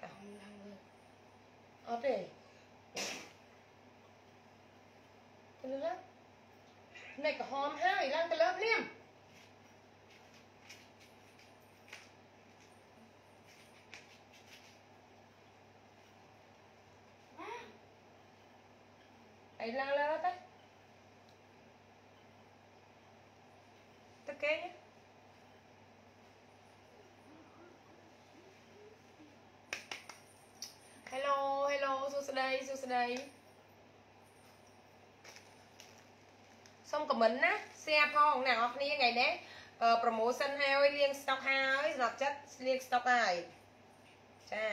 เอาเลยเอาเด้ไปเลยเลิกในกระหอมห้าอีกล่างไปเลิกเลี่ยม សួស្តីសួស្តីសូមខមមិនណា share ផងអ្នកនរគ្នាថ្ងៃនេះ promotion ហើយលាង stock ហើយសម្រាប់ចិត្តលាង stock ហើយចា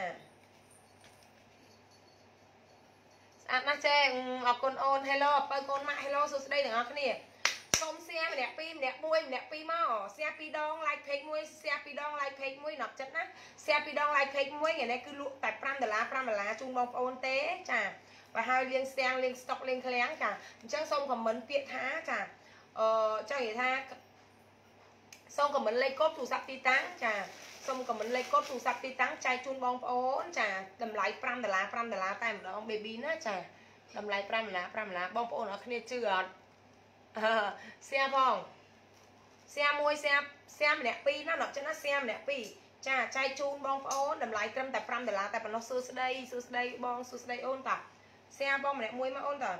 ស្អាតណាស់ចេអរគុណអូន Hello បើកូនម៉ាក់ Hello សួស្តីទាំងអស់គ្នា សូម share ម្នាក់ពីរម្នាក់មួយម្នាក់ពីរមក share ពីរដង like page មួយ share ពីរដង like page មួយណាប់ចិត្តណា share ពីរដង like page មួយថ្ងៃនេះគឺលក់តែ5ដុល្លារ5ដុល្លារជូនបងប្អូនទេចាបើហើយលៀងស្ទាំងលៀង stock លៀងឃ្លាំងចាអញ្ចឹងសូម comment ពាក្យថាចាអឺចង់និយាយថាសូម comment លេខកូដទូរស័ព្ទទីតាំងចាសូម comment លេខកូដទូរស័ព្ទទីតាំងចែកជូនបងប្អូនចាតម្លៃ5ដុល្លារ5ដុល្លារតែម្ដង baby ណាចាតម្លៃ5ដុល្លារ5ដុល្លារបងប្អូនអរគ្នាជឿអត់ អឺ share ផង share មួយ share share ម្នាក់ពីរណាដល់ចឹងណា share ម្នាក់ពីរចាចែកជូនបងប្អូនតម្លៃត្រឹមតែ5ដុល្លារតែប៉ុណ្ណោះសួស្ដីសួស្ដីបងសួស្ដីអូនតា share បងម្នាក់មួយមកអូនតា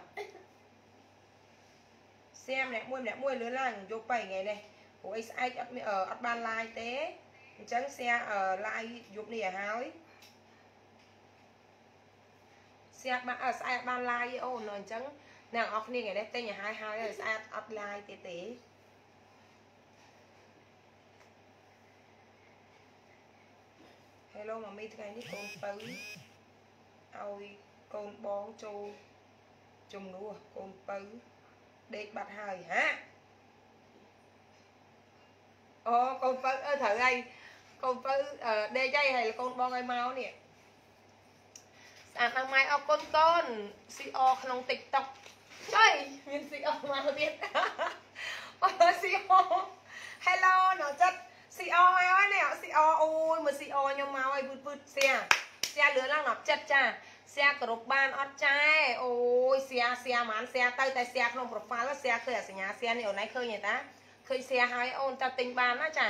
share ម្នាក់មួយម្នាក់មួយលឿនឡើងយកទៅថ្ងៃនេះព្រោះអីស្អែកអត់មានអត់បាន live ទេអញ្ចឹង share live យប់នេះឲ្យហើយ share បានស្អែកបាន live អូនអញ្ចឹង អ្នកនរគ្នាថ្ងៃនេះទិញឲ្យហើយហើយស្អាតអត់ live ទេទេ Hello ម៉ាមីថ្ងៃនេះកូនទៅឲ្យកូនបងចូលជំនួសកូនទៅដេកបាត់ហើយហាអូកូនទៅអើត្រូវហើយកូនទៅដេកហើយហើយកូនបងឲ្យមកនេះស្អាតណាស់ម៉ែអរគុណកូន CO ក្នុង TikTok ចុយមាន CO មកទៀតអូ CO Hello ណោចិត្ត CO មកហើយនេះ CO អូយមើល CO ខ្ញុំមកហើយពឺតពឺតសៀសៀលឿនឡើងដល់ចិត្តចាសៀគ្រប់បានអត់ចែអូយសៀសៀហ្មងសៀទៅតែសៀក្នុង profile សៀឃើញអាសញ្ញាសៀនេះអូនឯងឃើញទេតាឃើញសៀហើយអូនតែទិញបានណាចា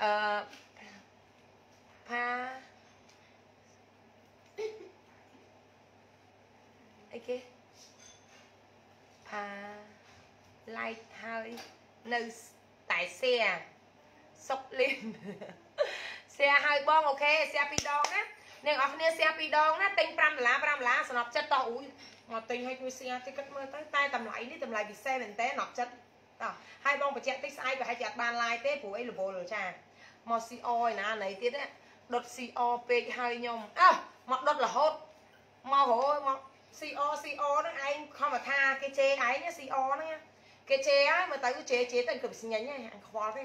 អឺផាអីគេ ផា like ហើយនៅតែសៀសុកលៀនសៀឲ្យបងអូខេសៀពីរដងណាអ្នកនរគ្នាសៀពីរដងណាទិញ5ដុល្លារ5ដុល្លារសម្រាប់ចិត្តតោះអូយមកទិញឲ្យជួយសៀតិចគិតមើលទៅតែតម្លៃនេះតម្លៃពិសេសមែនតើសម្រាប់ចិត្តតោះហើយបងបញ្ជាក់តិចស្អែកប្រហែលជាអត់បានឡាយទេព្រោះអីរវល់ចាមក CO ឯណាណៃទៀតដុត CO ពេកហើយខ្ញុំអើមកដុតរហូតមករហូតមក CO CO ហ្នឹងឯងខំថាគេជេរឯង CO ហ្នឹងគេជេរហើយមកទៅជេរជេរទៅគឺស្ញញហ្នឹងអញខ្វល់ទេ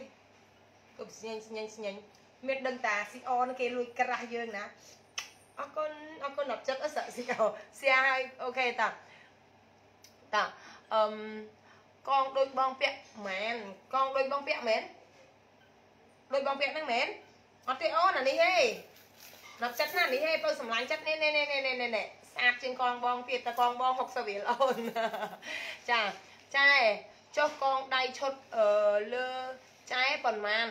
គឺស្ញញស្ញញស្ញញមានដឹងតា CO ហ្នឹងគេលួចក្រាស់យើងណាអរគុណអរគុណដល់ចិត្តអស CO សៀហើយអូខេតាតាអឺកងដូចបងពាក់មែនកងដូចបងពាក់មែនដូចបងពាក់ហ្នឹងមែនអត់ទេអូនអានេះហេដល់ចិត្តណានេះហេបើសម្លាញ់ចិត្តនេះនេះនេះនេះនេះ ស្អាតជាងកងបងទៀតតកងបង60រៀលអូនចាចាចុះកងដៃឈុតអឺលើចែប៉ុន្មាន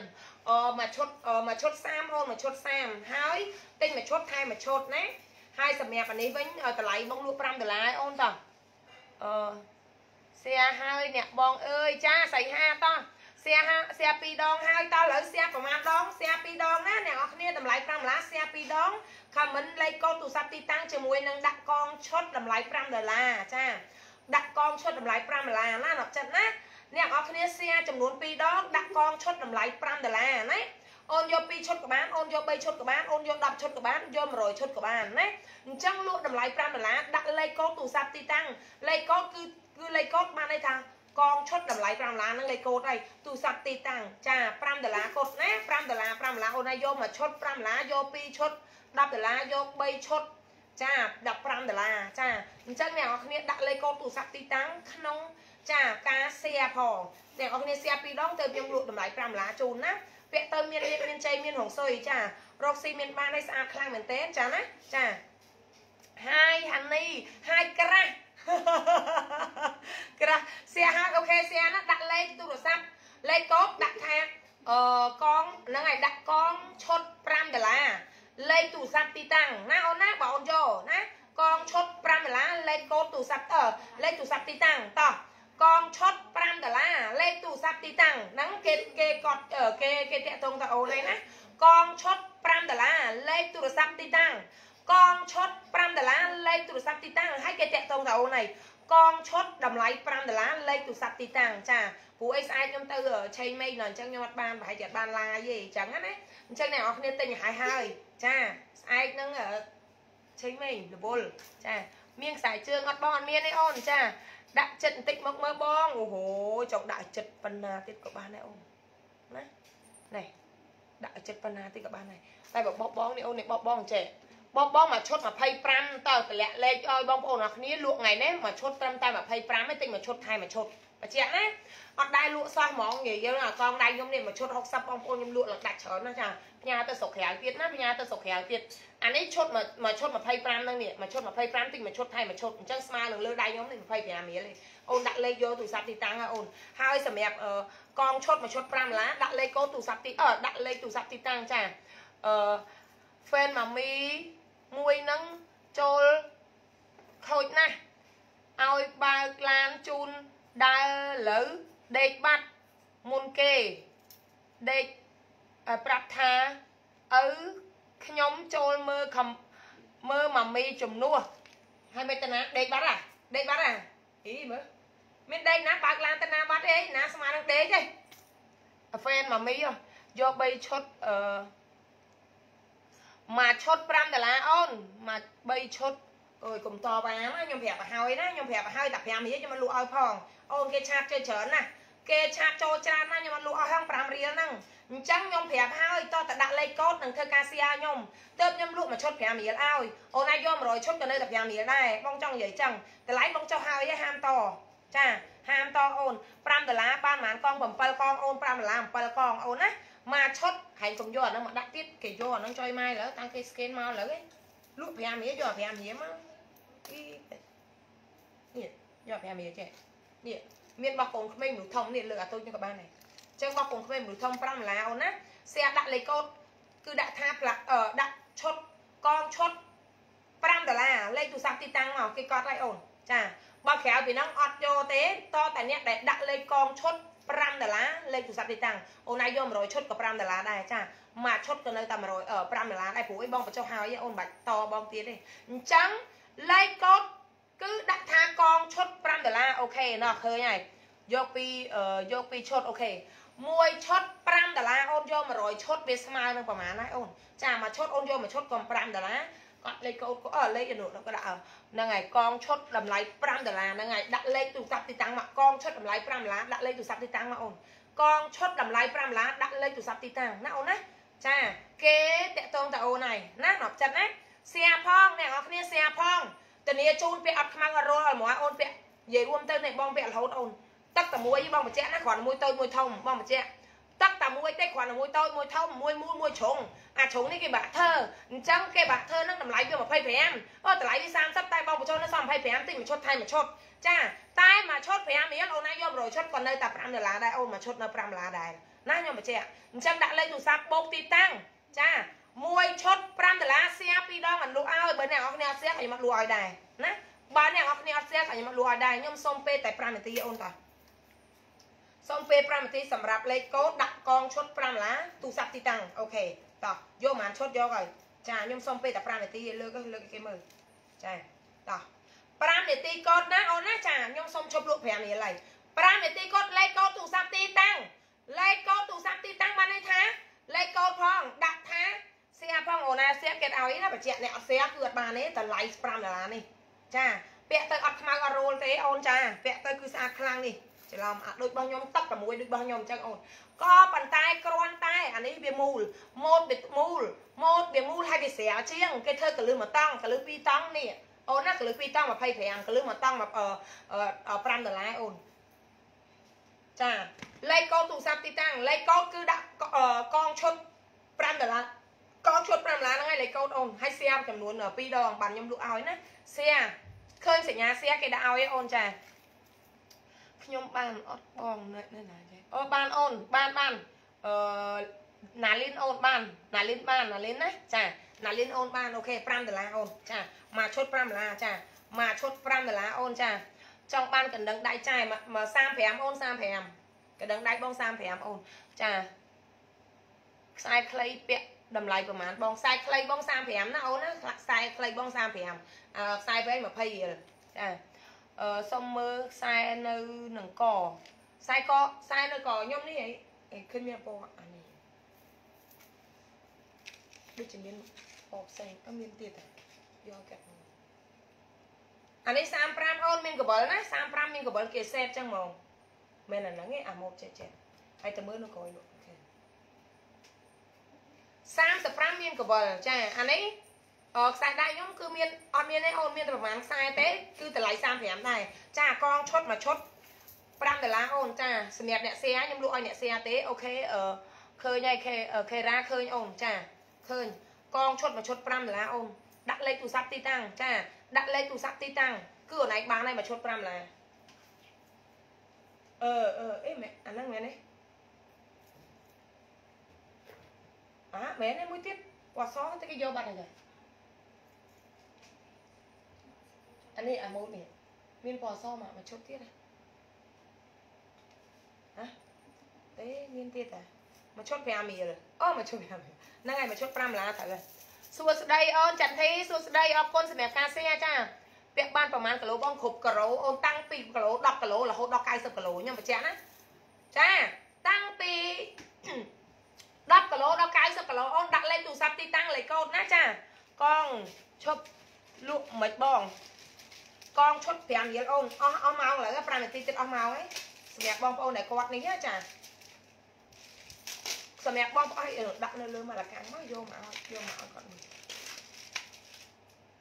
អឺមួយឈុតមួយឈុត30អូនមួយឈុត30ហើយទិញមួយឈុតថែមមួយឈុតណាហើយសម្រាប់អានេះវិញតម្លៃមកលក់5ដុល្លារអូនតោះអឺសៀហើយអ្នកបងអើយចាសៃហាតោះ សៀហាសៀ2ដងហើយតោះឥឡូវសៀប្រហែលដងសៀ2ដងណាអ្នកនរគ្នាតម្លៃ5ដុល្លារសៀ2ដង comment លេខកូដទូរស័ព្ទទីតាំងជាមួយនឹងដាក់កងឈុតតម្លៃ5ដុល្លារចាដាក់កងឈុតតម្លៃ5ដុល្លារណាដល់ចិត្តណាអ្នកនរគ្នាសៀចំនួន2ដងដាក់កងឈុតតម្លៃ5ដុល្លារណាអូនយក2ឈុតក៏បានអូនយក3ឈុតក៏បានអូនយក10ឈុតក៏បានយក100ឈុតក៏បានណាអញ្ចឹងលក់តម្លៃ5ដុល្លារដាក់លេខកូដទូរស័ព្ទទីតាំងលេខកូដគឺគឺលេខកូដបានន័យថា កងឈុតតម្លៃ5ដុល្លារហ្នឹងលេខកូដហើយទូរស័ព្ទទីតាំងចា5ដុល្លារកូដណា5ដុល្លារ5ដុល្លារអូនឲ្យយកមួយឈុត5ដុល្លារយក2ឈុត10ដុល្លារយក3ឈុតចា15ដុល្លារចាអញ្ចឹងអ្នកនរគ្នាដាក់លេខកូដទូរស័ព្ទទីតាំងក្នុងចាការ share ផងអ្នកនរគ្នា share ពីរដងទៅខ្ញុំលក់តម្លៃ5ដុល្លារជូនណាពាក់ទៅមានលៀបមានជ័យមានរងសុយចារកស៊ីមានបានឲ្យស្អាតខ្លាំងមែនតើចាណាចាហាយហានីហាយក្រាស់ ក្រាស់សៀហាអូខេសៀណាដាក់លេខទូរស័ព្ទលេខកូដដាក់ថាអឺកងហ្នឹងហើយដាក់កងឈុត5ដុល្លារលេខទូរស័ព្ទទីតាំងណាអូនណាបងអូនយកណាកងឈុត5ដុល្លារលេខកូដទូរស័ព្ទអឺលេខទូរស័ព្ទទីតាំងតោះកងឈុត5ដុល្លារលេខទូរស័ព្ទទីតាំងហ្នឹងគេគេកត់គេគេតាក់ទងទៅអូនឯណាកងឈុត5ដុល្លារលេខទូរស័ព្ទទីតាំង កងឈុត5ដុល្លារលេខទូរស័ព្ទទីតាំងហើយគេតាក់ទងទៅអូនហើយកងឈុតតម្លៃ5ដុល្លារលេខទូរស័ព្ទទីតាំងចាព្រោះអីស្អែកខ្ញុំទៅឆេងមេឃដល់អញ្ចឹងខ្ញុំអត់បានប្រហែលជាអត់បានឡាយទេអញ្ចឹងណាអញ្ចឹងអ្នកនរគ្នាទិញឲ្យហើយចាស្អែកហ្នឹងឆេងមេឃរវល់ចាមានខ្សែជើងអត់បងអត់មានទេអូនចាដាក់ចិត្តបន្តិចមកមើលបងអូហូចង់ដាក់ចិត្តប៉ុណ្ណាទៀតក៏បានដែរអូនណានេះដាក់ចិត្តប៉ុណ្ណាទៀតក៏បានដែរតែបើបោះបងនេះអូននេះបោះបងចេះ បោះបងមកឈុត25តើតម្លាក់លេខឲ្យបងប្អូនអរគ្នាលក់ថ្ងៃនេះមកឈុតត្រឹមតែ25ទេទិញមកឈុតថែមមកឈុតបញ្ជាក់ណាអត់ដែរលក់សោះហ្មងនិយាយយើងអាកងដៃខ្ញុំនេះមកឈុត60បងប្អូនខ្ញុំលក់ឡើងដាច់ច្រើនណាចាផ្ញើទៅស្រុកក្រៅទៀតណាផ្ញើទៅស្រុកក្រៅទៀតអានេះឈុតមកឈុត25ហ្នឹងនេះមកឈុត25ទិញមកឈុតថែមមកឈុតអញ្ចឹងស្មើនឹងលើដៃខ្ញុំនេះ25រៀលទេអូនដាក់លេខយកទូរស័ព្ទទីតាំងហើយអូនហើយសម្រាប់កងឈុតមកឈុត5ដុល្លារដាក់លេខកូដទូរស័ព្ទទីអឺដាក់លេខទូរស័ព្ទទីតាំងចាអឺ fan ម៉ា មីមួយហ្នឹងចូលខូចណាស់ឲ្យបើកឡានជូនដើរលើដេកបាត់មុនគេដេកប្រាប់ថាឪខ្ញុំចូលមើលខំមើលម៉ាមីជំនួសហើយមេតណាដេកបាត់ហ่ะដេកបាត់ហ่ะអីមើលមានដេកណាបើកឡានទៅណាបាត់ទេណាស្មាននឹងដេកទេហ្វេនម៉ាមីយក3ឈុតអឺ មួយឈុត5ដុល្លារអូនមួយ3ឈុតអើយកុំតបអាណាខ្ញុំប្រាប់ឲ្យហើយណាខ្ញុំប្រាប់ឲ្យហើយតែ5រៀលខ្ញុំមិនលក់ឲ្យផងអូនគេឆាត chơi ច្រើនណាគេឆាតចូលច្រើនណាខ្ញុំមិនលក់ឲ្យហង5រៀលហ្នឹងអញ្ចឹងខ្ញុំប្រាប់ហើយតោះតែដាក់លេខកូដនឹងធ្វើការសៀខ្ញុំទៅខ្ញុំលក់មួយឈុត5រៀលឲ្យអូនអាចយក100ឈុតក៏នៅតែ5រៀលដែរបងចង់និយាយចឹងតម្លៃបងចុះហើយហាមតចាហាមតអូន5ដុល្លារបានប្រហែលកង7កងអូន5ដុល្លារ7កងអូនណា មួយឈុតហែងកុំយកអាហ្នឹងមកដាក់ទៀតគេយកអាហ្នឹងចុយម៉ែលើតាំងគេ scan មកលើឯងលក់5រៀលយក5រៀលមកនេះយក5រៀលចេះនេះមានបោះកូនក្មេងមនុស្សធំនេះលើអាតូចនេះក៏បានដែរអញ្ចឹងបោះកូនក្មេងមនុស្សធំ5ដុល្លារអូនណាសៀដាក់លេខកូដគឺដាក់ថាផ្លាក់អឺដាក់ឈុតកងឈុត5ដុល្លារលេខទូរស័ព្ទទីតាំងមកគេកត់ឲ្យអូនចាបើក្រៅពីហ្នឹងអត់យកទេតតែអ្នកដែលដាក់លេខកងឈុត 5ដុល្លារលេខទូរស័ព្ទទីតាំងអូនណាយក100ឈុតក៏5ដុល្លារដែរចាមួយឈុតក៏នៅតែ100 5ដុល្លារដែរព្រោះអីបងបញ្ចុះហើយអូនបាច់តបងទៀតទេអញ្ចឹងលេខកូដគឺដាក់ថាកងឈុត5ដុល្លារអូខេណោះឃើញហើយយកពីយកពីឈុតអូខេមួយឈុត5ដុល្លារអូនយក100ឈុតវាស្មើនឹងប្រហែលណាអូនចាមួយឈុតអូនយកមួយឈុតក៏5ដុល្លារ គាត់លេខកូដអឺលេខអនុក៏ដាក់ហ្នឹងហើយកងឈុតតម្លៃ5ដុល្លារហ្នឹងហើយដាក់លេខទូរស័ព្ទទីតាំងមកកងឈុតតម្លៃ5ដុល្លារដាក់លេខទូរស័ព្ទទីតាំងមកអូនកងឈុតតម្លៃ5ដុល្លារដាក់លេខទូរស័ព្ទទីតាំងណាអូនណាចាគេតាក់តងតអូនហើយណាដល់ចិត្តណាសៀផងអ្នកនរគ្នាសៀផងធានាជូនពាក់អត់ខ្មៅអត់រលហ្មងអូនពាក់និយាយរួមទៅនេះបងពាក់រហូតអូនទឹកតែមួយបងបញ្ជាក់ណាគ្រាន់មួយតូចមួយធំបងបញ្ជាក់ ទឹកតែមួយទេគ្រាន់តែមួយតូចមួយធំមួយមូលមួយជ្រុងអាជ្រុងនេះគេបាក់ធើអញ្ចឹងគេបាក់ធើនឹងតម្លៃវា25អូតម្លៃវា30តែបងបញ្ចូលនៅស25ទិញមួយឈុតថៃមួយឈុតចាតែមួយឈុត5រៀលអូនណាយក100ឈុតក៏នៅតែ5ដុល្លារដែរអូនមួយឈុតនៅ5ដុល្លារដែរណាខ្ញុំបញ្ជាក់អញ្ចឹងដាក់លេខទូរស័ព្ទបូកទីតាំងចាមួយឈុត5ដុល្លារសៀពីរដងមិនលក់ឲ្យបើអ្នកនរគ្នាអត់សៀខ្ញុំអត់លក់ឲ្យដែរណាបើអ្នកនរគ្នាអត់សៀខ្ញុំអត់លក់ឲ្យដែរខ្ញុំសុំពេលតែ5នាទីអូនតា សូមពេល5នាទីសម្រាប់លេខកូដដាក់កងឈុត5ដុល្លារទូរស័ព្ទទីតាំងអូខេតោះយកប៉ុន្មានឈុតយកហើយចាខ្ញុំសូមពេលតែ5នាទីលើកលើកគេមើលចាតោះ5នាទីកូដណាអូនណាចាខ្ញុំសូមជប់លក់5រៀលហើយ5នាទីកូដលេខកូដទូរស័ព្ទទីតាំងលេខកូដទូរស័ព្ទទីតាំងបានន័យថាលេខកូដផងដាក់ថាសៀផងអូនណាសៀគេឲ្យណាបញ្ជាក់អ្នកអត់សៀគឺអត់បានទេតម្លៃ5ដុល្លារនេះចាពាក់ទៅអត់ខ្មៅអត់រោលទេអូនចាពាក់ទៅគឺស្អាតខ្លាំងនេះ ច្រឡំអាដូចរបស់ខ្ញុំទឹកតែមួយដូចរបស់ខ្ញុំអញ្ចឹងអូនក៏ប៉ុន្តែគ្រាន់តែអានេះវាមូលម៉ូដវាមូលម៉ូដវាមូលហើយវាស្រាលជាងគេធ្វើកលឹះមួយតង់កលឹះពីរតង់នេះអូនណាកលឹះពីរតង់25កលឹះមួយតង់5ដុល្លារអូនចាលេខកូដទូរស័ព្ទទីតាំងលេខកូដគឺដាក់កងឈុត5ដុល្លារកងឈុត5ដុល្លារហ្នឹងហើយលេខកូដអូនហើយសៀមចំនួន2ដងបានខ្ញុំលក់ឲ្យណាសៀឃើញសញ្ញាសៀគេដាក់ឲ្យអូនចា ខ្ញុំបានអត់បងនៅណាចេះអូបានអូនបានបានអឺណាលីនអូនបានណាលីនបានណាលីនណាចាណាលីនអូនបានអូខេ5ដុល្លារអូនចាមកឈុត5ដុល្លារចាមកឈុត5ដុល្លារអូនចាចង់បានកណ្ដឹងដៃចាយមក35អូន35កណ្ដឹងដៃបង35អូនចាខ្សែខ្លីពាក់តម្លៃប្រហែលបងខ្សែខ្លីបង35ណាអូនណាខ្សែខ្លីបង35អឺខ្សែវែង20រៀលចាអឺ សុំមើលខ្សែនៅនឹងកខ្សែកខ្សែនៅកខ្ញុំនេះអីឃើញមានពណ៌អានេះដូចជាមានពណ៌ផ្សេងអត់មានទៀតទេយកកាត់អានេះ35អូនមានកបិលណា35មានកបិលគេសេតចឹងហ្មងមែនអាហ្នឹងឯងអាម៉ូតចេះចេះហើយតែមើលនៅក្រោយលោក35មានកបិលចាអានេះអ ខ្សែដៃខ្ញុំគឺមានអត់មានទេអូនមានតែប្រហែលខ្សែទេគឺតម្លៃ35ដែរចាកងឈុតមួយឈុត5ដុល្លារអូនចាសម្រាប់អ្នកសៀខ្ញុំលក់ឲ្យអ្នកសៀទេអូខេអឺឃើញហើយខេខេរ៉ាឃើញអូនចាឃើញកងឈុតមួយឈុត5ដុល្លារអូនដាក់លេខទូរស័ព្ទទីតាំងចាដាក់លេខទូរស័ព្ទទីតាំងគឺអូនឯងបានហើយមួយឈុត5ដុល្លារអឺអឺអេមែនអាហ្នឹងមែនទេអាមែនទេមួយទៀតពណ៌សតែគេយកបាត់ហើយ អានេះអាម៉ូតនេះមានពណ៌សមកមួយឈុតទៀតហ៎ទេមានទៀតតាមួយឈុត5រៀលអូមួយឈុត5រៀលហ្នឹងហើយមួយឈុត5ដុល្លារត្រូវហើយសួស្ដីអូនចន្ទធីសួស្ដីអរគុណសម្រាប់ការសៀចាពាក់បានប្រហែលគីឡូបងគ្រប់គីឡូអូនតាំងពីគីឡូ10គីឡូរហូតដល់90គីឡូខ្ញុំបញ្ជាក់ណាចាតាំងពី10គីឡូដល់90គីឡូអូនដាក់លេខទូរស័ព្ទទីតាំងលេខកូដណាចាកងឈប់លក់មិនបង កងឈុត5រៀលអូនអស់អស់ម៉ោងឥឡូវ5នាទីទៀតអស់ម៉ោងហើយសម្រាប់បងប្អូនដែលគាត់នេះចាសម្រាប់បងប្អូនដាក់នៅលើមកលកម្មមកយកមកយកមកឲ្យគាត់នេះ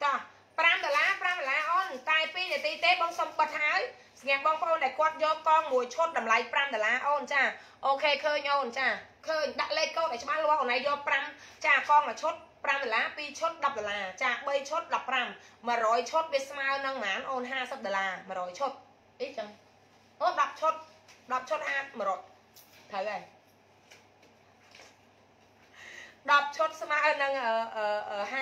ចា5ដុល្លារ5ដុល្លារអូនតែ2នាទីទេបងសុំបិទហើយសម្រាប់បងប្អូនដែលគាត់យកកងមួយឈុតតម្លៃ5ដុល្លារអូនចាអូខេឃើញអូនចាឃើញដាក់លេខកូដឲ្យច្បាស់លាស់អូនឯងយក5ចាកងមួយឈុត 5ដុល្លារ2ឈុត10ដុល្លារចា3ឈុត15 100ឈុតវាស្មើនឹងប៉ុន្មានអូន50ដុល្លារ100ឈុតអីចឹងអូ10ឈុត10ឈុត50 100ត្រូវហើយ10ឈុតស្មើនឹង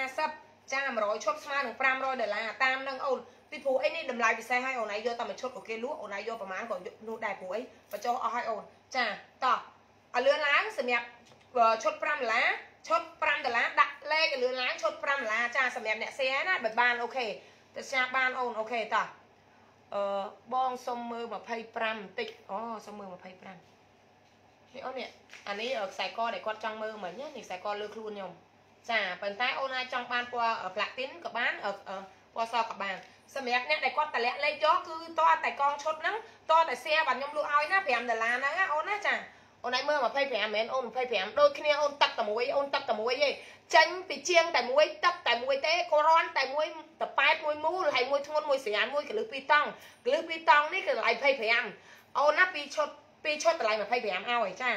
50ចា100ឈុតស្មើនឹង500ដុល្លារតាមនឹងអូនពីព្រោះអីនេះតម្លៃពិសេសឲ្យអូនឯងយកតែមួយឈុតអូខេលក់អូនឯងយកប្រហែលក៏នោះដែរព្រោះអីបញ្ចុះអស់ឲ្យអូនចាតោះឲ្យលឿនឡើងសម្រាប់ឈុត5ដុល្លារ ឈុត5ដុល្លារដាក់លេខឲ្យលឿនឡើងឈុត5ដុល្លារចាសម្រាប់អ្នកសៀណាបើបានអូខេទៅស្ញាបានអូនអូខេតោះអឺបងសុំមើល25បន្តិចអូសុំមើល25នេះអូននេះអានេះខ្សែកដែលគាត់ចង់មើលមិញនេះខ្សែកលើខ្លួនខ្ញុំចាប៉ុន្តែអូនអាចចង់បានពណ៌ platin ក៏បានពណ៌សក៏បានសម្រាប់អ្នកដែលគាត់តម្លាក់លេខយកគឺតតែកងឈុតហ្នឹងតតែសៀបាទខ្ញុំលក់ឲ្យណា5ដុល្លារហ្នឹងណាអូនណាចា អូនឯងមើល25មែនអូន25ដូចគ្នាអូនទឹកតែមួយអូនទឹកតែមួយទេចាញ់ពីជាងតែមួយទឹកតែមួយទេគ្រាន់តែមួយតប៉ែតមួយមូលហើយមួយធ្ងន់មួយស្រានមួយកលឹះពីរតង់កលឹះពីរតង់នេះគឺតម្លៃ25អូនណាពីរឈុតពីរឈុតតម្លៃ25ឲ្យចា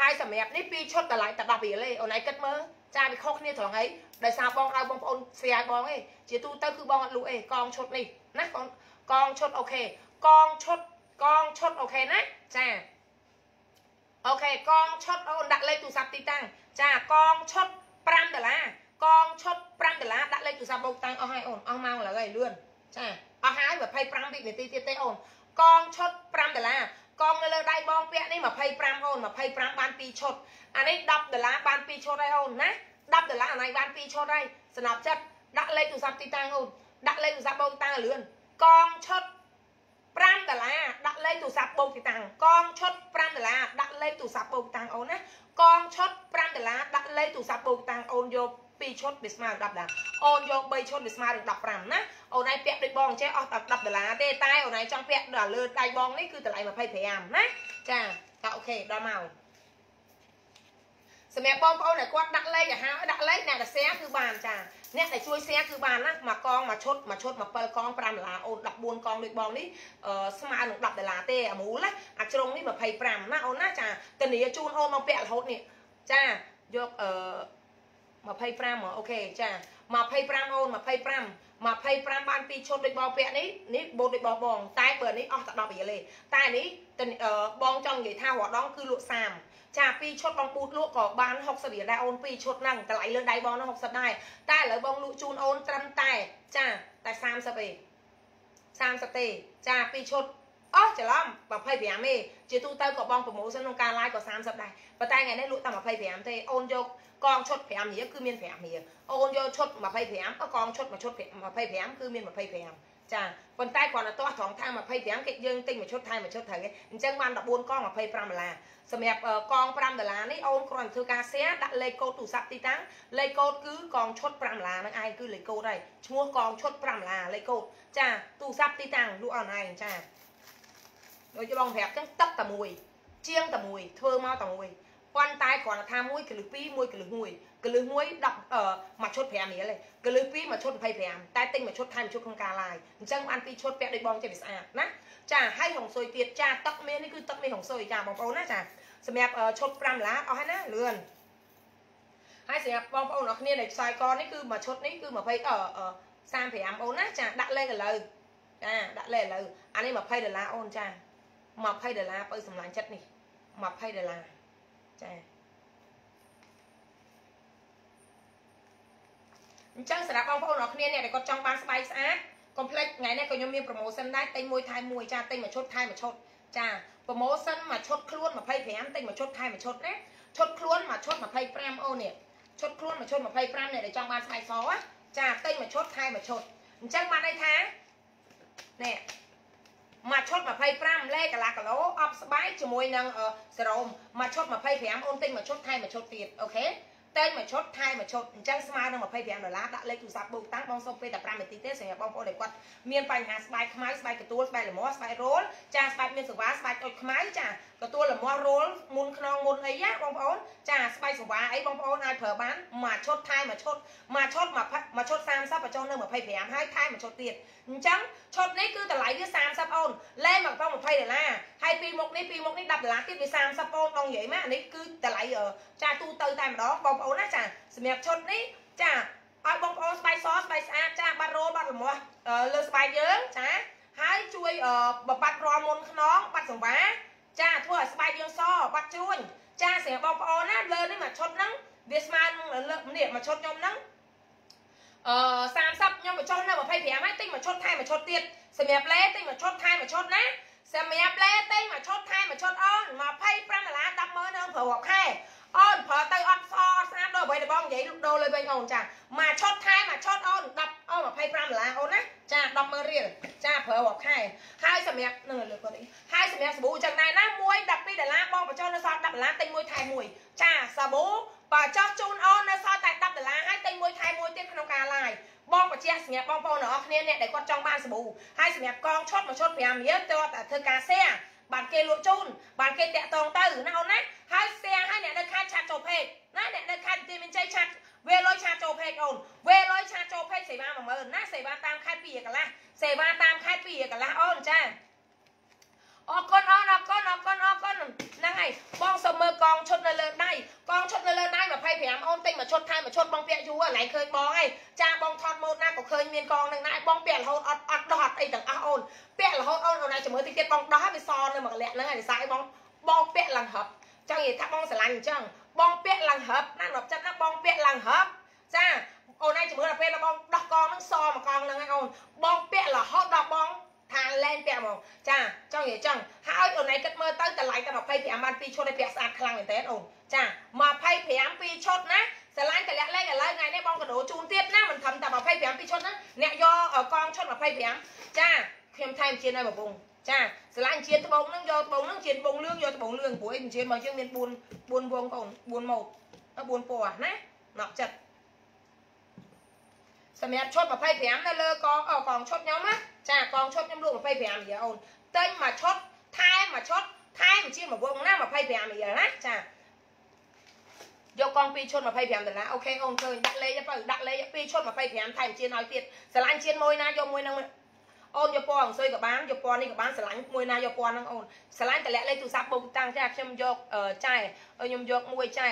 ហើយសម្រាប់នេះពីរឈុតតម្លៃតែ10រៀលទេអូនឯងគិតមើលចាវាខុសគ្នាត្រង់អីដោយសារបងឲ្យបងប្អូនស្រាយបងឯងជាទូទៅគឺបងអត់លក់ឯងកងឈុតនេះណាកងកងឈុត OK កងឈុតកងឈុត OK ណាចា OK កងឈុតអូនដាក់លេខទូរស័ព្ទទីតាំងចាកងឈុត5ដុល្លារកងឈុត5ដុល្លារដាក់លេខទូរស័ព្ទបូកតាំងអស់ហើយអូនអស់ម៉ោងឥឡូវហើយលឿនចាអស់ហើយ25វិនាទីទៀតទេអូនកងឈុត5ដុល្លារកងនៅលើដៃបងពាក់នេះ25អូន25បាន2ឈុតអានេះ10ដុល្លារបាន2ឈុតហើយអូនណា10ដុល្លារអានេះបាន2ឈុតហើយសំណប់ចិត្តដាក់លេខទូរស័ព្ទទីតាំងអូនដាក់លេខទូរស័ព្ទបូកតាំងលឿនកងឈុត 5ដុល្លារដាក់លេខទូរស័ព្ទបូកទីតាំងកងឈុត5ដុល្លារដាក់លេខទូរស័ព្ទបូកតាំងអូនណាកងឈុត5ដុល្លារដាក់លេខទូរស័ព្ទបូកតាំងអូនយក2ឈុតវាស្មើ10ដុល្លារអូនយក3ឈុតវាស្មើនឹង15ណាអូនឯងពាក់ដូចបងចេះអស់តែ10ដុល្លារទេតែអូនឯងចង់ពាក់ដល់លើដៃបងនេះគឺតម្លៃ25ណាចាតើអូខេដល់មកសម្រាប់បងប្អូនដែលគាត់ដាក់លេខឲ្យហើយដាក់លេខអ្នកកសែគឺបានចា អ្នកដែលជួយ share គឺបានណាមួយកងមួយឈុតមួយឈុត7កង5ដុល្លារអូន14កងដូចបងនេះអឺស្មើនឹង10ដុល្លារទេអាមូលណាអាជ្រុងនេះ25ណាអូនណាចាធានាជូនអូនមកពាក់រហូតនេះចាយកអឺ25អូខេចា25អូន25 25បាន2ឈុតដូចបងពាក់នេះនេះបូតដូចបងបងតែបើនេះអស់តែ10រៀលទេតែនេះបងចង់និយាយថារដងគឺលក់30 ចា2ឈុតបងពូតលក់ក៏បាន60រៀលដែរអូន2ឈុតហ្នឹងតម្លៃលើដៃបងហ្នឹង60ដែរតែឥឡូវបងលក់ជូនអូនត្រឹមតែចាតែ30ទេ30ទេចា2ឈុតអស់ច្រឡំ25ទេជាទូទៅក៏បងប្រម៉ូសិនក្នុងការ live ក៏30ដែរប៉ុន្តែថ្ងៃនេះលក់តែ25ទេអូនយកកងឈុត5រៀលគឺមាន5រៀលអូនយកឈុត25កងឈុតមួយឈុត25គឺមាន25 ចាប៉ុន្តែគ្រាន់តែទាស់ត្រង់ថា25គេយើងទិញមួយឈុតថែមមួយឈុតត្រូវទេអញ្ចឹងបាន14កង25ដុល្លារសម្រាប់កង5ដុល្លារនេះអូនគ្រាន់តែធ្វើការ share ដាក់លេខកូដទូរស័ព្ទទីតាំងលេខកូដគឺកងឈុត5ដុល្លារហ្នឹងឯងគឺលេខកូដហើយឈ្មោះកងឈុត5ដុល្លារលេខកូដចាទូរស័ព្ទទីតាំងលក់អនឡាញចាដូចបងប្រាប់ចឹងទឹកតែមួយជាងតែមួយធ្វើមកតែមួយប៉ុន្តែគ្រាន់តែថាមួយកលឹះ2មួយកលឹះ1 កលឹះ1 10មួយឈុត5រៀលឯងកលឹះ2មួយឈុត25តែទិញមួយឈុតថែមឈុតក្នុងការឡាយអញ្ចឹងបានពីរឈុតពាក់ដូចបងចេះវាស្អាតណាចាហើយហុងស៊ុយទៀតចាទឹកមាននេះគឺទឹកមានហុងស៊ុយចាបងប្អូនណាចាសម្រាប់ឈុត5ដុល្លារអស់ហើយណាលឿនហើយសម្រាប់បងប្អូនអរគ្នាដែលខ្សែកនេះគឺមួយឈុតនេះគឺ20អឺ35អូនណាចាដាក់លេខឥឡូវចាដាក់លេខឥឡូវអានេះ20ដុល្លារអូនចា20ដុល្លារបើសម្លាញ់ចិត្តនេះ20ដុល្លារចា អញ្ចឹងសម្រាប់បងប្អូនអរគ្នាអ្នកដែលគាត់ចង់បានស្បែកស្អាតកុំភ្លេចថ្ងៃនេះក៏ខ្ញុំមាន promotion ដែរទិញមួយថែមមួយចាទិញមួយឈុតថែមមួយឈុតចា promotion មួយឈុតខ្លួន25ទិញមួយឈុតថែមមួយឈុតណាឈុតខ្លួនមួយឈុត25អូននេះឈុតខ្លួនមួយឈុត25អ្នកដែលចង់បានស្បែកសចាទិញមួយឈុតថែមមួយឈុតអញ្ចឹងបានន័យថានេះមួយឈុត25លេខកន្លះគីឡូអប់ស្បែកជាមួយនឹងសេរ៉ូមមួយឈុត25អូនទិញមួយឈុតថែមមួយឈុតទៀតអូខេ តែមួយឈុតថែមួយឈុតអញ្ចឹងស្មើនឹង25ដុល្លារដាក់លេខទូរស័ព្ទបូកតាំងបងសុំពេលតែ5នាទីទេសម្រាប់បងប្អូនដែលគាត់មានបញ្ហាស្បែកខ្មៅស្បែកកទួលស្បែកល្មាស់ស្បែករោលចាស្បែកមានសង្វាស្បែកអុចខ្មៅចា កទួលល្មាស់រោលមុនខ្នងមុនអីណាបងប្អូនចាស្បែកសង្វាអីបងប្អូនអាចប្រើបានមួយឈុតថែមួយឈុតមួយឈុតមួយឈុត30បញ្ចុះនៅ25ហើយថែមួយឈុតទៀតអញ្ចឹងឈុតនេះគឺតម្លៃវា30អូនលេមកប៉ុង20ដុល្លារហើយពីមុខនេះពីមុខនេះ10ដុល្លារទៀតវា30អូនបងនិយាយមកនេះគឺតម្លៃចាទូទៅតែម្ដងបងប្អូនណាចាសម្រាប់ឈុតនេះចាឲ្យបងប្អូនស្បែកសស្បែកស្អាតចាបាត់រោលបាត់លមាស់លើស្បែកយើងចាហើយជួយបបាត់រាល់មុនខ្នងបាត់សង្វា ចាធ្វើឲ្យស្បែកយើងសបាត់ជ្រួញចាសម្រាប់បងប្អូនណាលើនេះមួយឈុតហ្នឹងវាស្មើនឹងលើនេះមួយឈុតខ្ញុំហ្នឹងអឺ30ខ្ញុំបញ្ចុះនៅ25ហើយទិញមួយឈុតថែមមួយឈុតទៀតសម្រាប់លេទិញមួយឈុតថែមមួយឈុតណាសម្រាប់លេទិញមួយឈុតថែមមួយឈុតអូន25ដុល្លារ100000នៅប្រហែលខែអូនប្រើទៅអត់សស្អាតដូចអ្វីដែលបងនិយាយលុបដូរលើវិញអូនចាមួយឈុតថែមមួយឈុតអូន10 អូន25ដុល្លារអូនណាចា100,000រៀលចាប្រើរាប់ខែហើយសម្រាប់នឹងលើគាត់នេះហើយសម្រាប់សាប៊ូចឹងដែរណាមួយ12ដុល្លារបងបញ្ចុះនៅសល់10ដុល្លារទិញមួយថែមមួយ ចាសាប៊ូបើចោះជូនអូននៅសល់តែ10ដុល្លារហើយទិញមួយថែមមួយទៀតក្នុងការឡាយបងបញ្ជាក់សម្រាប់បងប្អូនទាំងអស់គ្នាអ្នកដែលគាត់ចង់បានសាប៊ូហើយសម្រាប់កងឈុតមួយឈុត5រៀលទៅតែធ្វើការ share បានគេលក់ជូនបានគេតាក់តងទៅណាអូនណាហើយស្ទះហើយអ្នកនៅខេត្តឆាត់ចូលពេកណាអ្នកនៅខេត្តទីមានជ័យឆាត់វេលុយឆាតចូលពេកអូនវេលុយឆាតចូលពេកសេវា10000ណាសេវាតាមខេត្តពីកន្លះសេវាតាមខេត្តពីកន្លះអូនចា អរគុណអូនអរគុណអរគុណអរគុណហ្នឹងហើយបងសុំមើលកងឈុតនៅលើដៃកងឈុតនៅលើដៃ25អូនទិញមួយឈុតថែមមួយឈុតបងពាក់យូរហ្នឹងឃើញបងហើយចាបងថតម៉ូតណាក៏ឃើញមានកងនឹងដែរបងពាក់រហូតអត់អត់ដោះអត់អីទាំងអស់អូនពាក់រហូតអូនអូនណាចាំមើលតិចទៀតបងដោះហើយវាសនៅមួយកលៈហ្នឹងហើយវាសាយបងបងពាក់ឡើងហឹបចង់និយាយថាបងស្រឡាញ់អញ្ចឹងបងពាក់ឡើងហឹបណារាប់ចិត្តណាបងពាក់ឡើងហឹបចាអូនឯងជំរឿនដល់ពេលដល់បងដោះកងហ្នឹងសមកងហ្នឹងឯងអូនបងពាក់រហូតដល់បង ថាលែងពាក់ហ្មងចាចង់និយាយចឹងហើយអូនឯងគិតមើលទៅតម្លៃតែ25បាន2ឈុតឲ្យពាក់ស្អាតខ្លាំងមែនតើអូនចា25 2ឈុតណាស្រឡាញ់តម្លាក់លេខឥឡូវថ្ងៃនេះបងកដោជូនទៀតណាមិនធំតែ25 2ឈុតណាអ្នកយកកងឈុត25ចាខ្ញុំថែមជានៅបំពង់ចាស្រឡាញ់ជាត្បូងហ្នឹងយកត្បូងហ្នឹងជាត្បូងលឿងយកត្បូងលឿងព្រោះអីជាមកយើងមាន4 4វងកូន4ម៉ូត4ពណ៌ណាណក់ចិត្តសម្រាប់ឈុត25នៅលើកងកងឈុតខ្ញុំណា ចាកងឈុតខ្ញុំលក់25រៀលអូនទិញមួយឈុតថែមមួយឈុតថែមជាមួយវងណា25រៀលណាចាយកកង2ឈុត25ដុល្លារអូខេអូនឃើញដាក់លេខទៅដាក់លេខ2ឈុត25ថែមជៀនឲ្យទៀតស្រឡាញ់ជៀនមួយណាយកមួយហ្នឹង អូនយកពណ៌អង្សុយក៏បានយកពណ៌នេះក៏បានស្រឡាញ់មួយណាយកពណ៌ហ្នឹងអូនស្រឡាញ់តម្លាក់លេខទូរស័ព្ទបូកតាំងចាខ្ញុំយកចែខ្ញុំយកមួយចែ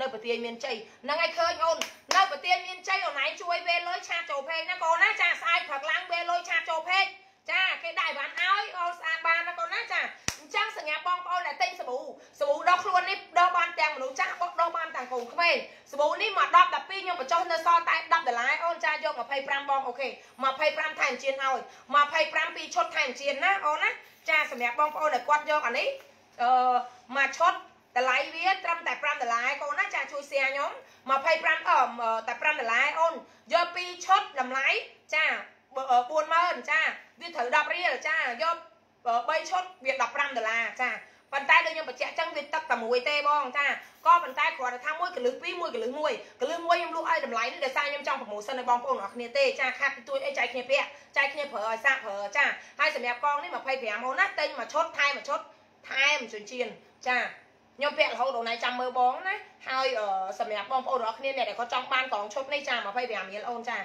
នៅប្រទាយមានជ័យហ្នឹងហើយឃើញអូននៅប្រទាយមានជ័យអូនឯងជួយវេលុយឆាចូលពេកណាកូនណាចាស្អែកព្រឹកឡើងវេលុយឆាចូលពេកចាគេដាក់អីវ៉ាន់ឲ្យអូនស្អាតបានណាកូនណាចាអញ្ចឹងសញ្ញាបងប្អូនដែលទិញសាប៊ូសាប៊ូដុសខ្លួននេះដុសបានទាំងមនុស្សចាស់ដុសបានទាំងកូនក្មេងសាប៊ូនេះមក10 12ខ្ញុំបញ្ចុះនៅសល់តែ10ដុល្លារអូនចាយក25បងអូខេ25ថែមជៀនឲ្យ25ពីរឈុតថែមជៀនណាអូនណាចាសម្រាប់បងប្អូនដែលគាត់យកអានេះអឺមួយឈុតតម្លៃវាត្រឹមតែ5ដុល្លារកូនណាចាជួយ share ខ្ញុំ25អឺតែ5ដុល្លារអូនយក2ឈុតតម្លៃចា40000ចាវាត្រូវ10រៀលចាយក 3ឈុតវា15ដុល្លារចាប៉ុន្តែដូចខ្ញុំបញ្ជាក់ចឹងវាទឹកតែមួយទេបងចាក៏ប៉ុន្តែគ្រាន់តែថាមួយកលឹះពីរមួយកលឹះមួយកលឹះមួយខ្ញុំលក់ឲ្យតម្លៃនេះដោយសារខ្ញុំចង់ប្រម៉ូសិនឲ្យបងប្អូនអរគ្នាទេចាខាត់ពីទួយអីចែកគ្នាពាក់ចែកគ្នាប្រើឲ្យសាកប្រើចាហើយសម្រាប់កងនេះ25អូនណាទិញមួយឈុតថែមមួយឈុតថែមជញ្ជៀនចាខ្ញុំពាក់រហូតដល់ណៃចាំមើលបងណាហើយសម្រាប់បងប្អូនអរគ្នាអ្នកដែលគាត់ចង់បានកងឈុតនេះចា25រៀលអូនចា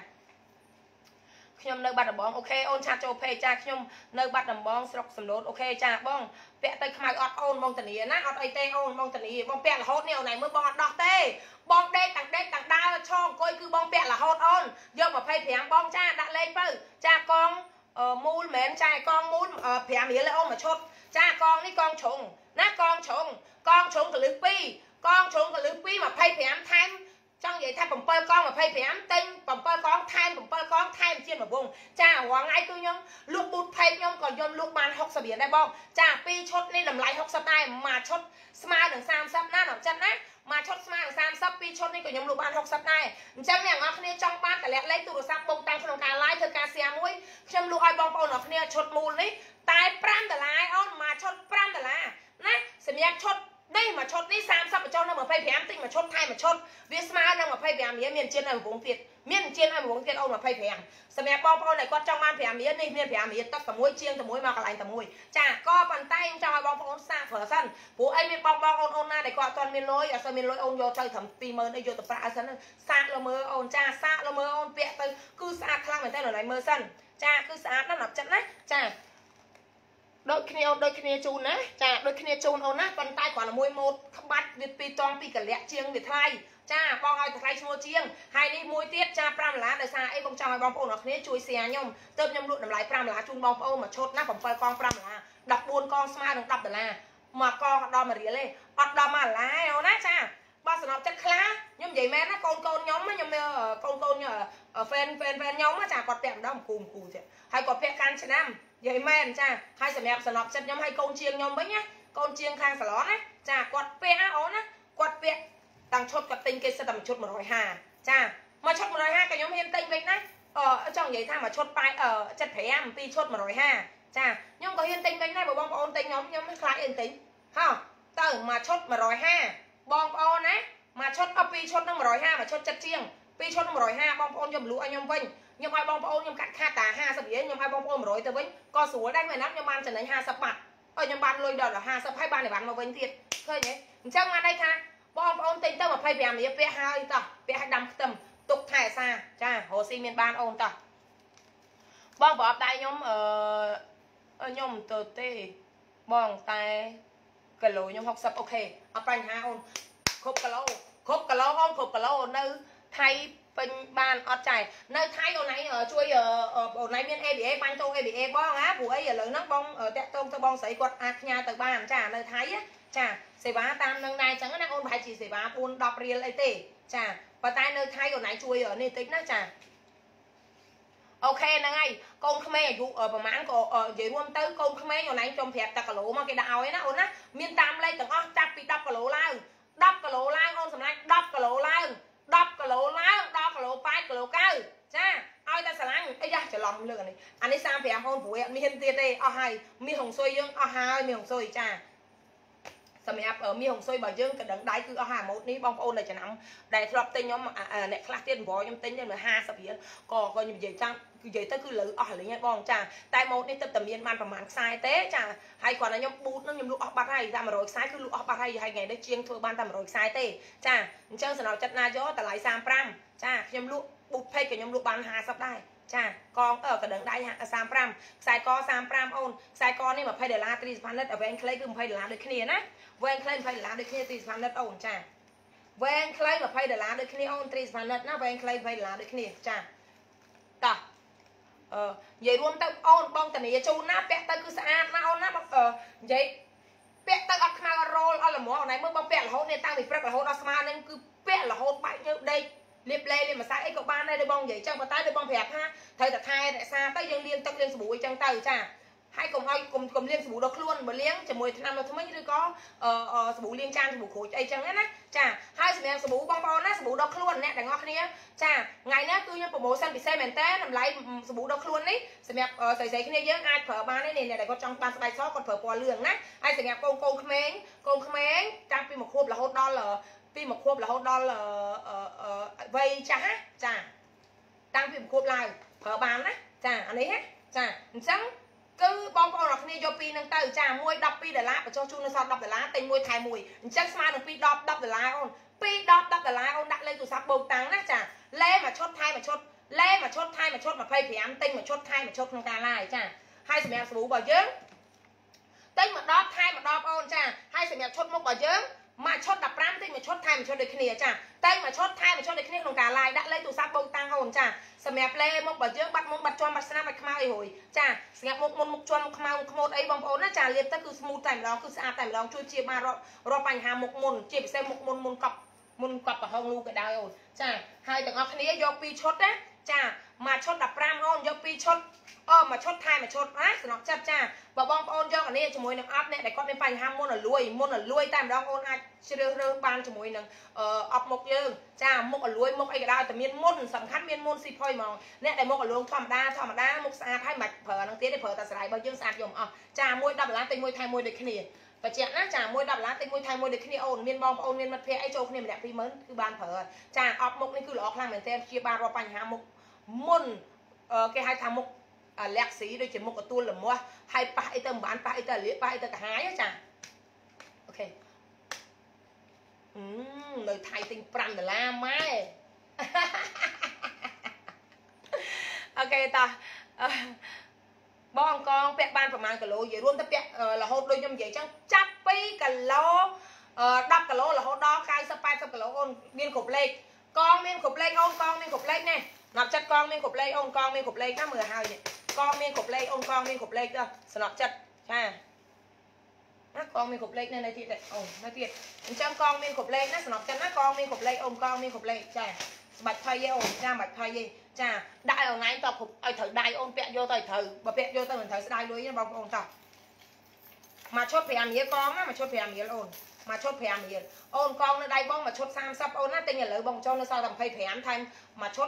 ខ្ញុំនៅបាត់ដំបង OK អូន chat ចូលពេកចាខ្ញុំនៅបាត់ដំបងស្រុកសំឡូត OK ចាបងពាក់ទៅខ្មៅអត់អូនបងតានីណាអត់អីទេអូនបងតានីបងពាក់រហូតនេះអូនឯងមើលបងអត់ដោះទេបងដេកទាំងដេកទាំងដើរឈរអង្គុយគឺបងពាក់រហូតអូនយក25បងចាដាក់លេខទៅចាកងមូលមែនចាកងមូល5រៀលអូនមួយឈុតចាកងនេះកងជ្រុងណាកងជ្រុងកងជ្រុងកលឹះ2កងជ្រុងកលឹះ2 25ថែម ចង់និយាយថា7កង25ទិញ7កងថែម7កងថែមជាមួយវងចារាល់ថ្ងៃគឺខ្ញុំលក់ប៊ូតផេកខ្ញុំក៏ខ្ញុំលក់បាន60រៀលដែរបងចាពីរឈុតនេះតម្លៃ60ដែរមួយឈុតស្មើនឹង30ណាដល់ចិត្តណាមួយឈុតស្មើនឹង30ពីរឈុតនេះក៏ខ្ញុំលក់បាន60ដែរអញ្ចឹងអ្នកនរគ្នាចង់បានតម្លាក់លេខទូរស័ព្ទបុកតាំងក្នុងការ live ធ្វើការ share មួយខ្ញុំលក់ឲ្យបងប្អូនអ្នកគ្នាឈុតមូលនេះតែ5ដុល្លារអូនមួយឈុត5ដុល្លារណាសម្រាប់ឈុត នេះមួយឈុតនេះ30បញ្ចុះនៅ25ទិញមួយឈុតថែមមួយឈុតវាស្មើនឹង25រៀលមានជៀនឲ្យវងទៀតមានជៀនឲ្យវងទៀតអូន25សម្រាប់បងប្អូនដែលគាត់ចង់បាន5រៀលនេះមាន5រៀលទឹកតែមួយជាងតែមួយមកកន្លែងតែមួយចាក៏ប៉ុន្តែខ្ញុំចង់ឲ្យបងប្អូនសាកប្រើសិនព្រោះអីមានបងបងអូនអូនណាដែលគាត់អត់ទាន់មានលុយអត់សូវមានលុយអូនយកទៅត្រឹម20000អីយកទៅប្រាក់ឲ្យសិនសាកលើមើលអូនចាសាកលើមើលអូនពាក់ទៅគឺស្អាតខ្លាំងមែនតើនៅណៃមើលសិនចាគឺស្អាតណាស់ដល់ចិត្តណាចា ដូចគ្នាអូនដូចគ្នាជូនណាចាដូចគ្នាជូនអូនណាប៉ុន្តែគ្រាន់តែមួយម៉ូតក្បាច់វាពីរតងពីកលៈជាងវាថ្លៃចាបងឲ្យថ្លៃឈ្មោះជាងហើយនេះមួយទៀតចា5ដុល្លារដោយសារអីបងចង់ឲ្យបងប្អូនអរគ្នាជួយ share ខ្ញុំទៅខ្ញុំលក់តម្លៃ5ដុល្លារជូនបងប្អូនមួយឈុតណា7កង5ដុល្លារ14កងស្មើនឹង10ដុល្លារមកកងដល់មួយរៀលទេអត់ដល់មួយដុល្លារអូនណាចាបើសំណប់ចិត្តខ្លាខ្ញុំនិយាយមែនណាកូនកូនខ្ញុំខ្ញុំកូនកូនហ្វេនហ្វេនហ្វេនខ្ញុំចាគាត់ពាក់ម្ដងគូគូទៀតហើយគាត់ពាក់កាន់ឆ្នាំ និយាយមែនចាហើយសម្រាប់សំណប់ចិត្តខ្ញុំហើយកូនជាងខ្ញុំវិញណាកូនជាងខាងសាឡនណាចាគាត់ពាក់អូនណាគាត់ពាក់តាំងឈុតគាត់ទិញគេសិតតែមួយឈុត150ចាមួយឈុត150ក៏ខ្ញុំហ៊ានទិញវិញណាអឺចង់និយាយថាមួយឈុតប៉ាយអឺ75ពីរឈុត150ចាខ្ញុំក៏ហ៊ានទិញវិញដែរបើបងប្អូនទិញខ្ញុំខ្ញុំខ្លាចអីទិញហ៎ទៅមួយឈុត150បងប្អូនណាមួយឈុតអពីរឈុតនឹង150មួយឈុតចិត្តជាងពីរឈុតនឹង150បងប្អូនយកលក់ឲ្យខ្ញុំវិញ ខ្ញុំឲ្យបងប្អូនខ្ញុំកាត់ខាតតា50រៀលខ្ញុំឲ្យបងប្អូន100ទៅវិញក៏ស្រួលដែរមែនណាខ្ញុំបានចំណេញ50បាត់ហើយខ្ញុំបានលុយដល់50ហើយបានអីវ៉ាន់មកវិញទៀតឃើញទេអញ្ចឹងបានន័យថាបងប្អូនទិញទៅ25រៀលពាក់ហើយតោះពាក់ឲ្យដាំខ្ទឹមទុកថែសាចារស់ស៊ីមានបានអូនតោះបងប្រអប់ដៃខ្ញុំអឺខ្ញុំទៅទេបងតែគីឡូខ្ញុំ60អូខេអត់បញ្ហាអូនគ្រប់គីឡូគ្រប់គីឡូអូនគ្រប់គីឡូនៅថៃ ពេញបានអត់ចាយនៅថៃអូនឯងជួយអូនឯងមាន ABA បាញ់តោ ABA បងណាព្រោះអីឥឡូវហ្នឹងបងតាក់តងទៅបងស្រីគាត់អាចផ្ញើទៅបានចានៅថៃចាសេវាតាមនឹងដែរអញ្ចឹងណាអូនប្រហែលជាសេវា4 10រៀលអីទេចាប៉ុន្តែនៅថៃអូនឯងជួយនេះតិចណាចាអូខេហ្នឹងហើយកូនក្មេងអាយុប្រហែលក៏និយាយរួមទៅកូនក្មេងអូនឯងចំប្រាប់តែគីឡូមកគេដាក់ឲ្យណាអូនណាមានតាមលេខទាំងអស់ចាប់ពី10គីឡូឡើង10គីឡូឡើងអូនសម្រាប់10គីឡូឡើង 10គីឡូឡើងដល់គីឡូ8គីឡូ9ចាឲ្យតែស្រឡាញ់អីយ៉ាច្រឡំលើកនេះអានេះ35អូនព្រួយអត់មានទៀតទេអស់ហើយមាសហុងស៊ុយយើងអស់ហើយមាសហុងស៊ុយចាសម្រាប់មាសហុងស៊ុយរបស់យើងកណ្ដឹងដៃគឺអស់អាម៉ូតនេះបងប្អូនដែលចំណាំដែលធ្លាប់ទិញខ្ញុំអ្នកខ្លះទៀតបងខ្ញុំទិញទៅ50រៀលក៏ក៏ខ្ញុំនិយាយចាំ និយាយទៅគឺលើអស់លេងហើយបងចាតែម៉ូតនេះទឹកតែមានបានប្រហែលខ្សែទេចាហើយគាត់ឲ្យខ្ញុំប៊ូតនឹងខ្ញុំលក់អស់បាត់ហើយតែ100ខ្សែគឺលក់អស់បាត់ហើយហើយថ្ងៃនេះជាងធ្វើបានតែ100ខ្សែទេចាអញ្ចឹងសំណល់ចិត្តណាយកតម្លៃ35ចាខ្ញុំលក់ប៊ូតផេកក៏ខ្ញុំលក់បាន50ដែរចាកងអឺកដឹងដៃ35ខ្សែក35អូនខ្សែកនេះ20ដុល្លារ30សផលិតវែងខ្លីគឺ20ដុល្លារដូចគ្នាណាវែងខ្លី20ដុល្លារដូចគ្នា30សផលិតអូនចាវែងខ្លី20ដុល្លារដូចគ្នាអូន30សផលិតណាវែងខ្លី20ដុល្លារដូចគ្នាចាតោះអឺ និយាយរួមទៅអូនបងតានីជូនណាពាក់ទៅគឺស្អាតណាអូនណាបងនិយាយពាក់ទៅអត់ខ្មៅរ៉ូលអត់ល្មមអូនឯងមើលបងពាក់រហូតនេះតាំងពីព្រឹករហូតដល់ស្មានឹងគឺពាក់រហូតបែកញើដេកលាបលេលាបម្សៅអីក៏បានដែរដូចបងនិយាយចឹងប៉ុន្តែដូចបងប្រាប់ថាត្រូវតែថែរក្សាទៅយើងលាងទឹកលាងសាប៊ូអីចឹងទៅចា ហើយកុំឲ្យកុំកុំលាងសាប៊ូដល់ខ្លួនបើលាងជាមួយថ្នាំនៅថ្មិញឬក៏សាប៊ូលាងចានសាប៊ូក្រូចអីចឹងណាចាហើយសម្រាប់សាប៊ូបងប្អូនណាសាប៊ូដល់ខ្លួនអ្នកទាំងអស់គ្នាចាថ្ងៃនេះគឺខ្ញុំប្រម៉ូសិនពិសេសមែនតើតម្លៃសាប៊ូដល់ខ្លួននេះសម្រាប់ស្រីស្រីគ្នាយើងអាចប្រើបានទេអ្នកដែលគាត់ចង់បានស្បែកសគាត់ប្រើពណ៌លឿងណាហើយសម្រាប់កូនកូនក្មេងកូនក្មេងតាំងពីមួយខួបរហូតដល់ពីមួយខួបរហូតដល់វ័យចាស់ចាតាំងពីមួយខួបឡើងប្រើបានណាចាអានេះចាអញ្ចឹង គឺបងប្អូនអរគ្នាយកពីនឹងទៅចាមួយ12ដុល្លារបញ្ចុះជូននៅសល់10ដុល្លារទិញមួយថែមួយអញ្ចឹងស្មើនឹងពី10 10ដុល្លារអូនពី10 10ដុល្លារអូនដាក់លេខទូរស័ព្ទបូកតាំងណាចាលេមួយឈុតថែមួយឈុតលេមួយឈុតថែមួយឈុត25ទិញមួយឈុតថែមួយឈុតក្នុងការឡាយចាហើយសម្រាប់សាប៊ូរបស់យើងទិញមួយដបថែមួយដបអូនចាហើយសម្រាប់ឈុតមុខរបស់យើង មួយឈុត15ទិញមួយឈុតថែមមួយឈុតដូចគ្នាចាតែមួយឈុតថែមមួយឈុតដូចគ្នាក្នុងការ live ដាក់លេខទូរស័ព្ទបងតាំងអូនចាសម្រាប់លេមុខបើយើងបាត់មុខបាត់ជាន់បាត់ស្នាមបាត់ខ្មៅអីរួយចាសម្រាប់មុខមុនមុខជាន់មុខខ្មៅខ្មោចអីបងប្អូនណាចាលាបទៅគឺ smooth តែម្ដងគឺស្អាតតែម្ដងជួយជាបានរកបញ្ហាមុខមុនជាពិសេសមុខមុនមុនកប់មុនកប់ប្រហោងលូក៏ដែរអូនចាហើយទាំងអស់គ្នាយក2ឈុតណាចាមួយឈុត15អូនយក2ឈុត អូមួយឈុតថែមមួយឈុតណាសំណក់ចិត្តចាបើបងប្អូនយកអានេះជាមួយនឹងអប់អ្នកដែលគាត់មានបញ្ហាមុនរលួយមុនរលួយតែម្ដងអូនអាចជ្រើសរើសបានជាមួយនឹងអប់មុខយើងចាមុខរលួយមុខអីក៏ដោយតែមានមុនសំខាន់មានមុនស៊ីផុយហ្មងអ្នកដែលមុខរលួងធម្មតាធម្មតាមុខស្អាតហើយមិនប្រើហ្នឹងទៀតទេប្រើតែស្រ័យរបស់យើងស្អាតយកមកអស់ចាមួយ10ដុល្លារទិញមួយថែមមួយដូចគ្នាបញ្ជាក់ណាចាមួយ10ដុល្លារទិញមួយថែមមួយដូចគ្នាអូនមានបងប្អូនមានមិត្តភ័ក្តិអីចូលគ្នាម្នាក់20000គឺបានប្រើចាអប់មុខនេះគឺល្អខ្លាំងមែនទែនជាបានរកបញ្ហាមុខមុនគេហៅថាមុខ លាក់ស៊ីដូចជាមុខកទួលលមាស់ហើយប៉ះអីទៅមិនបានប៉ះអីទៅលាប៉ះអីទៅកាហាយចាអូខេអឺនៅថៃទិញ5ដុល្លារម៉ែអូខេតាបងកងពាក់បានប្រហែលគីឡូនិយាយរួមទៅពាក់រហូតដូចខ្ញុំនិយាយអញ្ចឹងចាប់ពីគីឡូ10គីឡូរហូតដល់90 80គីឡូអូនមានគ្រប់លេខកងមានគ្រប់លេខអូនកងមានគ្រប់លេខណែណាប់ចិត្តកងមានគ្រប់លេខអូនកងមានគ្រប់លេខណាមើលហើយនេះ កងមានគ្រប់លេខអូនកងមានគ្រប់លេខទៅសំណប់ចិត្តចាណាកងមានគ្រប់លេខនៅនៅទៀតអូនៅទៀតអញ្ចឹងកងមានគ្រប់លេខណាសំណប់ចិត្តណាកងមានគ្រប់លេខអូនកងមានគ្រប់លេខចាស្បាច់ភ័យឯអូនចាបាច់ភ័យឯចាដាក់ឲ្យអូនឯងតបឲ្យត្រូវដៃអូនពាក់យកទៅត្រូវបើពាក់យកទៅមិនត្រូវស្ដាយលុយបងប្អូនតោះមកឈុត5រៀលកងណាមកឈុត5រៀលអូន មកឈុត5រៀលអូនកងនៅដៃបងមកឈុត30អូនណាទិញឥឡូវបងចូលនៅសល់តែ25ថែមមកឈុត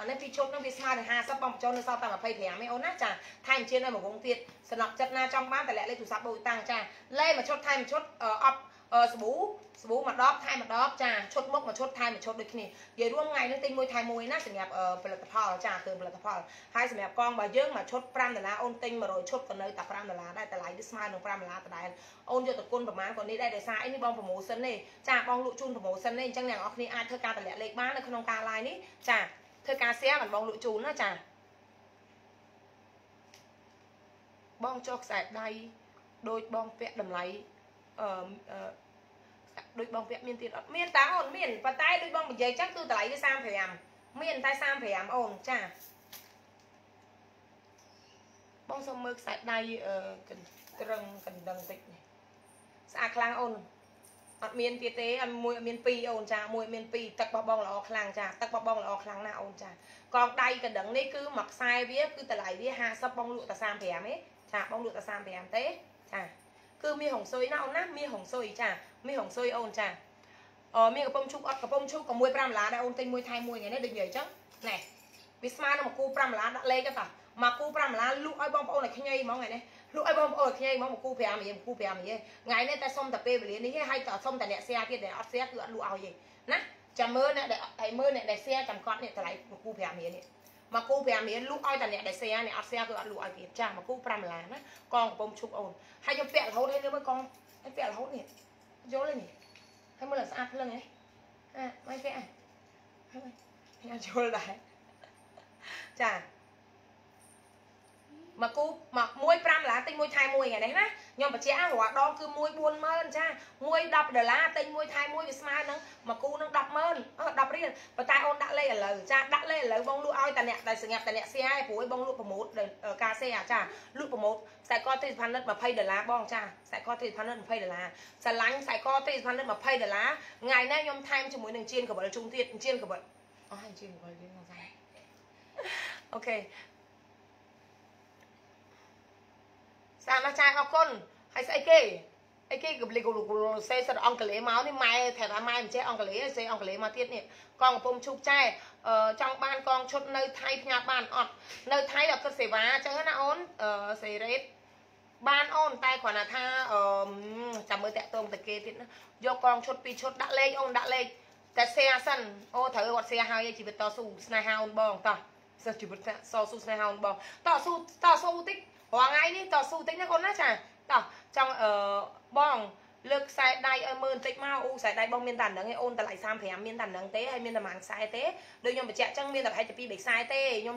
អានេះពីឈុតនោះវាស្មើនឹង50បងចូលនៅសល់តែ25ឯអូនណាចាថែមជានៅមួយវងទៀតសំណក់ចិត្តណាចង់បានតម្លាក់លេខទូរស័ព្ទបូតាំងចាលេខមកឈុតថែមឈុតអប់ សាប៊ូសាប៊ូមួយដបថែមមួយដបចាឈុតមុខមួយឈុតថែមមួយឈុតដូចគ្នានិយាយរួមថ្ងៃនេះទិញមួយថែមមួយណាសម្រាប់ផលិតផលចាគ្រឿងផលិតផលហើយសម្រាប់កងបើយើងមួយឈុត5ដុល្លារអូនទិញ100ឈុតក៏នៅតែ5ដុល្លារដែរតម្លៃវាស្មើនឹង5ដុល្លារដដែលអូនយកទៅគុណប្រមាណក៏នេះដែរដោយសារអីនេះបងប្រម៉ូសិននេះចាបងលក់ជូនប្រម៉ូសិននេះអញ្ចឹងអ្នកនរគ្នាអាចធ្វើការតម្លាក់លេខបាននៅក្នុងការ live នេះចាធ្វើការ share មិនបងលក់ជូនណាចាបងចុះខ្សែដៃដូចបងពាក់តម្លៃអឺ ដូចបងពាក់មានទៀតអត់មានតាអូនមានប៉ុន្តែដូចបងនិយាយចឹងគឺតម្លៃវា35មានតែ35អូនចាបងសុំមើលខ្សែដៃអឺក្រឹងកណ្ដឹងតិចនេះស្អាតខ្លាំងអូនអត់មានទៀតទេអត់មួយអត់មាន2អូនចាមួយមាន2ទឹកបបបងល្អខ្លាំងចាទឹកបបបងល្អខ្លាំងណាស់អូនចាកងដៃកណ្ដឹងនេះគឺមួយខ្សែវាគឺតម្លៃវា50បងលក់តែ35ទេចាបងលក់តែ35ទេចាគឺមាសហុងស៊ុយណាអូនណាមាសហុងស៊ុយចា មាសហុងស៊ុយអូនចាអឺមានកំប៉ុងឈូកអត់កំប៉ុងឈូកក៏មួយ5ដុល្លារដែរអូនទិញមួយថែមមួយថ្ងៃនេះដូចនិយាយអញ្ចឹងណែវាស្មើនឹងមួយគូ5ដុល្លារដាក់លេខទៅតាមកគូ5ដុល្លារលក់ឲ្យបងប្អូនឲ្យខ្ញីហ្មងថ្ងៃនេះលក់ឲ្យបងប្អូនខ្ញុំមកមកគូ5រៀលគូ5រៀលថ្ងៃនេះតែសុំតែពេលវេលានេះហើយតែសុំតែអ្នក share ទៀតដែលអត់ share គឺអត់លក់ឲ្យទេណាចាំមើលអ្នកដែលតែមើលអ្នកដែល share ចាំកត់នេះតម្លៃមកគូ5រៀលនេះមកគូ5រៀលលក់ឲ្យតែអ្នកដែល share អ្នកអត់ share គឺអត់លក់ឲ្យទៀតចាមកគូ5ដុល្លារណាកងកំពុងឈប់អូនហើយខ្ញុំពាក់រហូតហើយលើមើលកងហើយពាក់រហូតនេះ យល់ទេនេះហើយមើលស្អាតភ្លឹងហ៎អ่ะមិនពាក់ហើយខ្ញុំយល់ដែរចាមកគូមកមួយ5ដុល្លារទិញមួយថែមួយថ្ងៃនេះណាខ្ញុំបញ្ជាក់រាល់ដងគឺមួយ40000ចាមួយ10ដុល្លារទិញមួយថែមួយវាស្មើនឹងមកគូនឹង100000អឺ10រៀល ប៉ុន្តែអូនដាក់លេខឥឡូវចាដាក់លេខឥឡូវបងលក់ឲ្យតាអ្នកដែលសង្ញាប់តាអ្នកសៀឲ្យព្រោះឲ្យបងលក់ប្រម៉ូតការសៀចាលក់ប្រម៉ូតខ្សែកទីសផានិត20ដុល្លារបងចាខ្សែកទីសផានិត20ដុល្លារស្រឡាញ់ខ្សែកទីសផានិត20ដុល្លារថ្ងៃនេះខ្ញុំថែមជាមួយនឹងជៀនកបិលជុំទៀតជៀនកបិលអស់ហើយជៀនកបិលទៀតមកចាអូខេសាមអាចារ្យអរគុណហើយស្អីគេ អីគេក៏លេខសេសិតអង់គ្លេសមកនេះម៉ែថាថាម៉ែមិនចេះអង់គ្លេសសេអង់គ្លេសមកទៀតនេះកងកំពុងឈូកចែចង់បានកងឈុតនៅថៃផ្ញើបានអត់នៅថៃអត់គិតសេវាអញ្ចឹងណាអូនសេរ៉េតបានអូនតែគ្រាន់តែថាអឺចាំមើលតាក់ទងទៅគេទៀតណាយកកងឈុតពីរឈុតដាក់លេខអូនដាក់លេខតែសេអាសិនអូត្រូវគាត់សេហើយជីវិតតស៊ូស្នេហាអូនបងតោះសិស្សជីវិតតស៊ូស្នេហាអូនបងតស៊ូតស៊ូតិចរាល់ថ្ងៃនេះតស៊ូតិចណាកូនណាចាតោះចង់អឺ បងលើកខ្សែដៃឲ្យមើលបន្តិចមកអូខ្សែដៃបងមានតែហ្នឹងឯងអូនតម្លៃ35មានតែហ្នឹងទេហើយមានតែមួយខ្សែទេដូចខ្ញុំបញ្ជាក់ចឹងមានតែប្រហែលជា2 3ខ្សែទេខ្ញុំ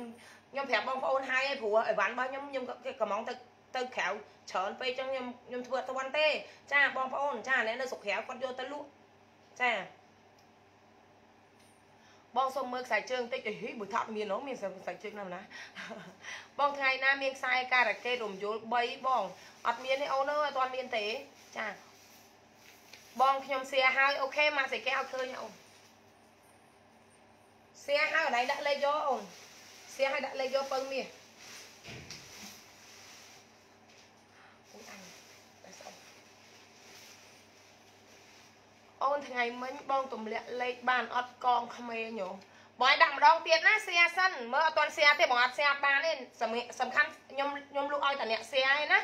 ខ្ញុំប្រាប់បងប្អូនហើយឯងព្រោះអីវ៉ាន់របស់ខ្ញុំខ្ញុំកំងទៅទៅក្រៅច្រើនពេកចឹងខ្ញុំខ្ញុំធ្វើអត់ទាន់ទេចាបងប្អូនចាអ្នកនៅស្រុកក្រៅគាត់យកទៅលក់ចាបងសុំមើលខ្សែជើងតិចទៅហីបើថាត់មានហ្នឹងមានខ្សែជើងណាស់ណាបងថ្ងៃណាមានខ្សែការ៉ាកេតរំយល់3បងអត់មានទេអូនអើយអត់ទាន់មានទេ ចាបងខ្ញុំសៀហើយអូខេមកសេកែឲ្យឃើញអូនសៀហើយកន្លែងដាក់លេខយកអូនសៀហើយដាក់លេខយកពឹងមាសអូនថ្ងៃមិញបងទម្លាក់លេខបានអត់កងក្មេងហ៎បងឲ្យដាក់ម្ដងទៀតណាសៀសិនមើលអត់ទាន់សៀទេបងអត់សៀបានទេសំខាន់ខ្ញុំខ្ញុំលក់ឲ្យតាអ្នកសៀឯណា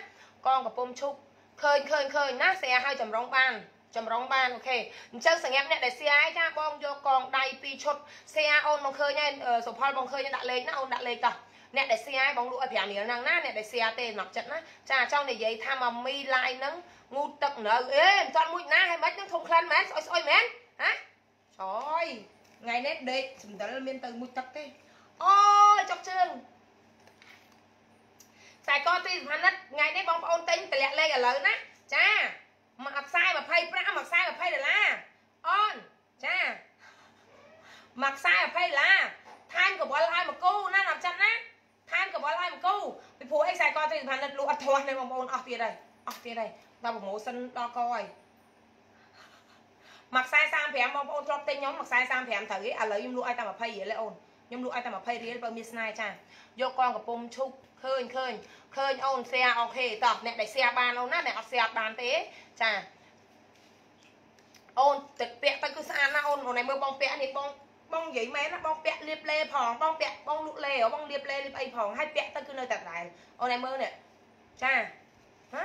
កងកំពុំឈប់ ឃើញឃើញឃើញណាសៀឲ្យចម្រុងបានចម្រុងបានអូខេអញ្ចឹងសង្ញាប់អ្នកដែលសៀឲ្យចាបងយកកងដៃពីរឈុតសៀអូនមកឃើញហើយសុផលបងឃើញដាក់លេខណាអូនដាក់លេខតោះអ្នកដែលសៀឲ្យបងលក់ឲ្យ5រៀលហ្នឹងណាអ្នកដែលសៀទេសម្រាប់ចិត្តណាចាចង់និយាយថាមកមីឡាយហ្នឹងងូតទឹកនៅអេមិនទាន់មួយណាហើយមិនហ្នឹងធំក្លិនមែនស្អុយស្អុយមែនហាចយថ្ងៃនេះដេកសំដិលមានទៅមួយទឹកទេអូយចុកជើង ខ្សែកទីសភានិតថ្ងៃនេះបងប្អូនទិញតម្លាក់លេខឥឡូវណាចាមកខ្សែ25មកខ្សែ20ដុល្លារអូនចាមកខ្សែ20ដុល្លារថែមកបលឲ្យមកគូណាអត់ចាំណាថែមកបលឲ្យមកគូពីព្រោះអីខ្សែកទីសភានិតលក់អត់ធាស់ទេបងប្អូនអស់ទៀតហើយអស់ទៀតហើយដល់ប្រម៉ូសិនដល់កហើយមកខ្សែ35បងប្អូនធ្លាប់ទិញខ្ញុំមកខ្សែ35ត្រូវឥឡូវខ្ញុំលក់ឲ្យតែ20រៀលឯអូនខ្ញុំលក់ឲ្យតែ20រៀលបើមានស្នេហ៍ចាយកកងកំពុំឈប់ ឃើញឃើញឃើញអូន share អូខេតោះអ្នកដែល share បានអូនណាអ្នកអត់ share បានទេចាអូនទឹកពាក់ទៅគឺស្អាតណាអូនអូនឯងមើលបងពាក់នេះបងបងនិយាយមែនណាបងពាក់លាបលេផងបងពាក់បងលក់លេបងលាបលេលាបអីផងហើយពាក់ទៅគឺនៅតែដដែលអូនឯងមើលនេះចាហ៎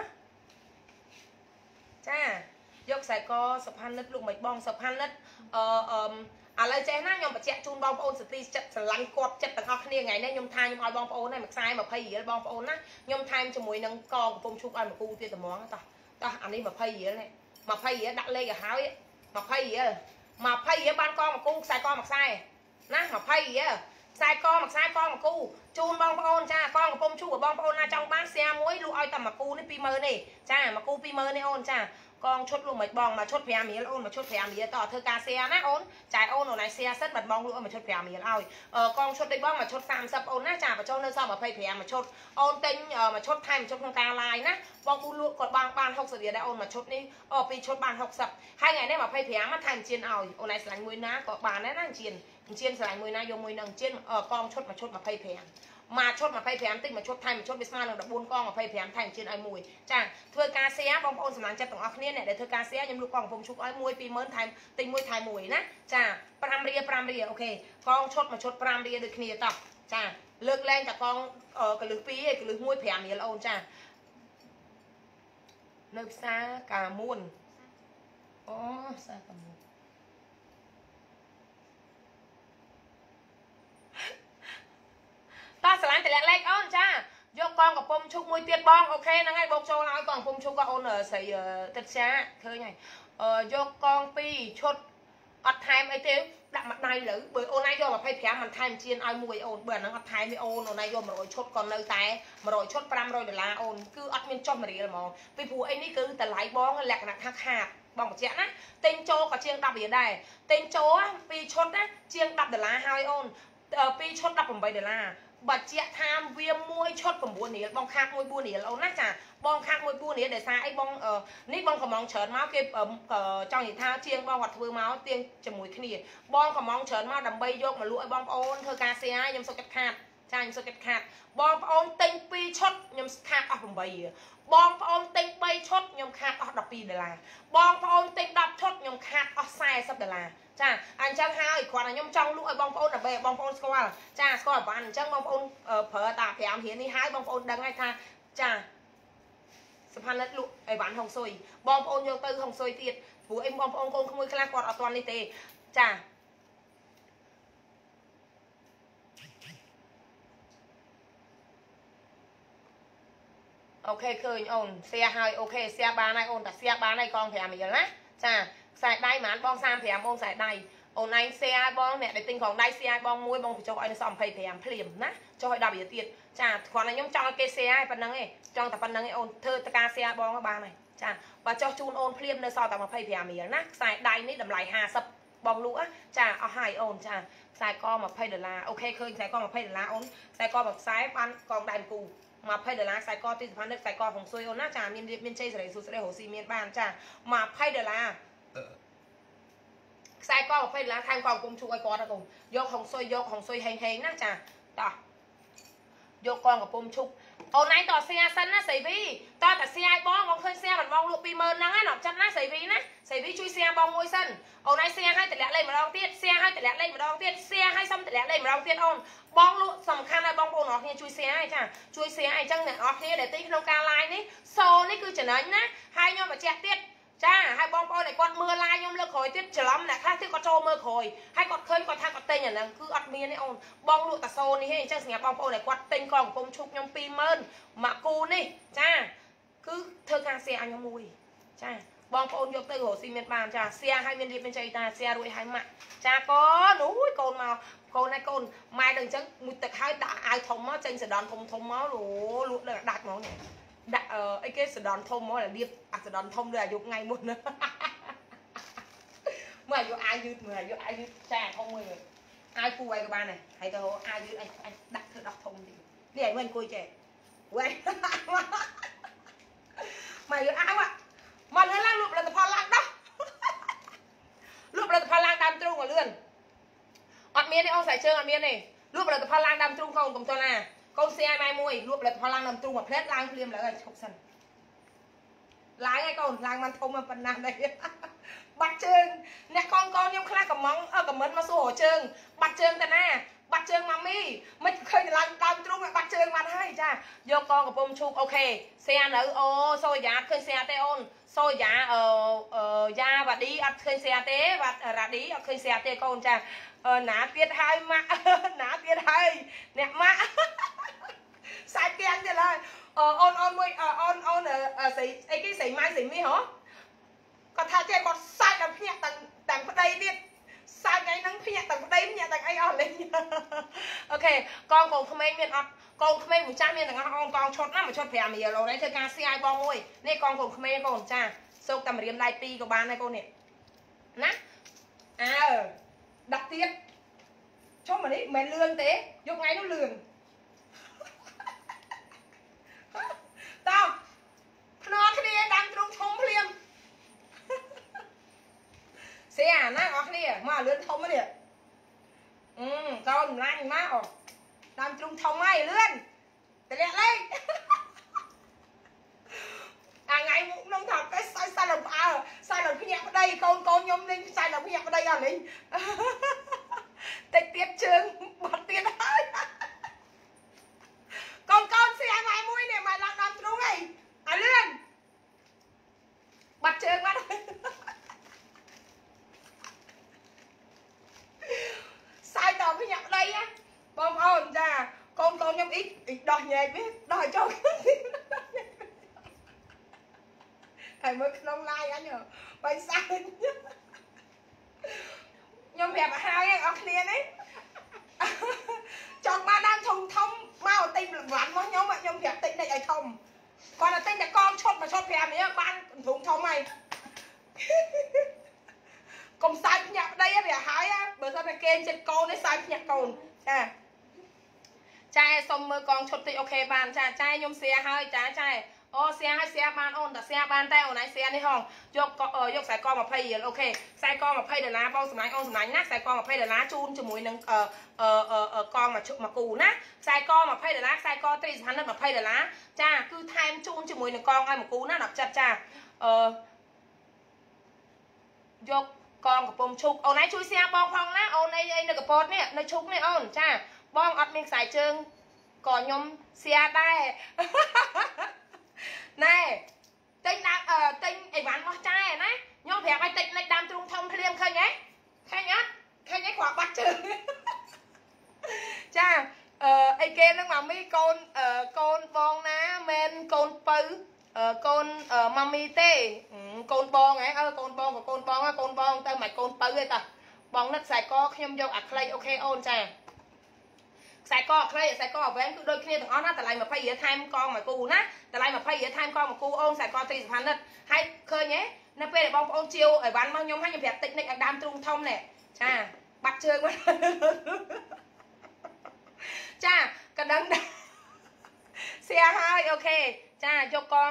ចាយកខ្សែកសុផានិតលោកមិនបងសុផានិតអឺអឺ ឥឡូវចេះណាខ្ញុំបញ្ជាក់ជូនបងប្អូនស្ទីចិត្តស្រឡាញ់គាត់ចិត្តទាំងអស់គ្នាថ្ងៃនេះខ្ញុំថាខ្ញុំឲ្យបងប្អូនហ្នឹងមួយខ្សែ20រៀលបងប្អូនណាខ្ញុំថែមជាមួយនឹងកកំពុងឈូកឲ្យមកគូទៀតត្មងតោះតោះអានេះ20រៀលនេះ20រៀលដាក់លេខឲ្យហើយ20រៀល20រៀលបានកមកគូខ្សែកមួយខ្សែណា20រៀលខ្សែកមួយខ្សែកមកគូជូនបងប្អូនចាកងកំពុំឈូបងប្អូនណាចង់បានសៀមួយលក់ឲ្យតែមកគូនេះ20000នេះចាមកគូ20000នេះអូនចា កងឈុតលក់មិនបងមកឈុត5រៀលអូនមកឈុត5រៀលតធ្វើការសៀណាអូនចាយអូនអូនឯសៀសិនបាត់បងលក់ឲ្យមកឈុត5រៀលឲ្យកងឈុតដូចបងមកឈុត30អូនណាចាបញ្ចុះនៅសល់25មកឈុតអូនទិញមកឈុតថែមមកឈុតក្នុងការឡាយណាបងគូលក់គាត់បានបាន60រៀលដែរអូនមកឈុតនេះអូពីរឈុតបាន60ហើយថ្ងៃនេះ25មកថែមជៀនឲ្យអូនឯស្រឡាញ់មួយណាក៏បានដែរណាជៀនជៀនស្រឡាញ់មួយណាយកមួយនឹងជៀនកងឈុតមកឈុត25 មកឈុត25តិចមកឈុតថែមឈុតវាស្មើនឹង14កង25ថែមជឿនឲ្យមួយចាធ្វើការសៀបងប្អូនសម្លាញ់ចិត្តទាំងអស់គ្នាអ្នកដែលធ្វើការសៀខ្ញុំលក់កងកំពុងឈុកឲ្យមួយ20000ថែមទិញមួយថែមមួយណាចា5រៀល5រៀលអូខេកងឈុតមកឈុត5រៀលដូចគ្នាតោះចាលើកលែងតែកងកលឹះ2ឯកលឹះ1 5រៀលអូនចានៅផ្សារកាមួនអូផ្សារកាមួន តោះស្រឡាញ់តម្លាក់លេខអូនចាយកកងកំពុំឈុកមួយទៀតបងអូខេហ្នឹងហើយបងចូលឲ្យកងកំពុំឈុកក៏អូនស្រីទឹកចាឃើញហើយយកកង2ឈុតអត់ថែមអីទេដាក់មួយដៃលើបើអូនឯងយក25មិនថែមជៀនឲ្យមួយអូនបើអាហ្នឹងអត់ថែមទេអូនអូនឯងយក100ឈុតក៏នៅតែ100ឈុត500ដុល្លារអូនគឺអត់មានចុះមួយរៀលហ្មងពីព្រោះអីនេះគឺតម្លៃបងលក្ខណៈថាខាតបងបញ្ជាក់ណាទិញចូលក៏ជាង10រៀលដែរទិញចូល2ឈុតណាជាង10ដុល្លារហើយអូន2ឈុត18ដុល្លារ បើជាក់ថាវាមួយឈុត9រៀលបងខាតមួយ4រៀលអូនណាចាបងខាតមួយ4រៀលដោយសារអីបងនេះបងកំងច្រើនមកគេចង់និយាយថាជាងបងគាត់ធ្វើមកទៀងជាមួយគ្នាបងកំងច្រើនមកដើម្បីយកមកលក់ឲ្យបងប្អូនធ្វើការសេអាខ្ញុំសុខចិត្តខាតចាខ្ញុំសុខចិត្តខាតបងប្អូនទិញ2ឈុតខ្ញុំខាតអស់8បងប្អូនទិញ3ឈុតខ្ញុំខាតអស់12ដុល្លារបងប្អូនទិញ10ឈុតខ្ញុំខាតអស់40ដុល្លារ ចាអញ្ចឹងហើយគ្រាន់តែខ្ញុំចង់លក់ឲ្យបងប្អូនដើម្បីឲ្យបងប្អូនស្គាល់ចាស្គាល់បានអញ្ចឹងបងប្អូនប្រើតា5រៀលនេះហើយបងប្អូនដឹងហើយថាចាសុផានិតលក់អីវ៉ាន់ហុងស៊ុយបងប្អូនយកទៅហុងស៊ុយទៀតព្រោះអីបងប្អូនកូនក្មួយខ្លះគាត់អត់ទាន់នេះទេចាអូខេឃើញអូនសៀហើយអូខេសៀបានហើយអូនតាសៀបានហើយកង5រៀលណាចា ខ្សែដៃប្រហែលបង35បងខ្សែដៃអូនឯង share ឲ្យបងអ្នកដែលទិញកងដៃ share ឲ្យបងមួយបងបញ្ចុះឲ្យនៅ25ភ្លាមណាចុះឲ្យ10រៀលទៀតចាគ្រាន់តែខ្ញុំចង់ឲ្យគេ share ឲ្យប៉ុណ្្នឹងឯងចង់តែប៉ុណ្្នឹងឯងអូនធ្វើតការ share បងបានហើយចាបើចុះជូនអូនភ្លាមនៅសល់តែ25រៀលណាខ្សែដៃនេះតម្លៃ50បងលក់ចាអស់ហើយអូនចាខ្សែក20ដុល្លារអូខេឃើញខ្សែក20ដុល្លារអូនខ្សែកមួយខ្សែបានកងដៃគូ20ដុល្លារខ្សែកទីសំខាន់នេះខ្សែកហ្វុងស៊ុយអូនណាចាមានមានជ័យសេរីសុស្ដីរោស៊ីមានបានចា20ដុល្លារ ខ្សែក20ដុល្លារថែមកងគុំជួឲ្យគាត់ណាកូនយកហុងស៊ុយយកហុងស៊ុយហេងហេងណាចាតោះយកកងកំពុំឈប់អូនឯងតសៀសិនណាសៃវីតតសៀឲ្យបងបងឃើញសៀមិនបងលក់20000ហ្នឹងណាអត់ចិត្តណាសៃវីណាសៃវីជួយសៀបងមួយសិនអូនឯងសៀឲ្យតម្លាក់លេខម្ដងទៀតសៀឲ្យតម្លាក់លេខម្ដងទៀតសៀឲ្យសុំតម្លាក់លេខម្ដងទៀតអូនបងលក់សំខាន់ឲ្យបងប្អូនអរគ្នាជួយសៀឲ្យចាជួយសៀឲ្យអញ្ចឹងអ្នកអរគ្នាដែលទីក្នុងការ live នេះសូនេះគឺចំណេញណាហើយខ្ញុំបញ្ជាក់ទៀត ចាហើយបងប្អូនដែលគាត់មើល live ខ្ញុំលើកក្រោយទៀតច្រឡំអ្នកខ្លះទៀតគាត់ចូលមើលក្រោយហើយគាត់ឃើញគាត់ថាគាត់ទិញអាហ្នឹងគឺអត់មានទេអូនបងលក់តាសូនេះឯងអញ្ចឹងសម្រាប់បងប្អូនដែលគាត់ទិញកងកំពុំឈប់ខ្ញុំ20000មកគូនេះចាគឺធ្វើការសៀអញមួយចាបងប្អូនយកទៅរកស៊ីមានបានចាសៀឲ្យមានរៀបមានចៃតាសៀរួចឲ្យម៉ាក់ចាកូនអូយកូនមកកូនឯងកូនម៉ែដល់អញ្ចឹងមួយទឹកឲ្យដាក់អាវធំមកចេញសដនធំធំមកអូលក់ដល់ដាច់ហ្មងនេះ ដាក់អីគេសដនធំមកលាបអាសដនធំដូចអាយុថ្ងៃមុនណាមើលអាយុអាយយឺតមើលអាយុអាយយឺតចាធំមួយអាយពូអីក៏បានដែរហើយទៅអាយយឺតអីអញដាក់ធ្វើដោះធំនេះនេះឲ្យមើលអង្គុយចេះវ៉ៃមកយឺតអាវមកលឿនឡើងលក់ផលិតផលឡើងដោះលក់ផលិតផលឡើងដើមទ្រូងឲ្យលឿនអត់មានទេអូនស្រាយជើងអត់មានទេលក់ផលិតផលឡើងដើមទ្រូងកូនកុំតណា កូនសៀម៉ែមួយលក់ផលិតផលឡើងដល់ទ្រូងមួយផ្លែតឡើងភ្លាមលើហើយឈប់សិនឡើងហើយកូនឡើងមិនធំប៉ុណ្ណាដែរបាត់ជើងអ្នកកូនកូនខ្ញុំខ្លះកំងអឺខមមិនមកសួរជើងបាត់ជើងតាណាបាត់ជើងម៉ាមីមិនឃើញឡើងដើមទ្រូងបាត់ជើងបាត់ហើយចាយកកងកំពុំឈូកអូខេសៀនៅអូសូយ៉ាឃើញសៀទេអូនសូយ៉ាអឺយ៉ាវ៉ាឌីអត់ឃើញសៀទេវ៉ារ៉ាឌីអត់ឃើញសៀទេកូនចាណាទៀតហើយម៉ាក់ណាទៀតហើយអ្នកម៉ាក់ សាច់ទៀងទៀតហើយអូនអូនមួយអូនអូនស្រីអីគេស្រីម៉ៅស្រីមីហ៎គាត់ថាចេះគាត់សាច់ដល់ភ្នាក់ទាំងទាំងប្តីទៀតសាច់ថ្ងៃហ្នឹងភ្នាក់ទាំងប្តីភ្នាក់ទាំងអីអស់លេងអូខេកងកងក្មេងមានអត់កងក្មេងមួយចាស់មានទាំងអស់អូនកងឈុតណាមួយឈុត5រៀលអូនឯងធ្វើការស៊ីឲ្យបងមួយនេះកងកងក្មេងកូនចាសោកតែរៀមដៃពីរក៏បានដែរកូននេះណាអើដាក់ទៀតចុះមកនេះមិនលឿនទេយកថ្ងៃនោះលឿន តោភ្នាល់គ្នាដាំទ្រូងធំភ្លាមសៀអាណាអស់គ្នាមកលឿនធំនេះអឺកូនម្លាញ់មកដាំទ្រូងធំហើយលឿនតម្លាក់លេងអាថ្ងៃមុខនឹងថាកេះសាយសាយដល់ផ្អើសាយដល់ភ្ញាក់ប្តីកូនកូនខ្ញុំលេងសាយដល់ភ្ញាក់ប្តីអត់លេងតិចទៀតជើងបាត់ទៀតហើយ ឲ្យលឿនបាត់ជើងបាត់សាយតោខ្ញុំដីបងប្អូនចាកូនកូនខ្ញុំអ៊ីអ៊ីដោះញែកវាដោះឲ្យចុះហើយមើលក្នុង live អញបាញ់សាយខ្ញុំប្រាប់ហើយអស់គ្នានេះចង់បានដើមធំធំមកទិញលង្វាន់របស់ខ្ញុំខ្ញុំប្រាប់ទិញនេះឲ្យធំ គាត់តែទិញតែកងឈុតមួយឈុត5នេះបានធំធំហើយកុំសាច់ភ្ញាក់ប្តីវាហើយបើសិនតែគេចិត្តកូននេះសាច់ភ្ញាក់កូនចាចែសុំមើលកងឈុតតិចអូខេបានចាចែខ្ញុំសៀហើយចាចែ អូសៀឲ្យសៀបានអូនតែសៀបានតែអូនឯងសៀនេះហងយកយកខ្សែក20រៀលអូខេខ្សែក20ដុល្លារបងសម្លាញ់អូនសម្លាញ់ណាខ្សែក20ដុល្លារជូនជាមួយនឹងអឺអឺកងមួយមួយគូណាខ្សែក20ដុល្លារខ្សែកត្រីសហានិត20ដុល្លារចាគឺថែមជូនជាមួយនឹងកងឲ្យមួយគូណាដល់ចិត្តចាអឺយកកងកំពង់ឈុកអូនឯងជួយសៀបងផងណាអូនឯងនៅកពតនេះនៅឈុកនេះអូនចាបងអត់មានខ្សែជើងក៏ខ្ញុំសៀដែរ ណែទិញដាក់ទិញអីវ៉ាន់របស់ចាយណាខ្ញុំប្រាប់ឲ្យទិញលេខដើមទ្រូងធំភ្លាមឃើញហ៎ឃើញអត់ឃើញហ៎គ្រាប់បាត់ជើងចាអឺអីគេនឹងម៉ាមីកូនកូនបងណាមែនកូនពៅកូនម៉ាមីទេកូនបងហ៎អើកូនបងក៏កូនបងកូនបងទៅមិនកូនពៅទេតាបងនឹកខ្សែកខ្ញុំយកអាខ្លីអូខេអូនចា ខ្សែកខ្លីខ្សែកវែងគឺដូចគ្នាទាំងអស់ណាតម្លៃ20រៀលថែមកងមួយគូណាតម្លៃ20រៀលថែមកងមួយគូអូនខ្សែកត្រីសុផានិតហើយឃើញទេនៅពេលដែលបងប្អូនជាវអីវ៉ាន់មកខ្ញុំឲ្យខ្ញុំប្រាប់តិចនិចឲ្យដើមទ្រូងធំនេះចាបាត់ជើងមកចាកណ្ដឹងសៀហើយអូខេចាយកកង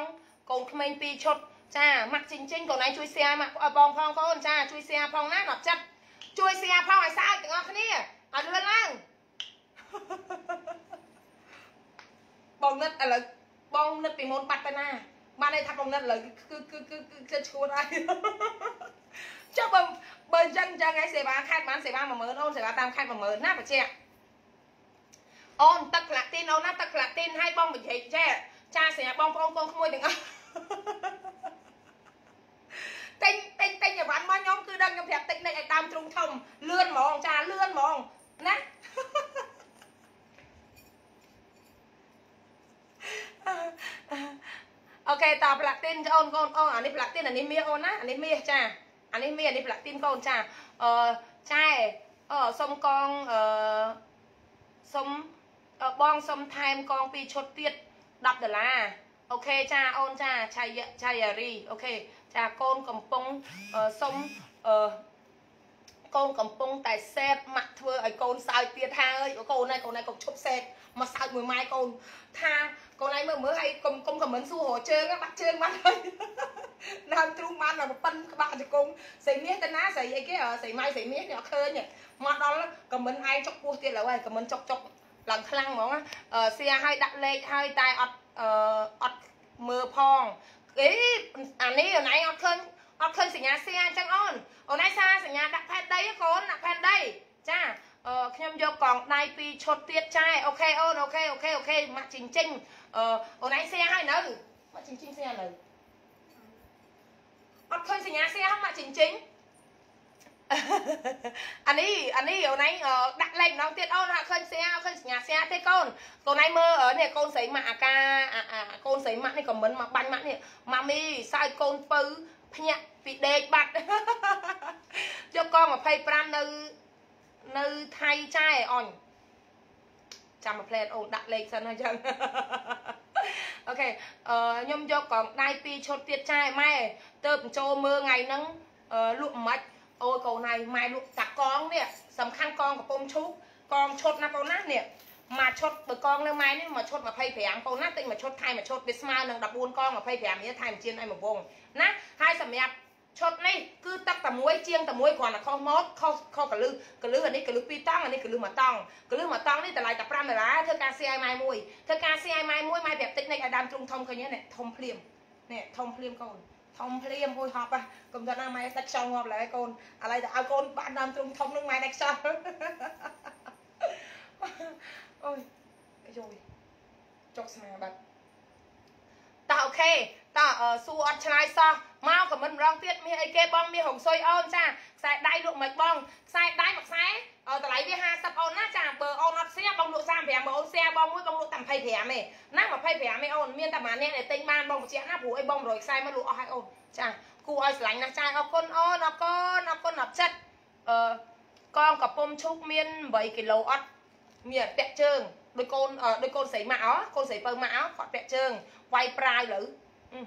កូនក្មេង2ឈុតចាម៉ាក់ជីងជីងកូនឯងជួយសៀម៉ាក់បងផងកូនចាជួយសៀផងណាដល់ចិត្តជួយសៀផងឲ្យសើចទាំងអស់គ្នាឲ្យលឿនឡើង បងនិតឥឡូវបងនិតពីមុនបាត់ទៅណា បានន័យថាបងនិតឥឡូវគឺគឺគឺគឺគឺឈួតហើយចុះបើបើអញ្ចឹងអញ្ចឹងឯងសេវាខេតបានសេវា10000អូនសេវាតាមខេត10000ណាបច្ចៈអូនទឹកផ្លាទីនអូនណាទឹកផ្លាទីនឲ្យបងនិយាយចេះចាសម្រាប់បងប្អូនកូនក្មួយទាំងអស់ទិញទិញទិញអីវ៉ាន់មកខ្ញុំគឺដឹងខ្ញុំប្រាប់ទិញនេះឲ្យតាមទ្រុងធំលឿនហ្មងចាលឿនហ្មងណាអូខេ តផ្លាទីនអូនកូនអូនអានេះផ្លាទីនអានេះមាសអូនណាអានេះមាសចាអានេះមាសអានេះផ្លាទីនកូនចាអឺចែអឺសុំកងអឺសុំបងសុំថែមកងពីឈុតទៀត10ដុល្លារអូខេចាអូនចាឆៃឆៃយ៉ារីអូខេចាកូនកំពុងសុំអឺកូនកំពុងតែសេតម៉ាក់ធ្វើឲ្យកូនសើចទៀតហើយកូនឯងកូនឯងកុំឈប់សេត មកសើចមួយម៉ែកូនថាកូនឯងមើលមើលហើយកុំកុំខមមិនសួររជើងបាត់ជើងបាត់ហើយដើមទ្រូងបានមកប៉ិនក្បាក់ជង្គង់ស្រីមាសទៅណាស្រីអីគេស្រីម៉ៅស្រីមាសនេះអត់ឃើញមកដល់ខមមិនឯងចុកពោះទៀតឡើយខមមិនចុកចុកឡើងខ្លាំងហ្មងសៀឲ្យដាក់លេខឲ្យតែអត់អត់មើលផងអីអានេះអូនឯងអត់ឃើញអត់ឃើញសញ្ញាសៀអញ្ចឹងអូនអូនឯងសារសញ្ញាដាក់ផែនដីកូនដាក់ផែនដីចា អឺខ្ញុំយកកងដៃពីរឈុតទៀតចាអូខេអូនអូខេអូខេអូខេម៉ាក់ជីងជីងអឺអូនឯងសៀហើយនៅម៉ាក់ជីងជីងសៀនៅអត់ឃើញសញ្ញាសៀហ្នឹងម៉ាក់ជីងជីងអានេះអានេះអូនឯងដាក់លេខម្ដងទៀតអូនអត់ឃើញសៀអត់ឃើញសញ្ញាសៀទេកូនកូនឯងមើលនេះកូនស្រីម៉ាក់អាកាកូនស្រីម៉ាក់នេះខមមិនមកបាញ់ម៉ាក់នេះម៉ាមីសើចកូនពៅភ្ញាក់ពីដេកបាត់យកកង25នៅ នៅថៃចែអញចាំមួយផ្លែតអូនដាក់លេខសិនហើយចឹងអូខេអឺខ្ញុំយកកងដៃពីរឈុតទៀតចែម៉ែទៅបញ្ចូលមើលថ្ងៃហ្នឹងលក់មិនអូយកូនហើយម៉ែលក់តាកងនេះសំខាន់កងកំពុំឈូកកងឈុតណាកូនណានេះមួយឈុតបើកងនៅម៉ែនេះមួយឈុត25កូនណាទិញមួយឈុតថែមមួយឈុតវាស្មើនឹង14កង25នេះថែមជៀនឲ្យមួយវងណាហើយសម្រាប់ ឈុតនេះគឺទឹកតែមួយជាងតែមួយគ្រាន់តែខុសម៉ូតខុសខុសកលឹះកលឹះអានេះកលឹះ2តង់អានេះកលឹះ1តង់កលឹះ1តង់នេះតម្លៃតែ5ដុល្លារធ្វើការ CI ម៉ែមួយធ្វើការ CI ម៉ែមួយម៉ែប្រាប់តិចនេះឲ្យដើមទ្រុងធំឃើញទេធំភ្លាមនេះធំភ្លាមកូនធំភ្លាមហួយហប់ហ่ะកុំថាណាម៉ែដាច់ខ្យល់ងាប់ឡើយកូនឥឡូវទៅឲ្យកូនបានដើមទ្រុងធំនឹងម៉ែដាច់ខ្យល់អូយយោយចុកស្មាបាត់តើអូខេតើសួរអត់ឆ្លើយសោះ មកខមមិនម្ដងទៀតមានអីគេបងមានហងស៊ុយអូនចាខ្សែដៃលក់មិនបងខ្សែដៃមួយខ្សែតម្លៃវា50អូនណាចាបើអូនអត់សៀបងលក់35បើអូនសៀបងមួយបងលក់តែ25ទេណា25ទេអូនមានតែប៉ុន្មានអ្នកដែលទិញបានបងបញ្ជាក់ណាព្រោះអីបង100ខ្សែមកលក់អស់ហើយអូនចាគួរឲ្យស្រឡាញ់ណាស់ចាអរគុណអូនអរគុណអរគុណអត់ចិត្តអឺកងកំពុំឈូកមាន8គីឡូអត់មានពាក់ជើងដោយកូនដោយកូនស្រីម៉ាក់អកូនស្រីពៅម៉ាក់អគាត់ពាក់ជើងវាយប្រាវលើអឺ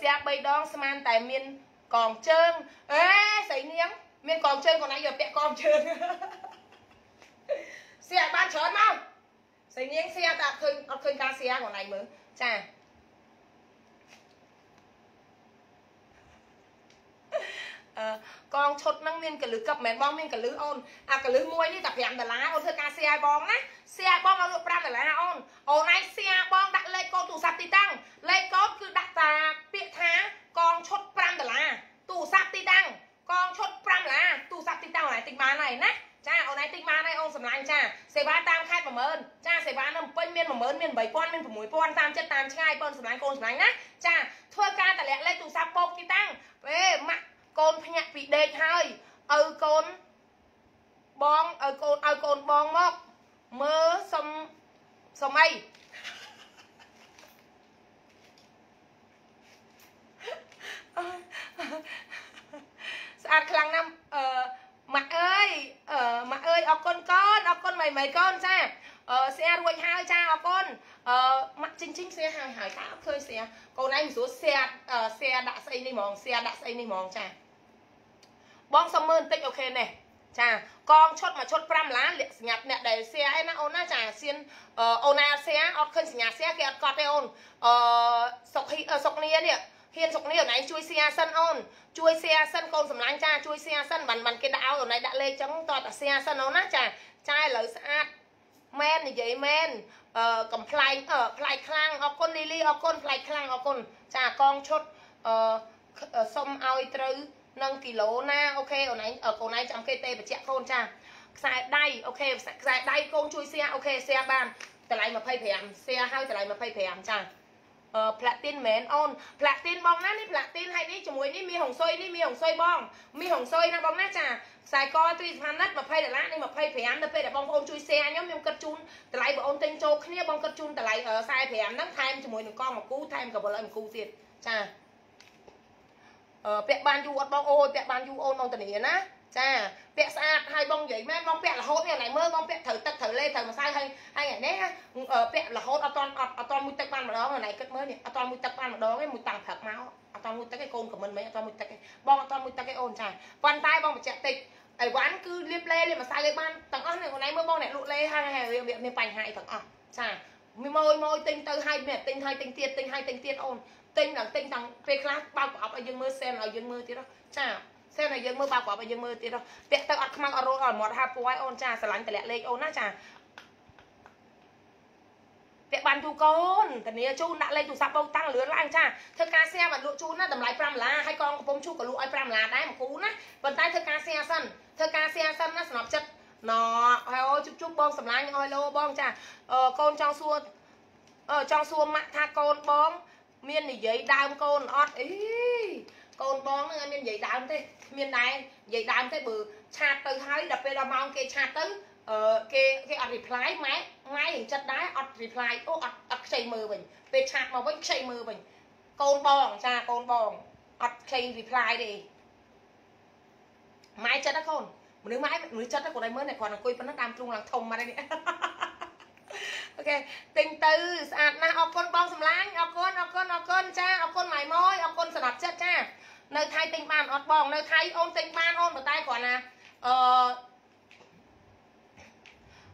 សៀ3ដងស្មានតែមានកងជើងអេស្រីនាង មានកងជើងគាត់ឯងយកពាក់កងជើងសៀបានច្រើនមកស្រីនាងសៀតែអត់ឃើញអត់ឃើញការសៀគាត់ឯងមើលចាអឺ កងឈុតហ្នឹងមានកលឹះកឹបមិនមែនបងមានកលឹះអូនអាកលឹះមួយនេះតែ5ដុល្លារអូនធ្វើការសៀឲ្យបងណាសៀបងឲ្យលក់5ដុល្លារអូនអូនឯងសៀបងដាក់លេខកូនទូរស័ព្ទទីតាំងលេខកូនគឺដាក់តាពាក្យថាកងឈុត5ដុល្លារទូរស័ព្ទទីតាំងកងឈុត5ដុល្លារទូរស័ព្ទទីតាំងអូនឯងទិញបានហើយណាចាអូនឯងទិញបានហើយអូនសម្លាញ់ចាសេវាតាមខេត្ត10000ចាសេវានៅពេញមាន10000មាន8000មាន6000តាមចិត្តតាមឆ្ងាយបងសម្លាញ់កូនសម្លាញ់ណាចាធ្វើការតម្លាក់លេខទូរស័ព្ទបោកទីតាំងពេលម៉ាក់ កូនភ្ញាក់ពីដេកហើយឲ្យកូនបងឲ្យកូនឲ្យកូនបងមកមើលសុំសុំអីស្អាតខ្លាំងណាស់អឺម៉ាក់អើយអឺម៉ាក់អើយអរគុណកូនអរគុណមីមីកូនចាអឺស្អារួចហើយចាអរគុណអឺម៉ាក់ជីងជីងស្អាហើយហើយតាអត់ឃើញស្អាកូនឯងមិនស្រួលស្អាស្អាដាក់ស្អីនេះហ្មងស្អាដាក់ស្អីនេះហ្មងចា បងសុំមើលបន្តិចអូខេនេះចាកងឈុតមួយឈុត5ឡានលាក់សញ្ញាអ្នកដែលសៀអីណាអូនណាចាសៀនអូនណាសៀអត់ឃើញសញ្ញាសៀគេអត់កត់ទេអូនអឺសុកសុកនីនេះហ៊ានសុកនេះអូនឯងជួយសៀសិនអូនជួយសៀសិនកូនសម្លាញ់ចាជួយសៀសិនបានបានគេដាក់ឲ្យអូនឯងដាក់លេខចឹងតតសៀសិនអូនណាចាចាឥឡូវស្អាតមែននិយាយមែនអឺកំ pl ៃអឺផ្លៃខ្លាំងអរគុណលីលីអរគុណផ្លៃខ្លាំងអរគុណចាកងឈុតអឺសុំឲ្យត្រូវ នឹងគីឡូណាអូខេអូនឯងកូនឯងចាំគេទេបញ្ជាក់កូនចាខ្សែដៃអូខេខ្សែដៃកូនជួយសៀអូខេសៀបានតម្លៃ25សៀហើយតម្លៃ25ចាអឺផ្លាទីនមែនអូនផ្លាទីនបងណានេះផ្លាទីនហើយនេះជាមួយនេះមានហុងស៊ុយនេះមានហុងស៊ុយបងមានហុងស៊ុយណាបងណាចាខ្សែកទ្រីសផានិត20ដុល្លារនេះ25នៅពេលដែលបងប្អូនជួយ share ខ្ញុំខ្ញុំគិតជូនតម្លៃបងប្អូនទិញចូលគ្នាបងគិតជូនតម្លៃ45ហ្នឹងថែមជាមួយនឹងកងមកគូថែមកវលឲ្យមកគូទៀតចា ពាក់បានយូរអត់បងអូយពាក់បានយូរអូនបងតានីណាចាពាក់ស្អាតហើយបងនិយាយមែនបងពាក់រហូតនេះណៃមើលបងពាក់ត្រូវទឹកត្រូវលេត្រូវម្សៅហើយហើយនេះពាក់រហូតអត់តន់អត់អត់តន់មួយទឹកបានម្ដងណៃគិតមើលនេះអត់តន់មួយទឹកបានម្ដងឯងមួយតាំងព្រឹកមកអត់តន់មួយទឹកឯងកូនខមមិនមែនអត់តន់មួយទឹកឯងបងអត់តន់មួយទឹកឯងអូនចាប៉ុន្តែបងបញ្ជាក់តិចអីវ៉ាន់គឺលាបលេលាបម្សៅឲ្យបានទាំងអស់នេះអូនឯងមើលបងអ្នកលក់លេហើយហើយវាមានបញ្ហាអីទាំងអស់ចាមួយមួយមួយទិញទៅហើយមានទិញហើយទិញទៀតទិញហើយទិញទៀតអូន ទិញដល់ទិញតាំងពេលខ្លះបើកប្រអប់ឲ្យយើងមើលសែនឲ្យយើងមើលទៀតចាសែនឲ្យយើងមើលបើកប្រអប់ឲ្យយើងមើលទៀតពាក់ទៅអត់ខ្មៅអត់រោអត់មាត់ហាពួរឲ្យអូនចាស្រឡាញ់តម្លាក់លេខអូនណាចាពាក់បានជូកូនធានាជូនដាក់លេខទូរស័ព្ទបោកតាំងលឿនឡើងចាធ្វើការ share បាត់លក់ជូនណាតម្លៃ5ដុល្លារហើយកងកំពុងជូក៏លក់ឲ្យ5ដុល្លារដែរមួយគូណាប៉ុន្តែធ្វើការ share សិនធ្វើការ share សិនណាសម្រាប់ចិត្តណហើយអូជុបជុបបងសម្លាញ់អយឡូបងចាអឺកូនចង់សួរអឺចង់សួរម៉ាក់ថាកូនបង មាននិយាយដើមកូនអត់អីកូនបងហ្នឹងអត់មាននិយាយដើមទេមានដែរនិយាយដើមទេបើឆាតទៅហើយដល់ពេលដល់ម៉ោងគេឆាតទៅអឺគេគេអត់ reply ម៉ែម៉ែនឹងចិត្តដែរអត់ reply អូអត់អត់ខ្ចីមើលវិញពេលឆាតមកវិញខ្ចីមើលវិញកូនបងចាកូនបងអត់ខ្ចី reply ទេម៉ែចិត្តណាកូនមនុស្សម៉ែមនុស្សចិត្តណាកូនឲ្យមើលតែគាត់អង្គុយប៉ុណ្ណឹងដើមទ្រូងឡើងធំមកនេះ អូខេទិញទៅស្អាតណាស់អរគុណបងសម្លាញ់អរគុណអរគុណអរគុណចាអរគុណម៉ៃម៉ួយអរគុណសម្រាប់ចិត្តចានៅថៃទិញបានអត់បង នៅថៃអូនទិញបានអូនប៉ុន្តែគ្រាន់ណាអឺ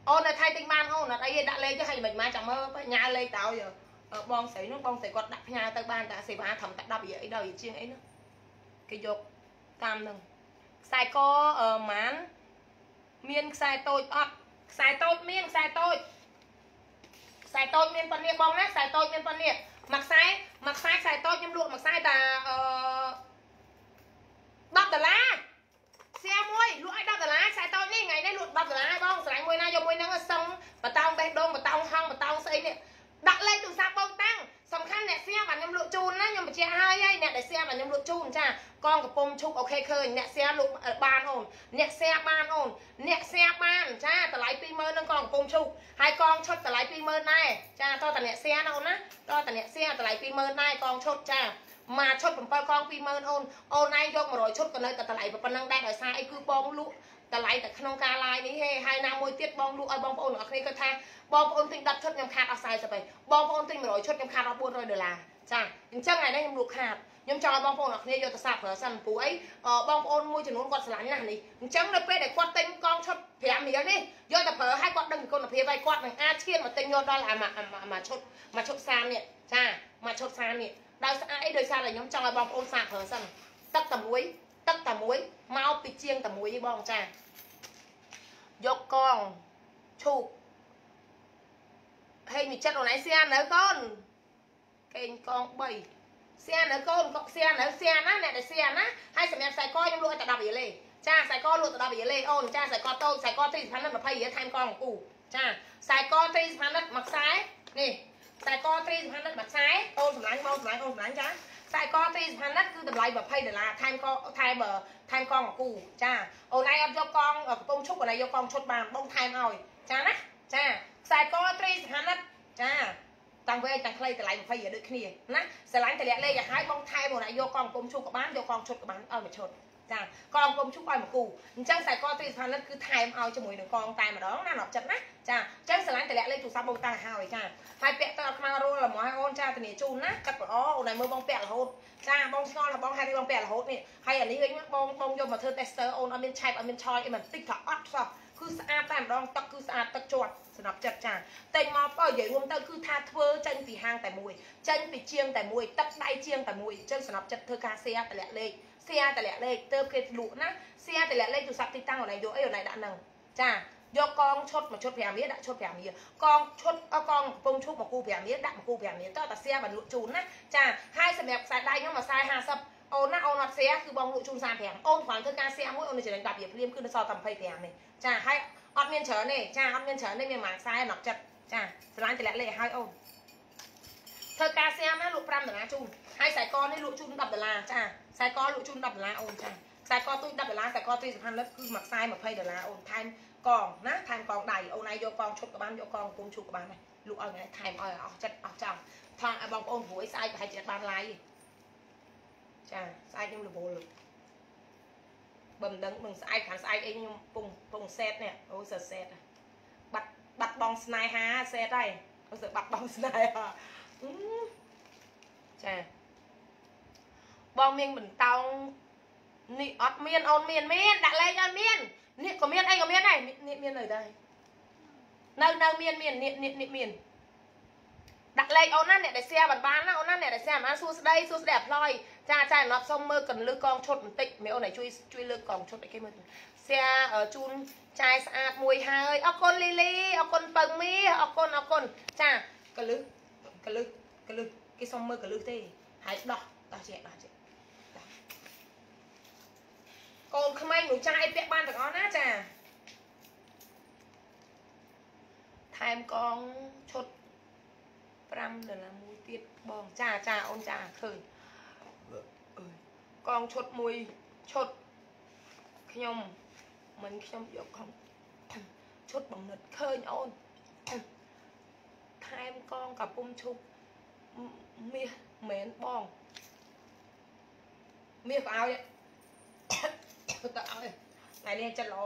អូននៅថៃទិញបានអូនអត់អីទេដាក់លេខទៅឲ្យមិនមកចាំមើលញ៉ាលេខទៅឲ្យបងស្រីនោះបងស្រីគាត់ដាក់ផ្ញើទៅបានតែសេវាត្រឹមតែ10រៀលអីដល់ជាងអីនោះគេយកតាមនឹងខ្សែកអឺម៉ានមានខ្សែតូចអត់ខ្សែតូចមានខ្សែតូច ខ្សែតូចមានប៉ុណ្នេះបងណាខ្សែតូចមានប៉ុណ្នេះមួយខ្សែមួយខ្សែខ្សែតូចខ្ញុំលក់មួយខ្សែតាអឺ10ដុល្លារសៀមួយលក់ឲ្យ10ដុល្លារខ្សែតូចនេះថ្ងៃនេះលក់10ដុល្លារបងស្រឡាញ់មួយណាយកមួយហ្នឹងសឹងបតោងបេះដូងបតោងហងបតោងស្អីនេះដាក់លេខទូរស័ព្ទបងតាំង សំខាន់អ្នកសៀជូនណាខ្ញុំបញ្ជាក់ហើយហើយអ្នកដែល share មកខ្ញុំលក់ជូនចាកងកំពុងឈប់អូខេឃើញអ្នក share លក់បានអូនអ្នក share បានអូនអ្នក share បានចាតម្លៃ20000នឹងកងកំពុងឈប់ហើយកងឈុតតម្លៃ20000ដែរចាតើតអ្នក share ណាអូនណាតើតអ្នក share តម្លៃ20000ដែរកងឈុតចាមកឈុត7កង20000អូនអូនឯងយក100ឈុតក៏នៅតែតម្លៃប៉ុណ្ណឹងដែរដោយសារអីគឺបងលក់ តម្លៃតែក្នុងការ live នេះហេហើយណាមួយទៀតបងលក់ឲ្យបងប្អូនទាំងអស់គ្នាគាត់ថាបងប្អូនទិញ10ឈុតខ្ញុំខាតអស់40ហើយបងប្អូនទិញ100ឈុតខ្ញុំខាតអស់400ដុល្លារចាអញ្ចឹងថ្ងៃនេះខ្ញុំលក់ខាតខ្ញុំចង់ឲ្យបងប្អូនទាំងគ្នាយកទៅសាប់ប្រើសិនព្រោះអីបងប្អូនមួយចំនួនគាត់ស្រឡាញ់ណាស់នេះអញ្ចឹងនៅពេលដែលគាត់ទិញកងឈុត5រៀលនេះយកទៅប្រើឲ្យគាត់ដឹងពីគុណភាពហើយគាត់នឹងអាចឈានមកទិញយកដល់អាមួយឈុតមួយឈុត30នេះចាមួយឈុត30នេះដោយស្អាតអីដោយសារតែខ្ញុំចង់ឲ្យបងប្អូនសាប់ប្រើសិនទឹកតែមួយទឹកតែមួយមកពីជាងតែមួយបងចា យកកងឈូកហេមីចិត្តអូនឯងសៀននៅកូនកេងកង3សៀននៅកូនកសៀននៅសៀនណាអ្នកដែលសៀនណាហើយសម្រាប់ខ្សែកខ្ញុំលក់ឲ្យតែ10រៀលទេចាខ្សែកលក់ទៅ10រៀលទេអូនចាខ្សែកតូចខ្សែកទីសផានិត20រៀលថែមកងគូចាខ្សែកទីសផានិតមួយខ្សែនេះខ្សែកទីសផានិតមួយខ្សែអូនសម្លាញ់បងសម្លាញ់អូនសម្លាញ់ចា ខ្សែកទីសផានិតគឺតម្លៃ20ដុល្លារថែមកថែមថែមកងគូចាអូនឯងអត់យកកងកំពុងឈប់អូនឯងយកកងឈុតបានបងថែមឲ្យចាណាចាខ្សែកត្រីសផានិតចាតាំងវែងតាំងខ្លីតម្លៃ20រៀលដូចគ្នាណាស្រឡាញ់តម្លាក់លេខឲ្យហើយបងថែមមកណាយកកងគុំឈូកក៏បានយកកងឈុតក៏បានឲ្យមួយឈុត ចាកងគុំឈូកឲ្យមួយគូអញ្ចឹងខ្សែកត្រីសផានិតគឺថែមឲ្យជាមួយនឹងកងតែម្ដងណាដល់ចិត្តណាចាអញ្ចឹងស្រឡាញ់តម្លាក់លេខទូរស័ព្ទបងតាំងឲ្យចាហើយពាក់ទៅអត់ខ្មៅរួលល្មមឲ្យអូនចាធានាជូនណាកាត់ល្អអូនឲ្យមើលបងពាក់រហូតចាបងស្ងល់បងហើយបងពាក់រហូតនេះហើយអានេះវិញបងបងយកមកធ្វើ tester អូនអត់មានឆែបអត់មានឆយអីមិនតិចក៏អត់សោះគឺស្អាតតែម្ដងទឹកគឺស្អាតទឹកជាប់សម្រាប់ចិត្តចាតែមកបើនិយាយរួមទៅគឺថាធ្វើចេញពីហាងតែមួយចេញពីជាងតែមួយទឹកដៃជាងតែមួយអញ្ចឹងសម្រាប់ចិត្តធ្វើការសៀតម្លាក់លេខ សៀតម្លាក់លេខទៅគេលក់ណាសៀតម្លាក់លេខទូរស័ព្ទទីតាំងអូនឯងយកអីអូនឯងដាក់ហ្នឹងចាយកកងឈុតមួយឈុត5រៀលដាក់ឈុត5រៀលកងឈុតកងកំពង់ឈូកមួយគូ5រៀលដាក់មួយគូ5រៀលតើតាសៀបានលក់ជូនណាចាហើយសម្រាប់ខ្សែដៃខ្ញុំមួយខ្សែ50អូនណាអូនអត់សៀគឺបងលក់ជូន35អូនគ្រាន់ធ្វើការសៀមួយអូនចំណេញ10រៀលព្រាមគឺនៅសល់តែ25នេះចាហើយអត់មានច្រើនទេចាអត់មានច្រើនទេមានមួយខ្សែណក់ចិត្តចាស្រឡាញ់តម្លាក់លេខឲ្យអូនធ្វើការសៀមណាលក់5ដុល្លារជូនហើយខ្សែកនេះលក់ជូន10ដុល្លារចា ខ្សែកលក់ជូន10ដុល្លារអូនចាខ្សែកទូច10ដុល្លារខ្សែកទីសំខាន់លឹកគឺមួយខ្សែ20ដុល្លារអូនថែមកងណាថែមកងដៃអូនឯងយកកងឈុតក៏បានយកកងកំពុងឈុតក៏បានដែរលក់ឲ្យថ្ងៃថែមឲ្យអស់ចិត្តអស់ចាំថងឲ្យបងប្អូនព្រួយស្អែកប្រហែលជាបានឡាយចាស្អែកខ្ញុំរវល់បើមិនដឹងនឹងស្អែកខាងស្អែកអីខ្ញុំពងពងសេតនេះអូសើសេតបាត់បាត់បងស្នេហាសេតហើយអូសើបាត់បងស្នេហាចា បងមានបន្តោងនេះអត់មានអូនមានមានដាក់លេខអត់មាននេះក៏មានអីក៏មានដែរនេះមាននៅដែរនៅនៅមានមាននេះនេះនេះមានដាក់លេខអូនណាអ្នកដែល share បានបានណាអូនណាអ្នកដែល share បានសួស្ដីសួស្ដី apply ចាចាអត់សុំមើលកន្លឹះកងឈុតបន្តិចមេអូនឲ្យជួយជួយលើកកងឈុតឲ្យគេមើល share ជូនចាយស្អាតមួយហើយអរគុណលីលីអរគុណពៅមីអរគុណអរគុណចាកន្លឹះកន្លឹះកន្លឹះគេសុំមើលកន្លឹះទេហើយដោះដោះជាដោះជាកូ នក្មេងមនុស្សចាស់អីពាក់បានទាំងអស់ណាចាថែមកងឈុត5ដុល្លារមួយទៀតបងចាចាអូនចាឃើញកងឈុតមួយឈុតខ្ញុំមិនខ្ញុំយកខំឈុតបំណិតឃើញអូនថែមកងកាពុំឈប់មាសមែនបងមាសក៏ឲ្យ ទៅឲ្យថ្ងៃនេះចិត្តល្អ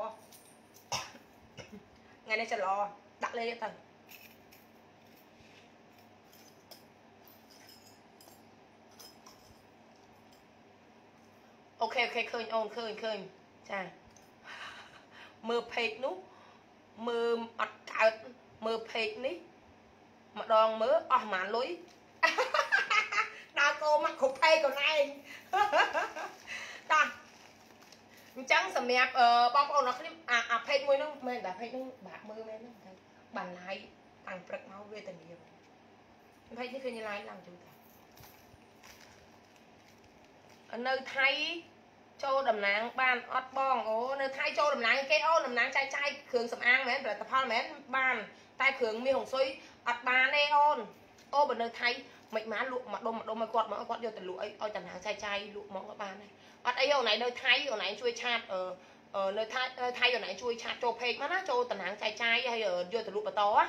ថ្ងៃនេះចិត្តល្អដាក់លេខទៅអូខេអូខេឃើញអូនឃើញឃើញចាមើលเพจនោះមើលអត់កើតមើលเพจនេះម្ដងមើលអស់ប្រហែលលុយដើរកោមកគ្រប់เพจខ្លួនឯងតោះ អញ្ចឹងសម្រាប់បងប្អូនអរគ្នាអាផេកមួយនោះមែនតាផេកនោះបាក់មើលមែនទេបានឡាយតាំងព្រឹកមកវេទនាផេកនេះឃើញឡាយឡើងយូរតានៅថៃចូលតំណាងបានអត់បងអូនៅថៃចូលតំណាងគេអូតំណាងចាយចាយគ្រឿងសម្អាងមែនផលិតផលមែនបានតែគ្រឿងមាសហុងស៊ុយអត់បានទេអូនអូបើនៅថៃមិនបានលក់មកដុំមកដុំឲ្យគាត់មកឲ្យគាត់យកទៅលក់ឲ្យឲ្យតំណាងចាយចាយលក់មកក៏បានដែរ អត់អីអូនឯងនៅថៃអូនឯងជួយឆាតអឺនៅថៃថៃអូនឯងជួយឆាតចូល page មកណាចូលតំណាងចាយចាយហើយយកទៅលក់បន្តណា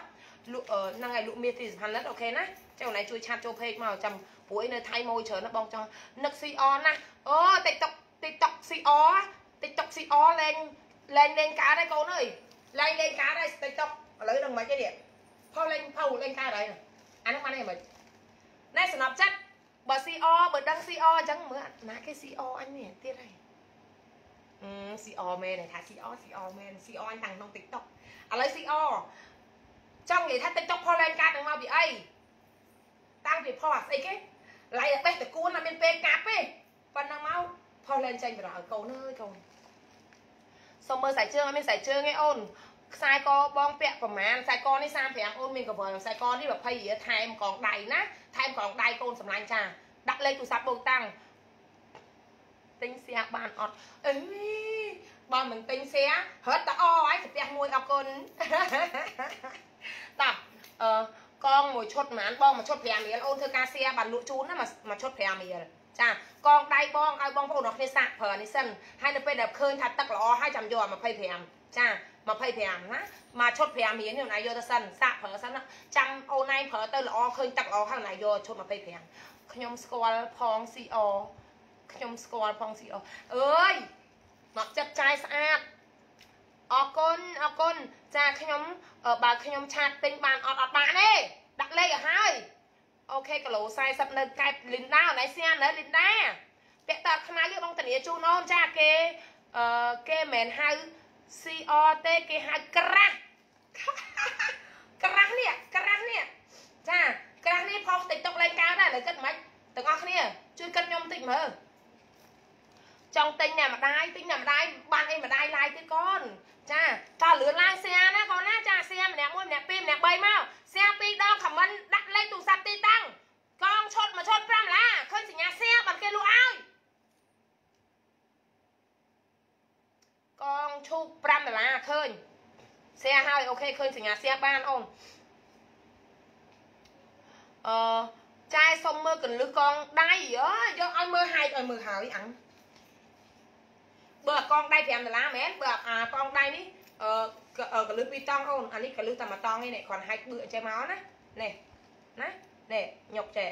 លក់ហ្នឹងហើយលក់មានទីសំខាន់ណាស់អូខេណាចាំអូនឯងជួយឆាតចូល page មកចាំព្រោះឯនៅថៃមកច្រើនណាបងចង់នឹក CR ណាអូ TikTok TikTok CR TikTok CR លេងលេងលេងការហើយកូនអើយលេងលេងការហើយ TikTok ឥឡូវនឹងមិនទេនេះផលលេងផៅលេងការហើយអានោះបានទេមិនណែសំណប់ចិត្ត បើ CR បើដឹង CR អញ្ចឹងមើលណាគេ CR អញនេះទៀតហើយអឺ CR មែនថា CR CR មែន CR អញតាំងក្នុង TikTok ឥឡូវ CR ចង់និយាយថា TikTok ផលលេងការនឹងមកពីអីតាំងពីផលអាស្អីគេឡៃបេះតគួនអត់មានពេលកាប់ទេប៉ុណ្ណឹងមកផលលេងចេញបរោឲ្យកូនអើយកូនសុំមើលខ្សែជើងអត់មានខ្សែជើងទេអូនខ្សែកបងពាក់ប្រមាណខ្សែកនេះ35អូនមានកវលខ្សែកនេះ20រៀលថែមកងដៃណា ថែមកងដៃកូនសម្លាញ់ចាដាក់លេខទូរស័ព្ទបូកតាំងទិញសៀបានអត់អីបើមិនទិញសៀរត់តអហើយស្ទះមួយអរគុណតាអឺកងមួយឈុតហ្មងបងមួយឈុត5រៀលអូនធ្វើការសៀបានលក់ជូនណាមួយឈុត5រៀលចាកងដៃបងឲ្យបងប្អូនរបស់គ្នាសាក់ប្រើនេះសិនហើយនៅពេលដែលឃើញថាទឹកល្អហើយចាំយក25ចា 25ណាមកឈុត5រៀលនេះអូនឯងយកទៅសិនសាក់ប្រើសិនចាំអូនឯងប្រើទៅល្អឃើញទឹកល្អហើយអូនឯងយកឈុត25ខ្ញុំស្គាល់ផង CO ខ្ញុំស្គាល់ផង CO អើយមកចិត្តចាយស្អាតអរគុណអរគុណចាខ្ញុំបើខ្ញុំឆាតទិញបានអត់អត់បានទេដាក់លេខឲ្យហើយអូខេគីឡូ40នៅកែបលីនដាអូនឯងសៀននៅលីនដាពាក់តើខ្មៅយកបងតានីជូនអូនចាគេអឺគេមិនមែនហៅ CR ទេគេហៅក្រាស់ក្រាស់នេះក្រាស់នេះចាក្រាស់នេះផុស TikTok លេងកើតដែរលើគិតមិនទាំងអស់គ្នា ជួយគិតខ្ញុំតិចមើលចង់ទិញអ្នកម្ដាយទិញអ្នកម្ដាយបានអីម្ដាយឡាយទៀតកូនចាតើលឿនឡើងសៀណាកូនណាចាសៀម្នាក់មួយម្នាក់ពីរម្នាក់បីមកសៀពីរដងខមមិនដាក់លេខទូរស័ព្ទទីតាំងកងឈុតមួយឈុត5ឡាឃើញសញ្ញាសៀបាត់គេលក់ឲ្យក ងឈូក5ដុល្លារឃើញសៀហើយអូខេឃើញសញ្ញាសៀបានអូនអឺចាយសុំមើលកលឹះកងដៃអើយកឲ្យមើលហែកឲ្យមើលហើយអញបើកងដៃ5ដុល្លារមែនបើអាកងដៃនេះអឺកលឹះពីរតង់អូនអានេះកលឹះតែមួយតង់ឯនេះគ្រាន់ហែកបឿចេះមកណានេះណានេះញុកចេះ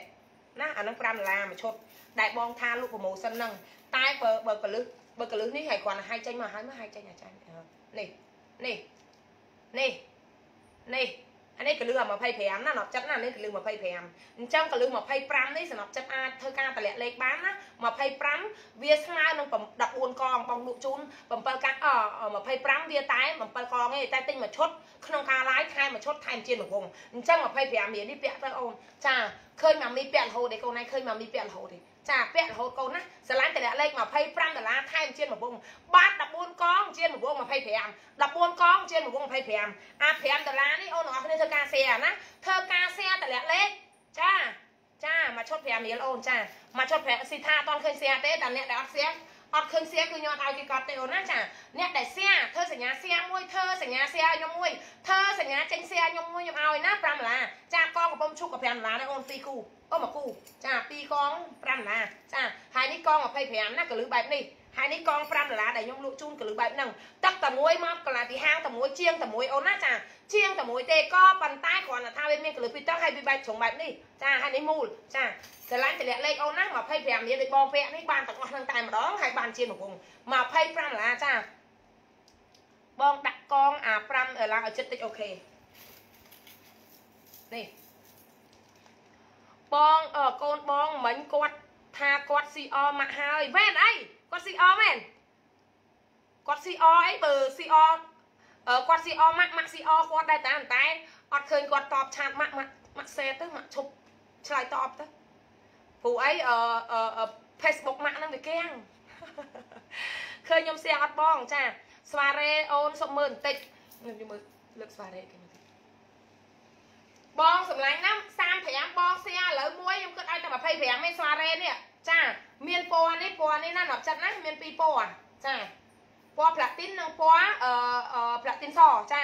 ណាអានឹង5ដុល្លារមួយឈុតដែលបងថាលក់ប្រម៉ូសិនហ្នឹងតែបើបើកលឹះ បើកលឹះនេះហើយគ្រាន់តែហែកចេញមកហើយមកហែកចេញអាចារ្យនេះនេះនេះនេះអានេះកលឹះ25ណាណប់ចិត្តណានេះកលឹះ25អញ្ចឹងកលឹះ25នេះសម្រាប់ចិត្តអាចធ្វើការតម្លាក់លេខបានណា25វាស្មើនឹង14កងបងលក់ជូន7កាត់អ25វាតែ7កងទេតែទិញមួយឈុតក្នុងការឡាយថែមមួយឈុតថែមជារង្វង់អញ្ចឹង25រៀលនេះពាក់ទៅអូនចាឃើញម៉ាមីពាក់រហូតទេកូនឯងឃើញម៉ាមីពាក់រហូតទេ ចាពាក់រហូតកូនណាស្រឡាញ់តម្លាក់លេខ25ដុល្លារថែមជារង្វង់បាត់14កងជារង្វង់25 14កងជារង្វង់25អា5ដុល្លារនេះអូនទាំងអស់គ្នាធ្វើការ share ណាធ្វើការ share តម្លាក់លេខចាចាមកឈុត5រៀលអូនចាមកឈុត5ស៊ីថាអត់ឃើញ share ទេតែអ្នកដែលអត់ share អត់ឃើញសៀគឺខ្ញុំអត់ឲ្យគេកត់ទេអូនណាចាអ្នកដែលសៀធ្វើសញ្ញាសៀមួយធ្វើសញ្ញាសៀខ្ញុំមួយធ្វើសញ្ញាចេញសៀខ្ញុំមួយខ្ញុំឲ្យណា5ដុល្លារចាកងកំពុំឈុកក៏5ដុល្លារដែរអូន2គូ អូមួយគូចា2កង5ដុល្លារចាហើយនេះកង25ណាកលឺបែបនេះហើយនេះកង5ដុល្លារដែលខ្ញុំលក់ជូនកលឺបែបហ្នឹងទឹកតែមួយមកកន្លះពីហាងតែមួយជាងតែមួយអូនណាចាជាងតែមួយទេក៏ប៉ុន្តែគ្រាន់តែថាវាមានកលឺពីទឹកហើយវាបែបជ្រុងបែបនេះចាហើយនេះមូលចាស្រឡាញ់តម្លាក់លេខអូនណា25រៀលដូចបងពាក់នេះបានទាំងអស់ហ្នឹងតែម្ដងហើយបានជារង្វង់25ដុល្លារចាបងដាក់កងអា5ដុល្លារឲ្យចិត្តតិចអូខេនេះ បងអឺកូនបងមិញគាត់ថាគាត់ CR មកហើយមែនអីគាត់ CR មែនគាត់ CR អីបើ CR គាត់ CR ម៉ាក់ម៉ាក់ CR គាត់ដែរតែតែអត់ឃើញគាត់តបឆាតម៉ាក់ម៉ាក់ម៉ាក់សេទៅម៉ាក់ឈប់ឆ្លើយតបទៅព្រោះអីអឺ Facebook ម៉ាក់ហ្នឹងវាកៀងឃើញខ្ញុំសៀងអត់បងចាស្វារ៉េអូនសុំមើលបន្តិចខ្ញុំមើលលើកស្វារ៉េគេមើលតិច បងសម្លាញ់ណា35បងសៀឥឡូវមួយខ្ញុំគិតឲ្យតែ25មេស្វារ៉េនេះចាមានពណ៌នេះពណ៌នេះណាដល់ចិត្តណាមានពីរពណ៌ចាពណ៌ផ្លាទីននិងពណ៌អឺផ្លាទីនសចា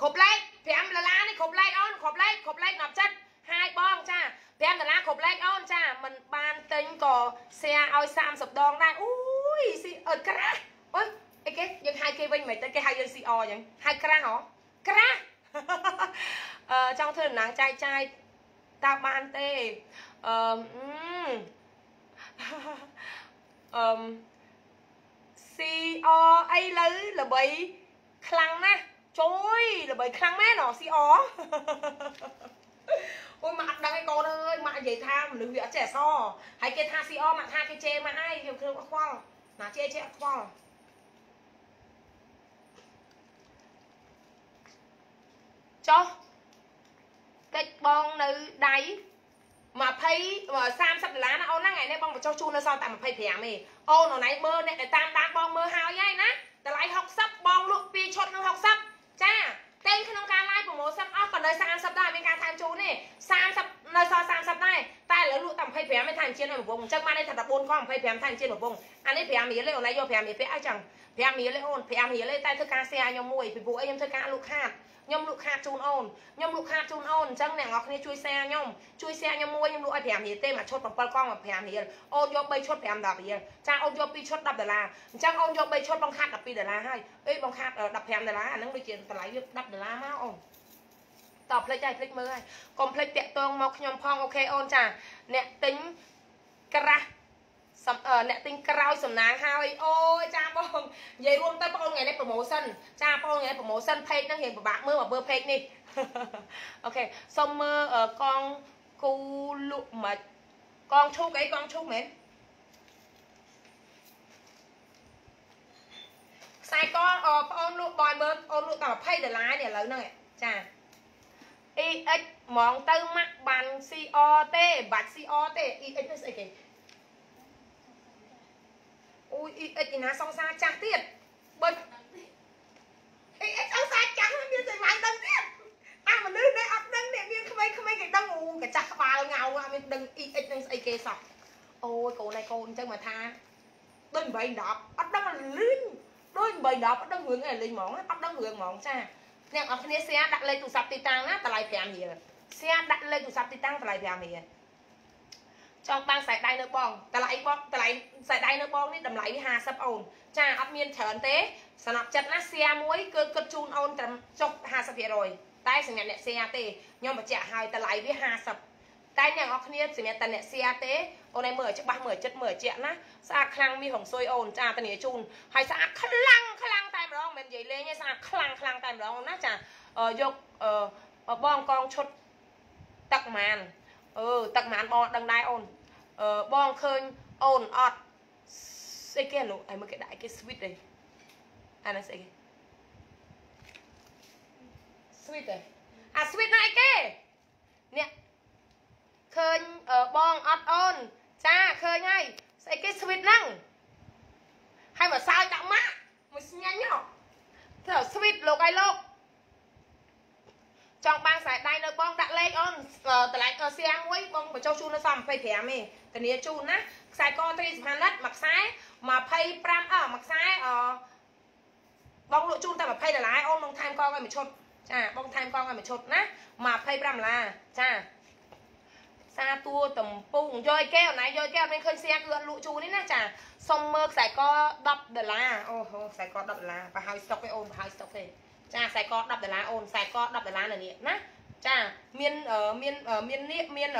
គ្រប់លេខ5ដុល្លារនេះគ្រប់លេខអូនគ្គ្រប់លេខគ្រប់លេខ10ចិត្តហាយបងចា5ដុល្លារគ្រប់លេខអូនចាมันបានទិញក៏ share ឲ្យ30ដងដែរអូយស៊ីអត់ក្រាស់អូយអីគេយើងហៅគេវិញមិនទៅគេហៅយើង CR អញ្ចឹងហៅក្រាស់ហ៎ ក្រាស់អឺចង់ធ្វើដំណើរចែកចាយតើបានទេអឺអឺ CR អីលើល្បីខ្លាំងណាស់ជួយល្បីខ្លាំងមែនហ៎ CR អូយម៉ាក់អត់ដឹងឯងកូនអើយម៉ាក់និយាយថាមនុស្សវាអត់ចេះអសហើយគេថា CR ម៉ាក់ថាគេជេរម៉ាក់ហើយខ្ញុំគ្រឿងអត់ខ្វល់ណាជេរជេរអត់ខ្វល់ ចុះកិច្ចបងនៅដៃ20 30ដុល្លារណាអូនហ្នឹងថ្ងៃនេះបងបញ្ចុះជូននៅសល់តែ25ទេអូនអូនឯងមើលអ្នកដែលតាមដានបងមើលហើយហើយណាតម្លៃ60បងលក់2ឈុតនឹង60ចាតែក្នុងការ live promotion អស់ក៏នៅ30ដែរមានការថែមជូនទេ30នៅសល់30ដែរតែឥឡូវលក់តែ25មិនថែមជៀនឲ្យបំពងអញ្ចឹងបានន័យថា14ខ25ថែមជៀនបំពងអានេះ5រៀលទេអូនឯងយក5រៀលពេកអញ្ចឹង5រៀលទេអូន5រៀលទេតែធ្វើការ share ខ្ញុំមួយពីព្រោះអីខ្ញុំធ្វើការលក់ខាត ខ្ញុំលក់ខាតជូនអូនខ្ញុំលក់ខាតជូនអូនអញ្ចឹងអ្នកនរគ្នាជួយ share ខ្ញុំជួយ share ខ្ញុំមួយខ្ញុំលក់ឲ្យ5រៀលទេមួយឈុត7កង់មក5រៀលអូនយក3ឈុត5 10រៀលចាអូនយក2ឈុត10ដុល្លារអញ្ចឹងអូនយក3ឈុតបងខាត12ដុល្លារហើយអេបងខាត15ដុល្លារអាហ្នឹងដូចជាតម្លៃវា10ដុល្លារមកអូនតបផ្លេចហើយផ្លេចមើលហើយកុំផ្លេចតាក់តងមកខ្ញុំផងអូខេអូនចាអ្នកទិញក្រាស់ អ្នកទិញក្រោយសំណាងហើយអូយចាបងនិយាយរួមទៅបងថ្ងៃនេះ promotion ចាបងថ្ងៃនេះ promotion page ហ្នឹងរៀងពិបាកមើលមកមើល page នេះអូខេសុំមើលកងគូលក់មិនកងឈូកអីកងឈូកមែនខ្សែកបងប្អូនលក់បងមើលអូនលក់តែ20ដុល្លារនេះឥឡូវហ្នឹងចា EX ហ្មងទៅម៉ាក់បាន CR ទេបាច់ CR ទេ EX នេះស្អីគេ អូយ EX ឯណាសង្សារចាស់ទៀតបើ EX សង្សារចាស់មានតែម៉ាញ់ដឹងទៀតអាមនុស្សនេះអត់ដឹងអ្នកមានក្មេងៗគេដឹងអូកាចាស់ក្បាលងៅអត់មានដឹង EX នឹងស្អីគេសោះអូយកូនឯងកូនអញ្ចឹងមកថាដូច8 10អត់ដឹងលឿនដូច8 10អត់ដឹងរឿងអីលេងហ្មងអត់ដឹងរឿងហ្មងចាអ្នកអរគ្នាសៀដាក់លេខទូរស័ព្ទទីតាំងណាតម្លៃ5រៀលសៀដាក់លេខទូរស័ព្ទទីតាំងតម្លៃ5រៀល ចង់បានខ្សែដៃនៅបងតម្លៃបងតម្លៃខ្សែដៃនៅបងនេះតម្លៃវា50អូនចាអត់មានច្រើនទេសំណប់ចិត្តណាសៀមួយគឺគិតជូនអូនត្រឹមចុះ50%តែសម្រាប់អ្នកសៀទេខ្ញុំបញ្ជាក់ឲ្យតម្លៃវា50តែអ្នកនរគ្នាសម្រាប់តែអ្នកសៀទេអូនឯងមើលច្បាស់មើលចិត្តមើលជាក់ណាស្អាតខ្លាំងមានហងស៊ុយអូនចាតានីជូនហើយស្អាតខ្លាំងខ្លាំងតែម្ដងមិននិយាយលេងទេស្អាតខ្លាំងខ្លាំងតែម្ដងណាចាយកអឺបងកងឈុតទឹកម៉ាន អឺទឹកម៉ានបងដឹងដែរអូនអឺបងឃើញអូនអត់ស្អីគេនោះឲ្យមើលគេដាក់គេ sweet ទេអានេះស្អីគេ sweet ទេអា sweet ណាអីគេនេះឃើញបងអត់អូនចាឃើញហើយស្អីគេ sweet ហ្នឹងហើយមកសើចដាក់ម៉ាក់មកស្ញាញ់ហ៎ទៅ sweet លោកឲ្យលោក ចង់បានខ្សែដៃនៅបងដាក់លេខអូនតម្លៃសៀងមួយបងបញ្ចុះជូននៅសល់25ទេធានាជូនណាខ្សែកត្រីសុផានិតមួយខ្សែ25អឺមួយខ្សែអបងលក់ជូនតែ20ដុល្លារអូនបងថែមកងឲ្យមួយឈុតចាបងថែមកងឲ្យមួយឈុតណា25ដុល្លារចាសាតួតំពុងយកគេអូនឯងយកគេអត់មានឃើញសៀគឺអត់លក់ជូននេះណាចាសុំមើលខ្សែក10ដុល្លារអូហូខ្សែក10ដុល្លារបើហើយស្តុកទេអូនបើហើយស្តុកទេ ចាខ្សែក10ដុល្លារអូនខ្សែក10ដុល្លារនៅនេះណាចាមានមានមាននេះមាន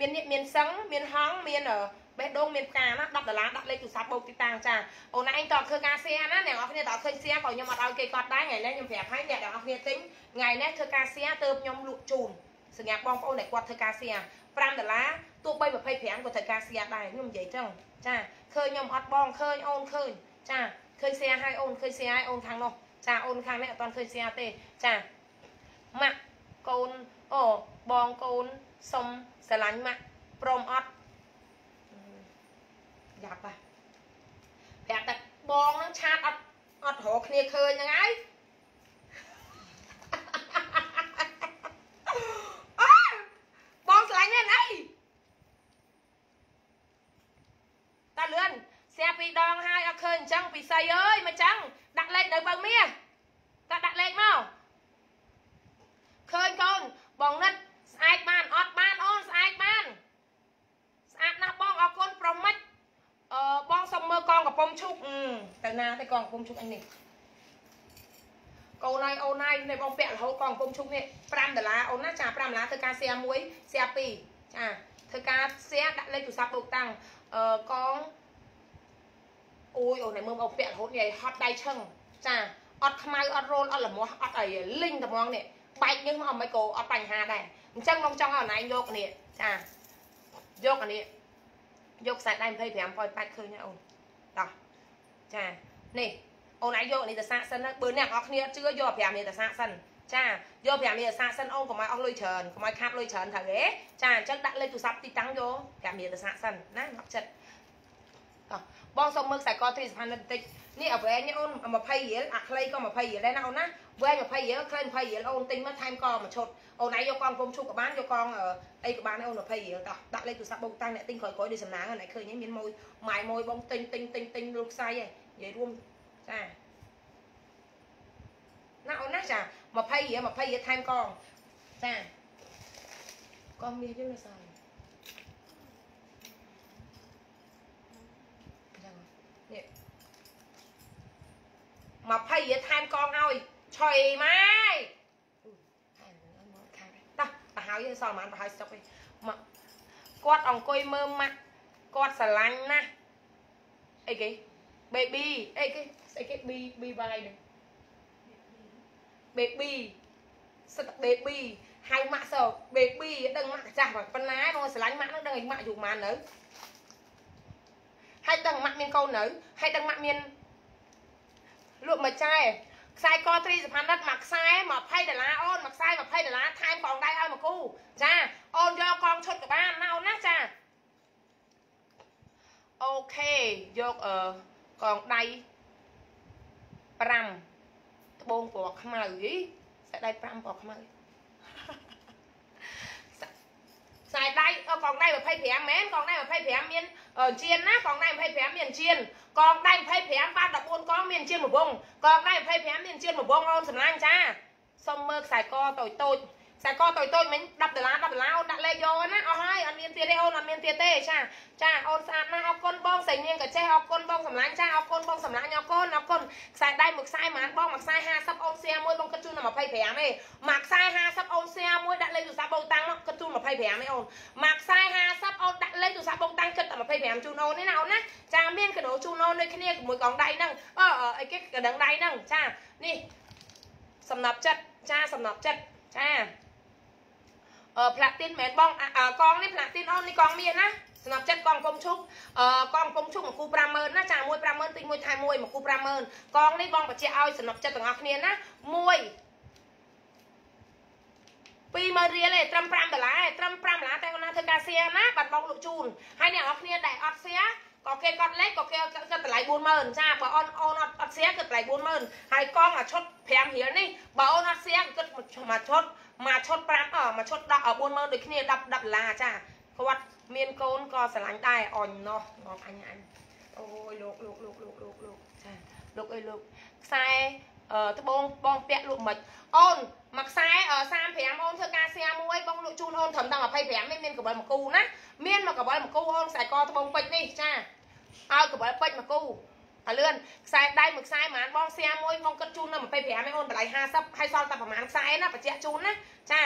មាននេះមានសឹងមានហងមានបេះដូងមានផ្កាណា10ដុល្លារដាក់លេខទូរស័ព្ទបូកទីតាំងចាអូនឯងតើធ្វើការសៀណាអ្នកនរគ្នាតើឃើញសៀក៏ខ្ញុំអត់ឲ្យគេគាត់ដែរថ្ងៃនេះខ្ញុំប្រាប់ឲ្យអ្នកនរគ្នាទិញថ្ងៃនេះធ្វើការសៀទៅខ្ញុំលក់ជូនសម្រាប់បងប្អូនដែលគាត់ធ្វើការសៀ5ដុល្លារទោះបី25ក៏ត្រូវការសៀដែរខ្ញុំនិយាយចឹងចាឃើញខ្ញុំអត់បងឃើញអូនឃើញចាឃើញសៀឲ្យអូនឃើញសៀឲ្យអូនខាងនោះ ចាអូនខាងនេះអត់ទាន់ឃើញសៀទេចាម៉ាក់កូនអូបងកូនសុំស្រឡាញ់ម៉ាក់ព្រមអត់យ៉ាប់ហ่ะប្រាប់តែបងនឹងឆាតអត់អត់រកគ្នាឃើញហ្នឹងហើយបងស្រឡាញ់ហ្នឹងអី ស្រាប់ពីរដងហើយអត់ឃើញអញ្ចឹងពិសីអើយមកចឹងដាក់លេខនៅបើងមាសតែដាក់លេខមកឃើញកូនបងណិតស្អែកបានអត់បានអូនស្អែកបាន ស្អាតណាស់បងអរគុណប្រមិចអឺបងសុំមើលកងកំពុំឈុកទៅណាទៅកងកំពុំឈុកអញនេះកូនឯងអូនឯងនេះបងពាក់រហូតកងកំពុំឈុកនេះ5ដុល្លារអូនណាចា5ដុល្លារធ្វើការសៀមួយសៀពីរចាធ្វើការសៀដាក់លេខទូរស័ព្ទបូកតាំងអឺកង អូយអូននេះមើលបងពាក់រហូតនេះហត់ដៃឈឹងចាអត់ខ្មៅអត់រោលអត់លមាស់អត់អីលីងត្មងនេះបែកញើសអត់មិនក៏អត់បញ្ហាដែរអញ្ចឹងបងចង់ឲ្យអូនឯងយកនេះចាយកអានេះយកខ្សែដៃ25.8ឃើញណាអូនតោះចានេះអូនឯងយកនេះទៅសាកសិនណាបើអ្នកនរគ្នាជឿយក5នេះទៅសាកសិនចាយក5នេះទៅសាកសិនអូនកុំឲ្យអស់លុយច្រើនកុំឲ្យខាត់លុយច្រើនត្រូវទេចាអញ្ចឹងដាក់លេខទូរស័ព្ទទីតាំងយក5នេះទៅសាកសិនណាមកចិត្តតោះ បងសុំមើលខ្សែកទ្រីសភានិតបន្តិចនេះអ្វែងនេះអូន20រៀលអាខ្លីក៏20រៀលដែរណាអូនណាវែង20រៀលខ្លី20រៀលអូនទិញមកថែមកមួយឈុតអូនឯងយកកងគុំឈុកក៏បានយកកងអីក៏បានអូន20រៀលតោះដាក់លេខទូរស័ព្ទបងតាំងអ្នកទិញក្រោយក្រោយដូចសំណាងហ្នឹងឃើញមានមួយម៉ាយមួយបងទិញទិញទិញទិញលោកខ្សែហ៎និយាយរួមចាណាអូនណាចា20រៀល20រៀលថែមកងចាកងមាសយើងនៅសល់នេះ 20រៀលថែមកងឲ្យឆុយម៉ែថែមមកខាងតោះប្រហើយសល់ប្រហែលប្រហើយស្តុកឯងមកគាត់អង្គុយមើលម៉ាក់គាត់ស្រឡាញ់ណាស់អីគេ baby អីគេស្អីគេ b b by នេះ baby សិត baby ហៅម៉ាក់សោ baby ដឹងម៉ាក់កាចាស់ប៉ុណ្ណាមកស្រឡាញ់ម៉ាក់នោះដឹងឲ្យម៉ាក់យូរម៉ាននៅហើយដឹងម៉ាក់មានកូននៅហើយដឹងម៉ាក់មាន លក់មួយចែខ្សែកត្រីសុផានិតមួយខ្សែ20ដុល្លារអូនមួយខ្សែ20ដុល្លារថែមកងដៃឲ្យមកគូចាអូនយកកងឈុតក៏បានណាអូនណាចាអូខេយកអឺកងដៃ5ត្បូងពណ៌ខ្មៅយីខ្សែដៃ5ពណ៌ខ្មៅខ្សែដៃកងដៃ25មែនកងដៃ25មាន ជៀនណាកងដៃ25មានជៀនកងដៃ25បាន14កងមានជៀនមួយវងកងដៃ25មានជៀនមួយវងអូនសម្លាញ់ចាសុំមើលខ្សែកតូចតូច ខ្សែកតូចតូចមិញ10ដុល្លារ10ដុល្លារអូនដាក់លេខយកណាអស់ហើយអត់មានទៀតទេអូនអត់មានទៀតទេចាចាអូនស្អាតណាស់អរគុណបងស្រីនាងក៏ចេះអរគុណបងសម្លាញ់ចាអរគុណបងសម្លាញ់អរគុណអរគុណខ្សែដៃមួយខ្សែប៉ុន្មានបងមួយខ្សែ50អូនសៀមួយបងគិតជូន25ទេមួយខ្សែ50អូនសៀមួយដាក់លេខទូរស័ព្ទបងតាំងគិតជូន25ទេអូនមួយខ្សែ50អូនដាក់លេខទូរស័ព្ទបងតាំងគិតតែ25ជូនអូននេះណាអូនណាចាមានកដោជូនអូនដូចគ្នាជាមួយកងដៃហ្នឹងអឺអីគេកដឹងដៃហ្នឹងចានេះសំណប់ចិត្តចាសំណប់ចិត្តចាអឺ ផ្លាទីនមែនបងកងនេះផ្លាទីនអូននេះកងមានណាសម្រាប់ចិត្តកងគុំឈុកអឺកងគុំឈុកមកគូ50000ណាចាមួយ50000ទិញមួយថែមួយមកគូ50000កងនេះបងបញ្ជាក់ឲ្យសម្រាប់ចិត្តទាំងអស់គ្នាណាមួយ20000រៀលទេត្រឹម5ដុល្លារទេត្រឹម5ដុល្លារតែគាត់ណាធ្វើការសៀណាបាត់បងលក់ជូនហើយអ្នកនរគ្នាដែលអត់សៀក៏គេគាត់លេខក៏គេគិតតម្លៃ40000ចាបើអូនអូនអត់អត់សៀគិតតម្លៃ40000ហើយកងអាឈុត5រៀលនេះបើអូនអត់សៀគិតមួយឈុត មួយឈុត5អឺមួយឈុត10 40000ដូចគ្នា10 10ដុល្លារចាគាត់មានកូនក៏ស្រឡាញ់ដែរអញណោះងអញអញអូយលោកលោកលោកលោកលោកលោកចាលោកអើយលោកខ្សែអឺត្បូងបងពាក់លក់មិនអូនមួយខ្សែ35អូនធ្វើការសៀមួយបងលក់ជូនអូនត្រឹមតែ25មានមានកបិលមួយគូណាមានមកកបិលមួយគូអូនខ្សែកត្បូងពេជ្រនេះចាឲ្យកបិលពេជ្រមួយគូ អាលឿនខ្សែដៃមួយខ្សែប្រហែលបងសៀមួយបងគិតជូននៅ25ឯងអូនតម្លៃ50ហើយសល់តែប្រហែលខ្សែណាបញ្ជាក់ជូនណាចា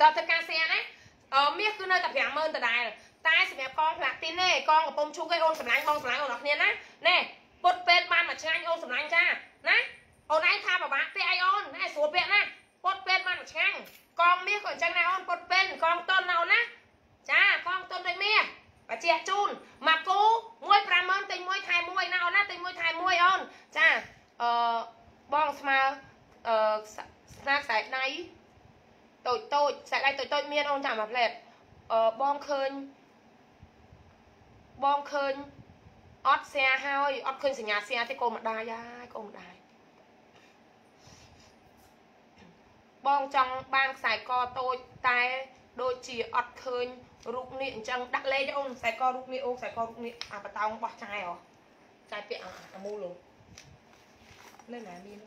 តើធ្វើការសៀណាអឺមាសគឺនៅតែ50000ដដែលតែសម្រាប់កងផ្លាទីនទេកងកំពុងឈូកឯងអូនសម្លាញ់បងសម្លាញ់អូនអរគ្នាណាណែពុតពេទ្យបានមួយឆ្ងាញ់អូនសម្លាញ់ចាណាអូនឯងថាប្របាក់ពាក់អីអូនណែស្រួលពាក់ណាពុតពេទ្យបានមួយឆ្ងាញ់កងមាសក៏អញ្ចឹងដែរអូនពុតពេទ្យកងតុនណាអូនណាចាកងតុនដូចមាស បញ្ជាក់ជូនមកគូមួយ50000ទិញមួយថែមួយណាអូនណាទិញមួយថែមួយអូនចាអឺបងស្មើអឺស្នាខ្សែដៃតូចតូចខ្សែដៃតូចតូចមានអូនចាំមួយផ្លែតអឺបងឃើញបងឃើញអត់ស្អាហើយអត់ឃើញសញ្ញាស្អាទេកូនម្ដាយហើយកូនម្ដាយបងចង់បានខ្សែកតូចតែ ដូចជាអត់ឃើញរូបនេះអញ្ចឹងដាក់លេខអូនខ្សែករូបនេះអូខ្សែករូបនេះអាបតោងបោះចាយហ៎ចាយពាក់អាមូលលោកនៅណាមាន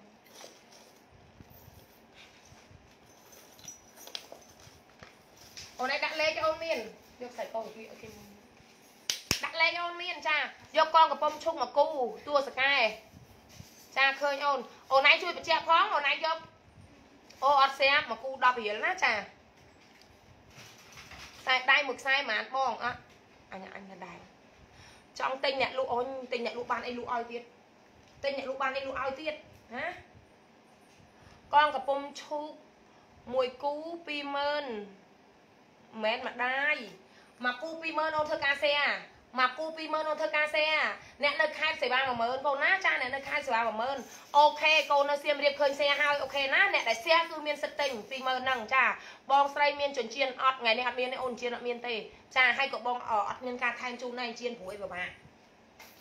អូនឯងដាក់លេខអូនមានយកខ្សែករូបនេះអូខេដាក់លេខអូនមានចាយកកងកំប៉ុំឈុកមកគូតួសកែចាឃើញអូនអូនឯងជួយបញ្ជាក់ផងអូនឯងយកអូអត់ស្រាប់មកគូ10រៀលណាចាខ្សែដៃមួយខ្សែហ្មងបងអត់អញអញនៅដែរចង់ទិញអ្នកលក់អូនទិញអ្នកលក់បានអីលក់ឲ្យទៀតទិញអ្នកលក់បានអីលក់ឲ្យទៀតណាកងកំប៉ុំឈូកមួយគូ20000មិនមែនម្ដាយមកគូ20000អូនធ្វើការសេអា មកគូ20000អូនធ្វើការសេអាអ្នកនៅខេត្តសេវា10000កូនណាចាអ្នកនៅខេត្តសេវា10000អូខេកូននៅសៀមរាបឃើញសេហើយអូខេណាអ្នកដែលសេគឺមានសិទ្ធិទិញ20000ហ្នឹងចាបងស្រីមានចិញ្ចៀនអត់ថ្ងៃនេះអត់មានទេអូនចិញ្ចៀនអត់មានទេចាហើយក៏បងអត់មានការថែមជូនដែរចិញ្ចៀនព្រួយពិបាក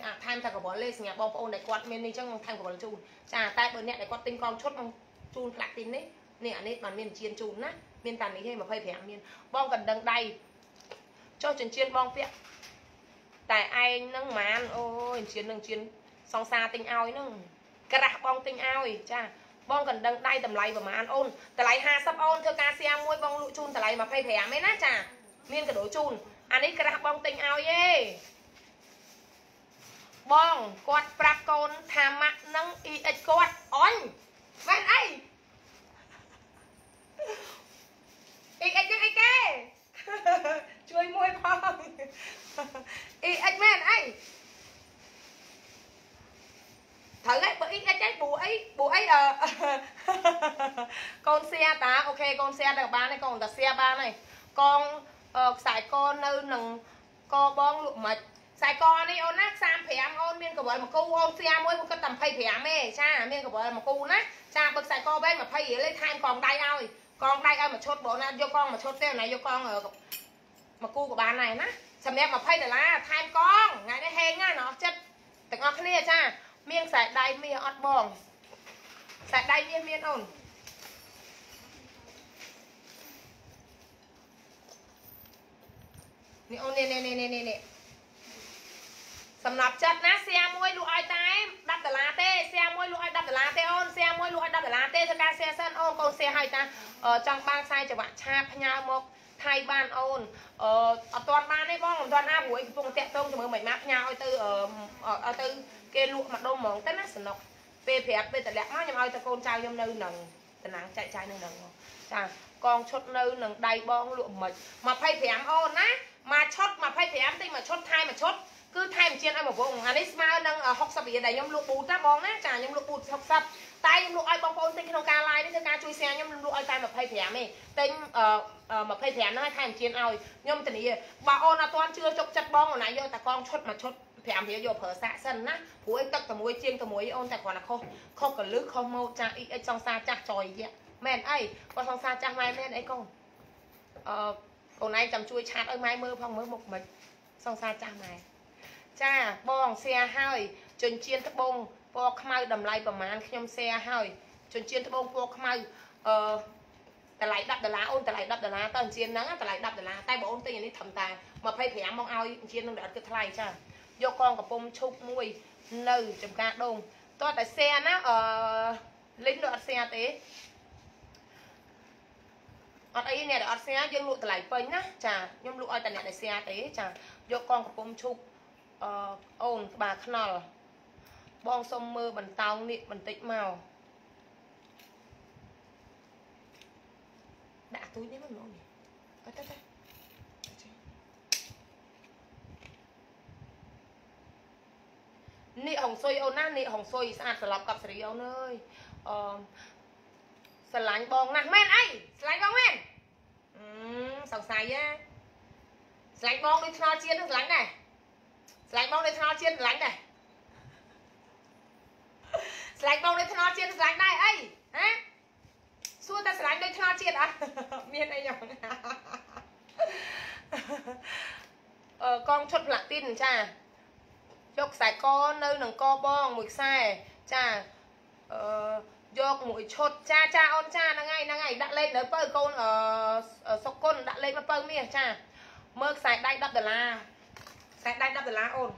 ចាថែមតែកបលលេសម្រាប់បងប្អូនដែលគាត់មាននេះចឹងថែមកបលជូនចាតែបើអ្នកដែលគាត់ទិញកងឈុតមកជូនផ្លាក់ទីននេះនេះអានេះបានមានចិញ្ចៀនជូនណាមានតានេះទេ25មានបងកណ្ដឹងដៃចុះចិញ្ចៀនបងពាក់ តែឯងនឹងហ្មានអូយចិញ្ចៀននឹងចិញ្ចៀនសង្សារទិញឲ្យនឹងក្រាស់បងទិញឲ្យចាបងកណ្ដឹងដៃតម្លៃប្រហែលអូនតម្លៃ50អូនធ្វើការសៀមួយបងលក់ជូនតម្លៃ25ឯណាចាមានកដោជូនអានេះក្រាស់បងទិញឲ្យឯងបងគាត់ប្រាប់កូនថាម៉ាក់នឹង EX គាត់អញមែនអី EX នឹងអីគេ ជួយមួយផង EX មែនអីត្រូវហើយបើ EX អីប៊ូអីប៊ូអីអឺកូនសៀតាអូខេកូនសៀតែបានហើយកូនតាសៀបានហើយកងខ្សែកនៅនឹងកបងលក់មិនខ្សែកនេះអូនណា35អូនមានកវលមកគូអូនសៀមួយមកគិតតែ25ទេចាមានកវលមកគូណាចាបើខ្សែកវែង20រៀលឯងថែមកងដៃឲ្យកងដៃឲ្យមកឈុតបងណាយកកងមកឈុតទេណាយកកង មកគូក៏បានដែរណាសម្រាប់20ដុល្លារថែមកងថ្ងៃនេះហេងណាណោះចិត្តទាំងអស់គ្នាចាមានខ្សែដៃមាសអត់បងខ្សែដៃមាសមានអូននេះអូននេះនេះនេះនេះនេះសម្រាប់ចិត្តណាសៀមួយលក់ឲ្យតែ10ដុល្លារទេសៀមួយលក់ឲ្យ10ដុល្លារទេអូនសៀមួយលក់ឲ្យ10ដុល្លារទេធ្វើការសៀសិនអូនកូនសៀឲ្យតាចង់បានខ្សែច្បាក់ឆាបផ្ញើមក ថៃបានអូនអឺអត់ទាន់បានទេបងមិនទាន់ណាព្រោះកំពុងតាក់ទងជាមួយមិនមកផ្ញើឲ្យទៅឲ្យទៅគេលក់ម្ដុំហ្មងទៅណាសំណុកពេលប្រាប់ពេលតម្លាក់មកខ្ញុំឲ្យទៅកូនចៅខ្ញុំនៅនឹងតំណាងចែកចាយនៅនឹងចាកងឈុតនៅនឹងដៃបងលក់មិន25អូនណាមកឈុត25ទិញមកឈុតថែមមកឈុតគឺថែមជាតិឲ្យមួយវងអានេះស្មើនឹង60រៀលដែលខ្ញុំលក់ប៊ូតណាបងណាចាខ្ញុំលក់ប៊ូត60 តែខ្ញុំលក់ឲ្យបងប្អូនទិញក្នុងការ live នេះធ្វើការជួយ share ខ្ញុំលក់ឲ្យតែ25ទេទិញ25ហ្នឹងឲ្យថែមជាតិឲ្យខ្ញុំធានាបើអូនអត់ទាន់ជឿចុកចិត្តបងអូនណាយកតែកងឈុតមកឈុត5រៀលយកប្រើសាក់សិនណាព្រោះអីទឹកតែមួយជាងតែមួយអូនតែគ្រាន់តែខុសខុសកលឹះខុសម៉ូតចាស់ EX សង្សារចាស់ចយយៈមែនអីគាត់សង្សារចាស់ម៉ែមែនអីកូនអឺកូនឯងចាំជួយឆាតឲ្យម៉ែមើលផងមើលមុខមិនសង្សារចាស់ម៉ែចាបងសៀហើយចិញ្ចៀនត្បូង ពណ៌ខ្មៅតម្លៃប្រមាណខ្ញុំសៀហើយចិញ្ចៀនត្បូងពណ៌ខ្មៅអឺតម្លៃ10ដុល្លារអូនតម្លៃ10ដុល្លារតើអញ្ជៀនហ្នឹងតម្លៃ10ដុល្លារតែបងអូនទិញអានេះត្រឹមតែ25មកឲ្យអញ្ជៀននឹងអត់គិតថ្លៃចាយកកងកំពុំឈប់មួយនៅចំការដងតោះតែសែណាអឺលេងនៅអត់សែទេអត់អីអ្នកដែលអត់សែយើងលក់តម្លៃពេញណាចាខ្ញុំលក់ឲ្យតែអ្នកដែលសែទេចាយកកងកំពុំឈប់អឺអូនក្បាលខ្នល់ បងសុំមើលបន្តោងនេះបន្តិចមកដាក់ទូចនេះមកមកនេះអត់ទៅទៅនេះហុងស៊ុយអូនណានេះហុងស៊ុយស្អាតស្លាប់កប់សេរីអូនអើយអឺស្រឡាញ់បងណាស់មែនអីស្រឡាញ់បងមែនអឺសង្ស័យណាស្រឡាញ់បងដូចថ្នល់ជាតិនឹងស្រឡាញ់ដែរស្រឡាញ់បងដូចថ្នល់ជាតិស្រឡាញ់ដែរ ស្រឡាញ់បងដូចថ្នល់ជាតិស្រឡាញ់ដែរអីហ៎សួរតែស្រឡាញ់ដូចថ្នល់ជាតិអត់មានអីយ៉ាងអឺកងឈុតផ្លាទីនចាយកខ្សែកនៅនឹងកបងមួយខ្សែចាអឺយកមួយឈុតចាចាអូនចាហ្នឹងហើយហ្នឹងហើយដាក់លេខនៅពៅកូនអឺសុកគុណដាក់លេខមកពៅមាសចាមើលខ្សែដៃ10ដុល្លារខ្សែដៃ10ដុល្លារអូន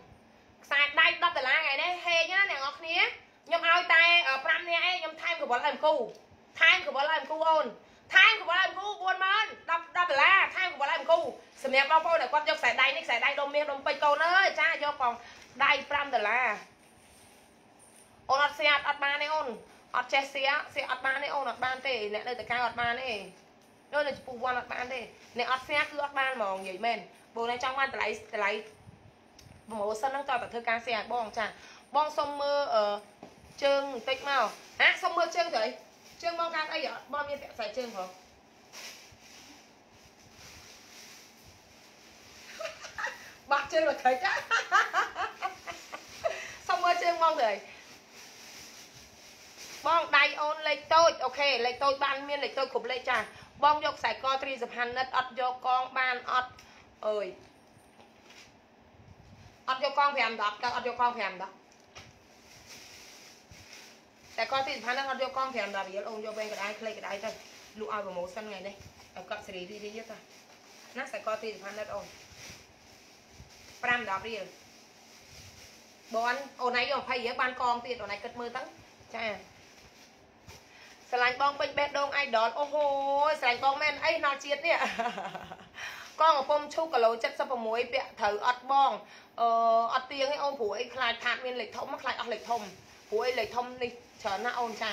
ខ្សែដៃ10ដុល្លារថ្ងៃនេះហេងណាអ្នកនរគ្នា ខ្ញុំឲ្យតែ5នាក់ឯងខ្ញុំថែមកវល់ឲ្យគូថែមកវល់ឲ្យគូអូនថែមកវល់ឲ្យគូ40000 10 10ដុល្លារថែមកវល់ឲ្យគូសម្រាប់បងប្អូនដែលគាត់យកខ្សែដៃនេះខ្សែដៃដុំមាសដុំពេជ្រកូនអើយចាយកផងដៃ5ដុល្លារអូនអត់ស្អាតអត់បានទេអូនអត់ចេះសៀសៀអត់បានទេអូនអត់បានទេអ្នកនៅតកៅអត់បានទេដូចនៅចំពោះវ័នអត់បានទេអ្នកអត់ស្អាតគឺអត់បានហ្មងនិយាយមែនបងតែចង់បានតម្លៃតម្លៃប្រម៉ូសិនហ្នឹងតើតែធ្វើការស្អាតបងចាបងសុំមើលអឺ ជើងបន្តិចមកហាសុំមើលជើងទៅជើងបងកាត់អីបងមានពាក់ខ្សែជើងផងបាក់ជើងមកខិចសុំមើលជើងបងទៅបងដៃអូនលេខតូចអូខេលេខតូចបានមានលេខតូចគ្រប់លេខចាបងយកខ្សែកត្រីសភានិតអត់យកកងបានអត់អើយអត់យកកង5 10តើអត់យកកង5 10 តែគាត់ទីសភានិតអត់យកកង5 10រៀលអូនយកវែងកដៃខ្លីកដៃទៅលក់ឲ្យប្រម៉ូសិនថ្ងៃនេះឲ្យគាត់សេរីរីរីទៅណាខ្សែកទីសភានិតអូន5 10រៀលបងអូនឯងយក20រៀលបានកងទៀតអូនឯងគិតមើលទៅចាស្រឡាញ់បងពេញបេះដូងអៃដលអូហូស្រឡាញ់បងមែនអីណល់ជាតិនេះកងកំពុំឈូគីឡូ76ពាក់ត្រូវអត់បងអឺអត់ទៀងឯអូនព្រោះអីខ្លាចថាតមានលេខធំខ្លាចអស់លេខធំព្រោះអីលេខធំនេះ ច្រើនណាស់អូនចា